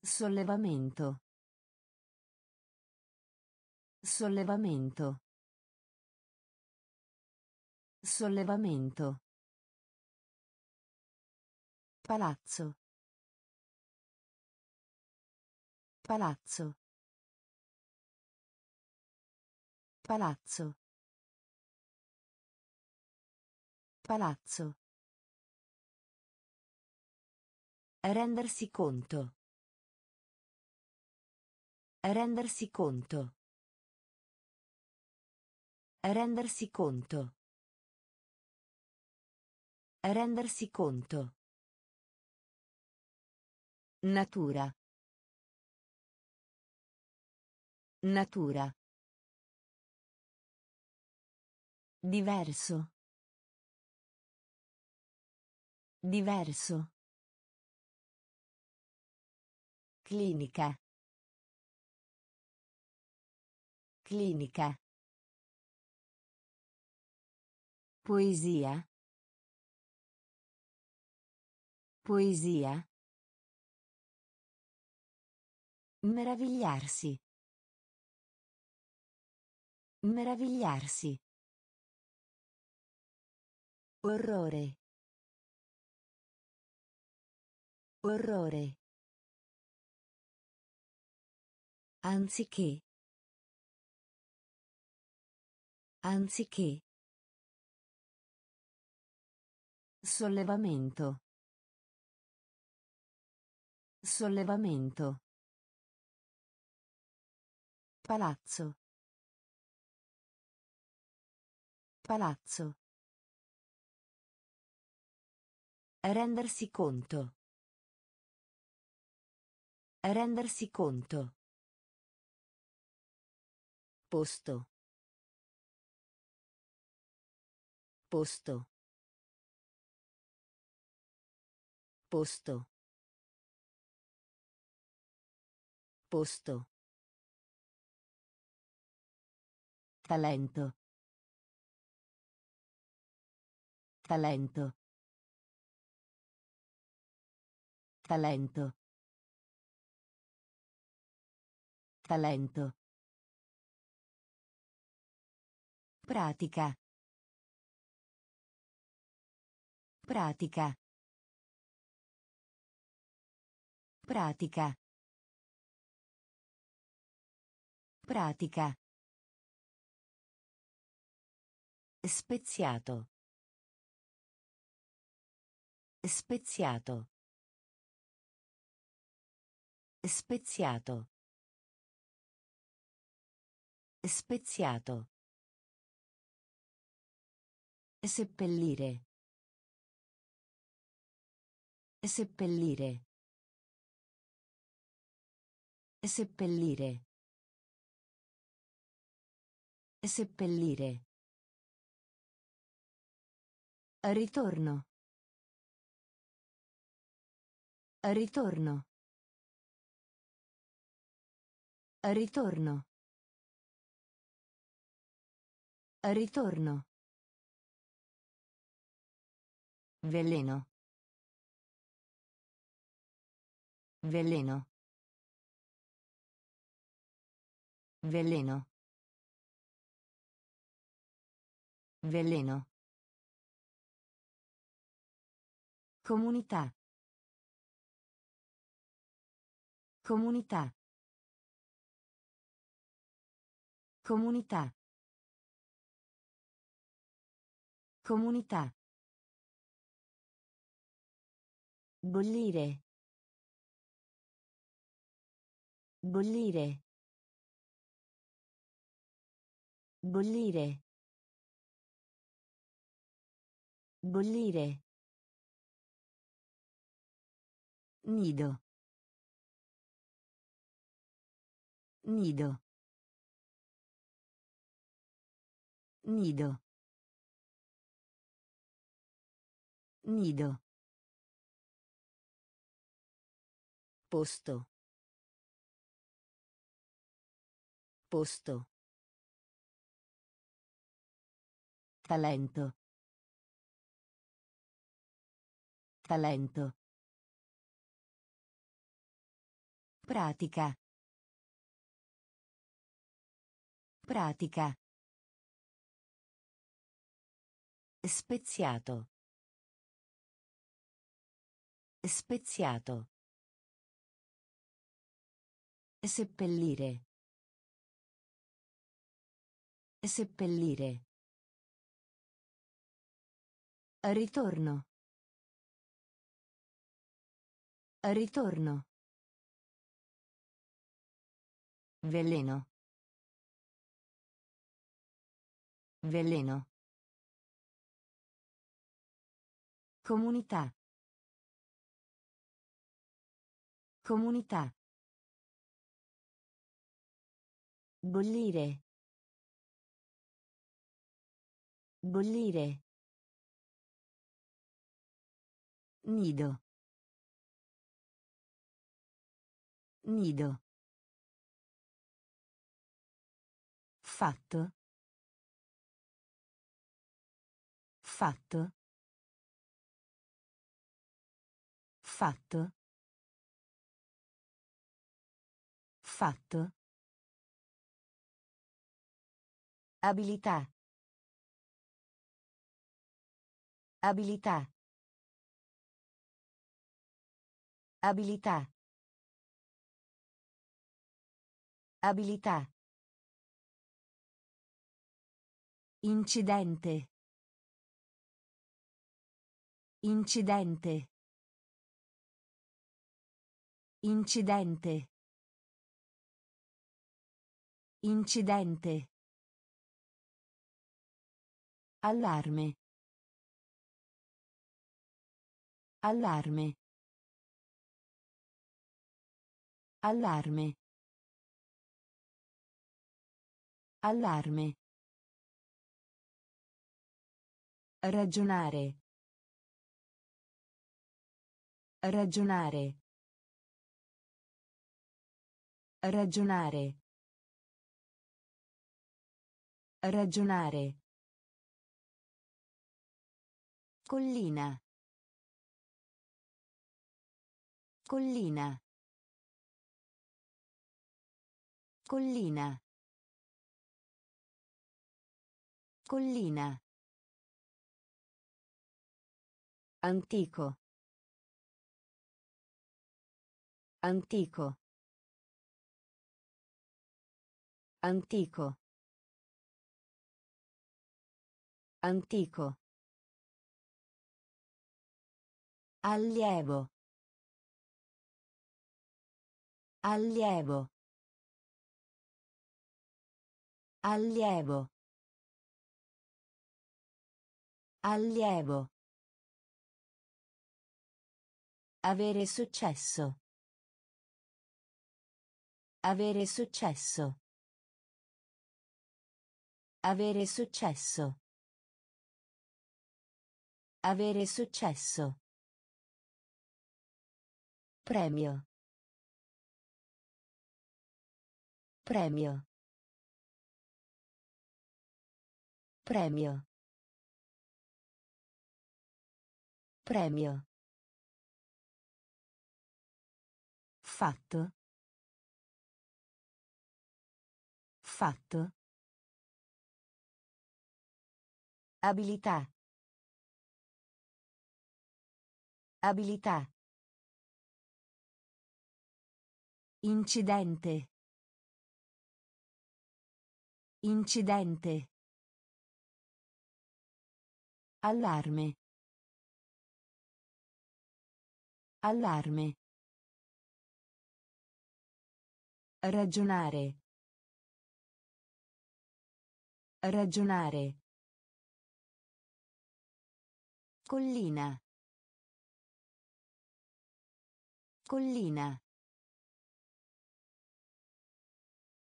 Sollevamento. Sollevamento. Sollevamento. Palazzo. Palazzo. Palazzo. Palazzo. Rendersi conto. Rendersi conto. Rendersi conto. Rendersi conto. Natura. Natura. Diverso. Diverso. Clinica. Clinica. Poesia. Poesia. Meravigliarsi. Meravigliarsi. Orrore. Orrore. Anziché. Anziché. Sollevamento. Sollevamento. Palazzo. Palazzo. Rendersi conto. Rendersi conto. Posto. Posto. Posto. Posto. Talento. Talento. Talento. Talento. Pratica. Pratica. Pratica. Pratica. Speziato. Speziato. Speziato. Speziato. Seppellire. Seppellire. Seppellire. Seppellire. Ritorno. Ritorno. Ritorno. Ritorno. Veleno. Veleno. Veleno. Veleno. Comunità. Comunità. Comunità. Comunità. Bollire. Bollire. Bollire. Bollire. Nido. Nido. Nido. Nido. Posto. Posto. Talento. Talento. Pratica. Pratica. Speziato. Speziato. Seppellire. Seppellire. Ritorno. Ritorno. Veleno. Veleno. Comunità. Comunità. Bollire. Bollire. Nido. Nido. Fatto. Fatto. Fatto. Fatto. Abilità. Abilità. Abilità. Abilità. Incidente. Incidente. Incidente. Incidente. Allarme. Allarme. Allarme. Allarme. Ragionare. Ragionare. Ragionare. Ragionare. Collina. Collina. Collina. Collina. Antico. Antico. Antico. Antico. Allievo. Allievo. Allievo. Allievo. Avere successo. Avere successo. Avere successo. Avere successo. Premio. Premio. Premio. Premio. Fatto. Fatto. Abilità. Abilità. Incidente. Incidente. Allarme. Allarme. Ragionare. Ragionare. Collina. Collina.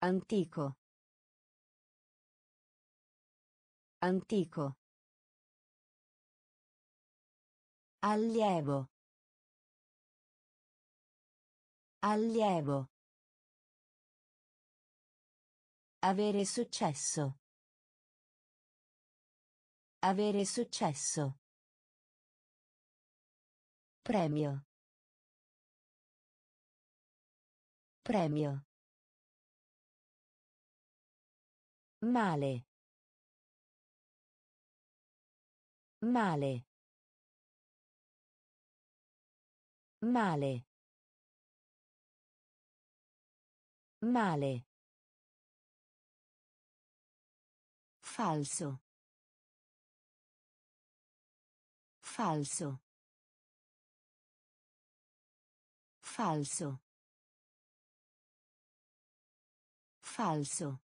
Antico. Antico. Allievo. Allievo. Avere successo. Avere successo. Premio. Premio. Male. Male. Male. Male. Falso. Falso. Falso. Falso.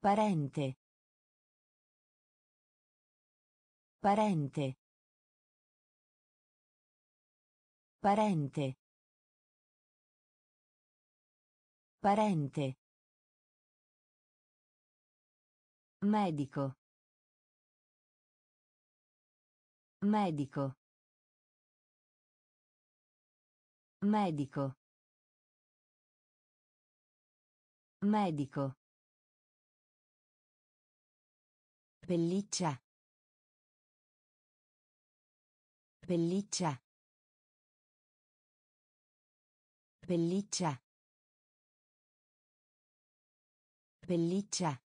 Parente. Parente. Parente. Parente. Medico. Medico. Medico. Medico. Pelliccia. Pelliccia. Pelliccia. Pelliccia.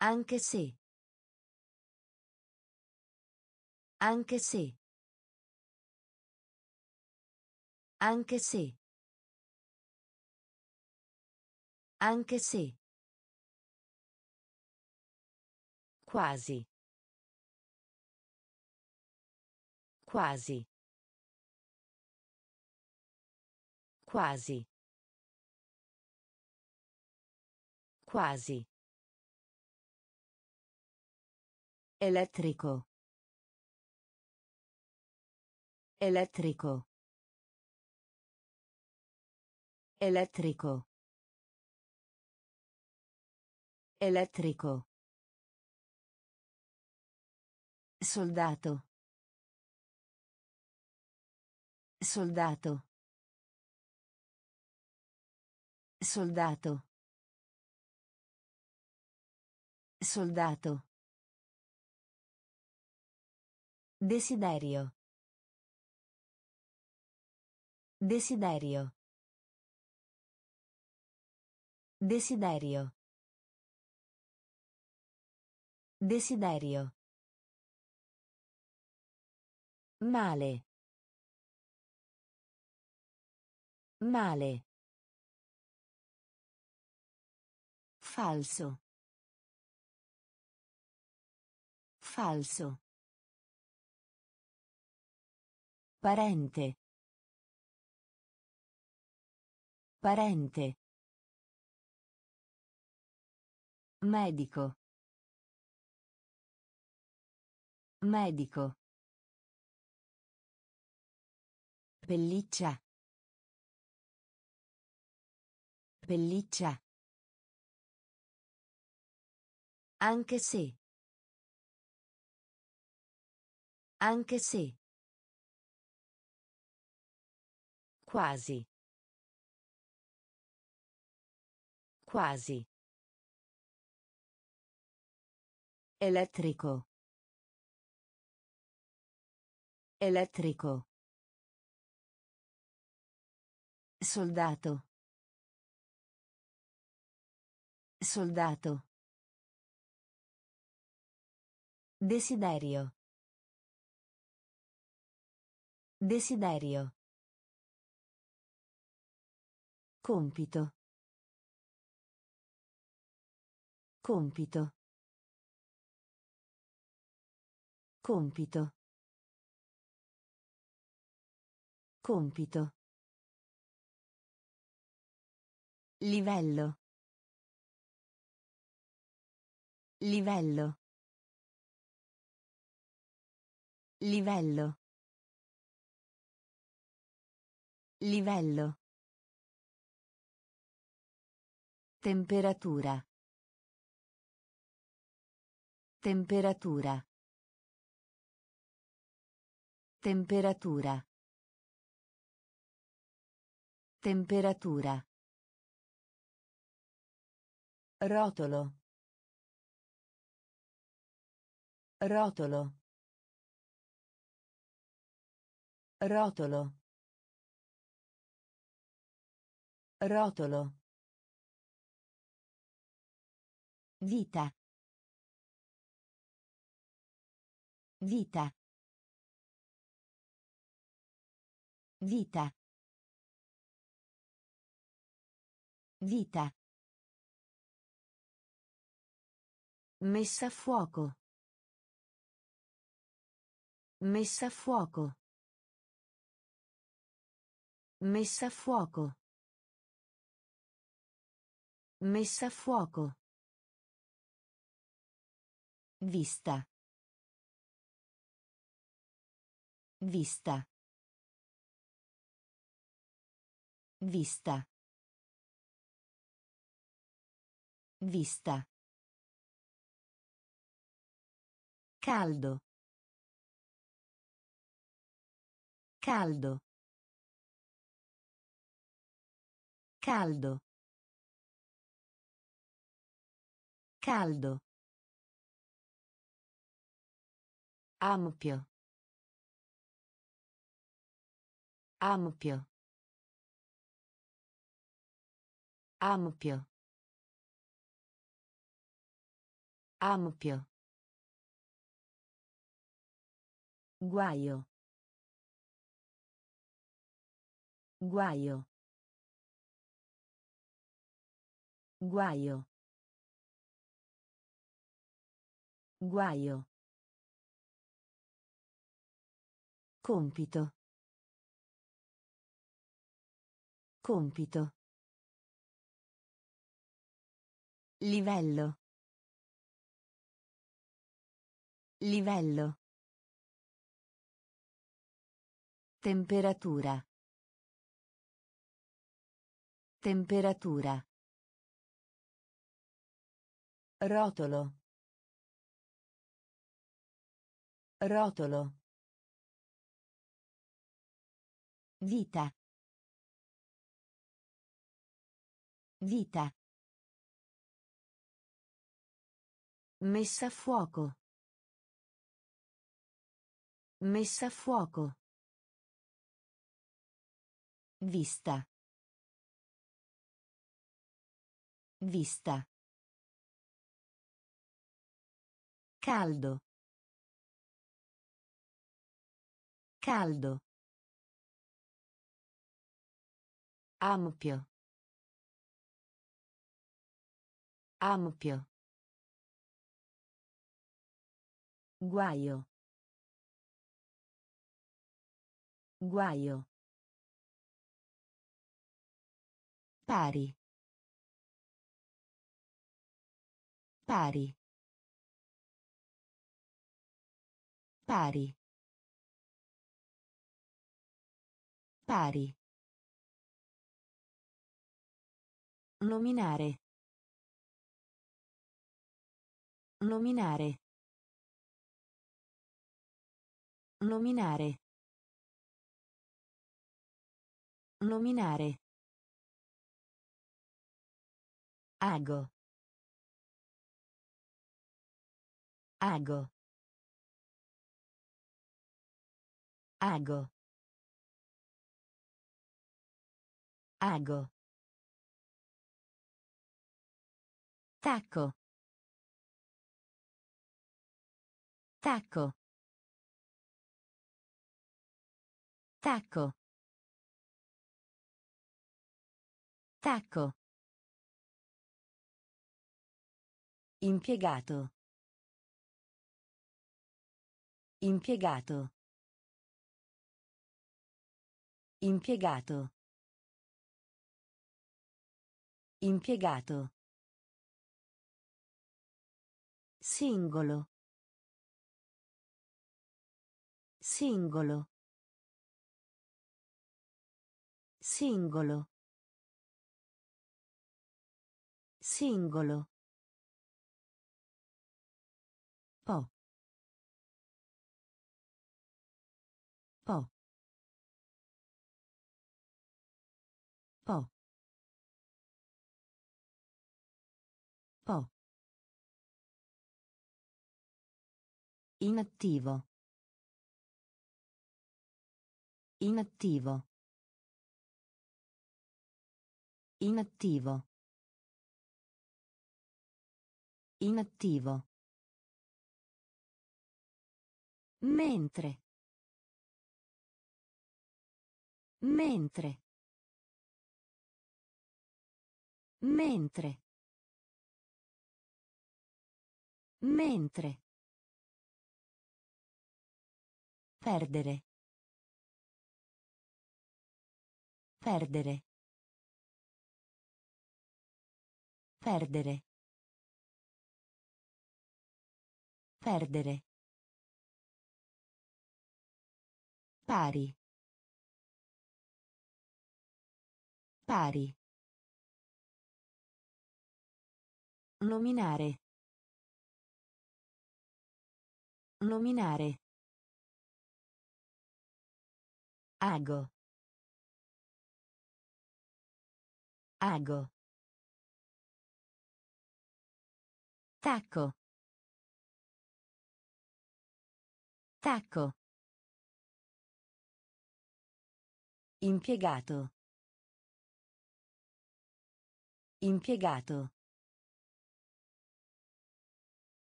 Anche se. Anche se. Anche se. Anche se. Quasi. Quasi. Quasi. Quasi. Elettrico. Elettrico. Elettrico. Elettrico. Soldato. Soldato. Soldato. Soldato. Desiderio. Desiderio. Desiderio. Desiderio. Male. Male. Falso. Falso. Parente. Parente. Medico. Medico. Pelliccia. Pelliccia. Anche se. Anche se. Quasi. Quasi. Elettrico. Elettrico. Soldato. Soldato. Desiderio. Desiderio. Compito. Compito. Compito. Compito. Livello. Livello. Livello. Livello. Temperatura. Temperatura. Temperatura. Temperatura. Rotolo. Rotolo. Rotolo. Rotolo. Vita. Vita. Vita. Vita. Messa a fuoco. Messa a fuoco. Messa a fuoco. Messa a fuoco. Vista. Vista. Vista. Vista. Caldo. Caldo. Caldo. Caldo. Ampio. Ampio. Ampio. Ampio. Guaio. Guaio. Guaio. Guaio. Compito. Compito. Livello. Livello. Temperatura. Temperatura. Rotolo. Rotolo. Vita. Vita. Messa a fuoco. Messa a fuoco. Vista. Vista. Caldo. Caldo. Ampio. Ampio. Guaio. Guaio. Pari. Pari. Pari. Pari. Nominare. Nominare. Nominare. Nominare. Ago. Ago. Ago. Ago. Tacco. Tacco. Tacco. Tacco. Impiegato. Impiegato. Impiegato. Impiegato. Singolo. Singolo. Singolo. Singolo. Po. Inattivo. Inattivo. Inattivo. Inattivo. Mentre. Mentre. Mentre. Mentre. Perdere. Perdere. Perdere. Perdere. Pari. Pari. Nominare. Nominare. Ago. Ago. Tacco. Tacco. Impiegato. Impiegato.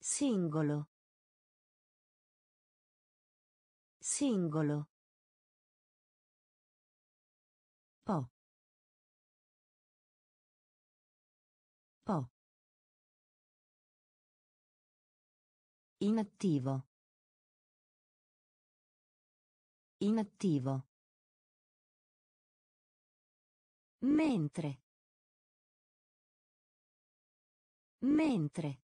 Singolo. Singolo. Inattivo. Inattivo. Mentre. Mentre.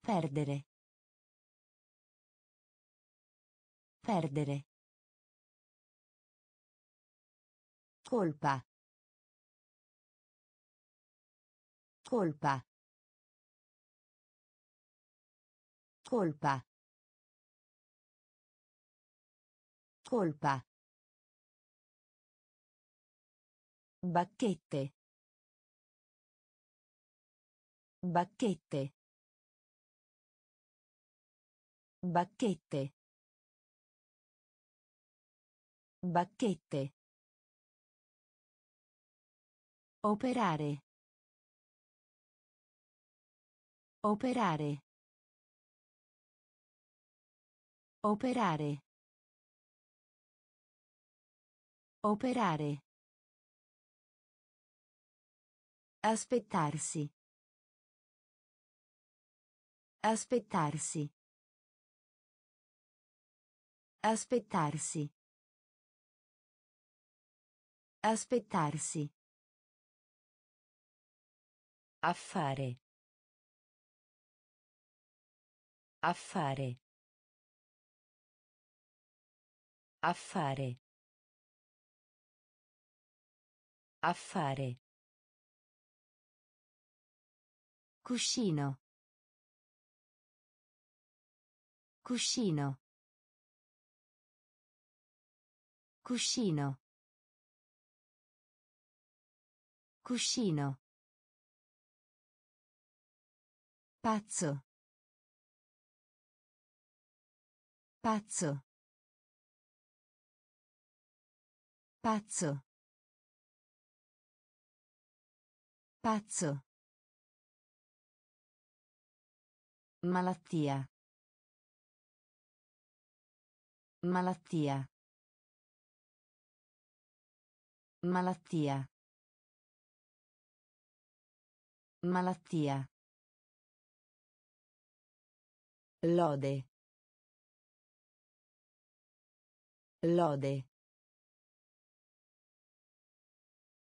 Perdere. Perdere. Colpa. Colpa. Colpa. Colpa. Bacchette. Bacchette. Bacchette. Bacchette. Operare. Operare. Operare. Operare. Aspettarsi. Aspettarsi. Aspettarsi. Aspettarsi. Affare. Affare. Affare. Affare. Cuscino. Cuscino. Cuscino. Cuscino. Pazzo. Pazzo. Pazzo. Pazzo. Malattia. Malattia. Malattia. Malattia. Lode. Lode.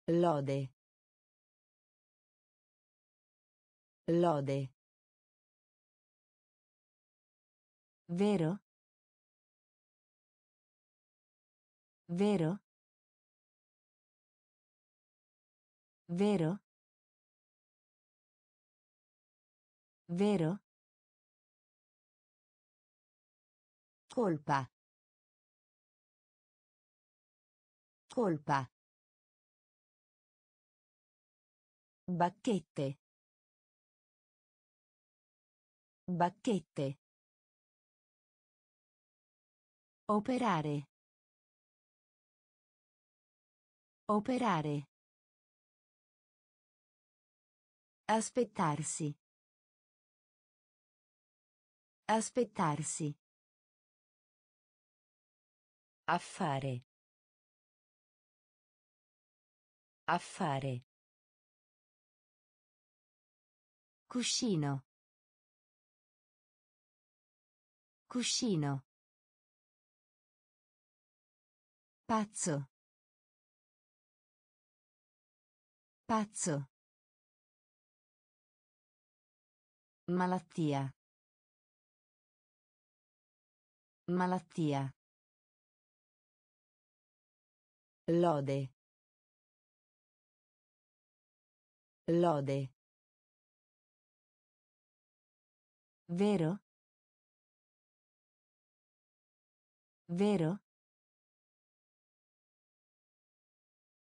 Lode. Lode. Vero? Vero? Vero? Vero? Colpa. Colpa. Bacchette. Bacchette. Operare. Operare. Aspettarsi. Aspettarsi. Affare. Affare. Cuscino. Cuscino. Pazzo. Pazzo. Malattia. Malattia. Lode. Lode. Vero? Vero?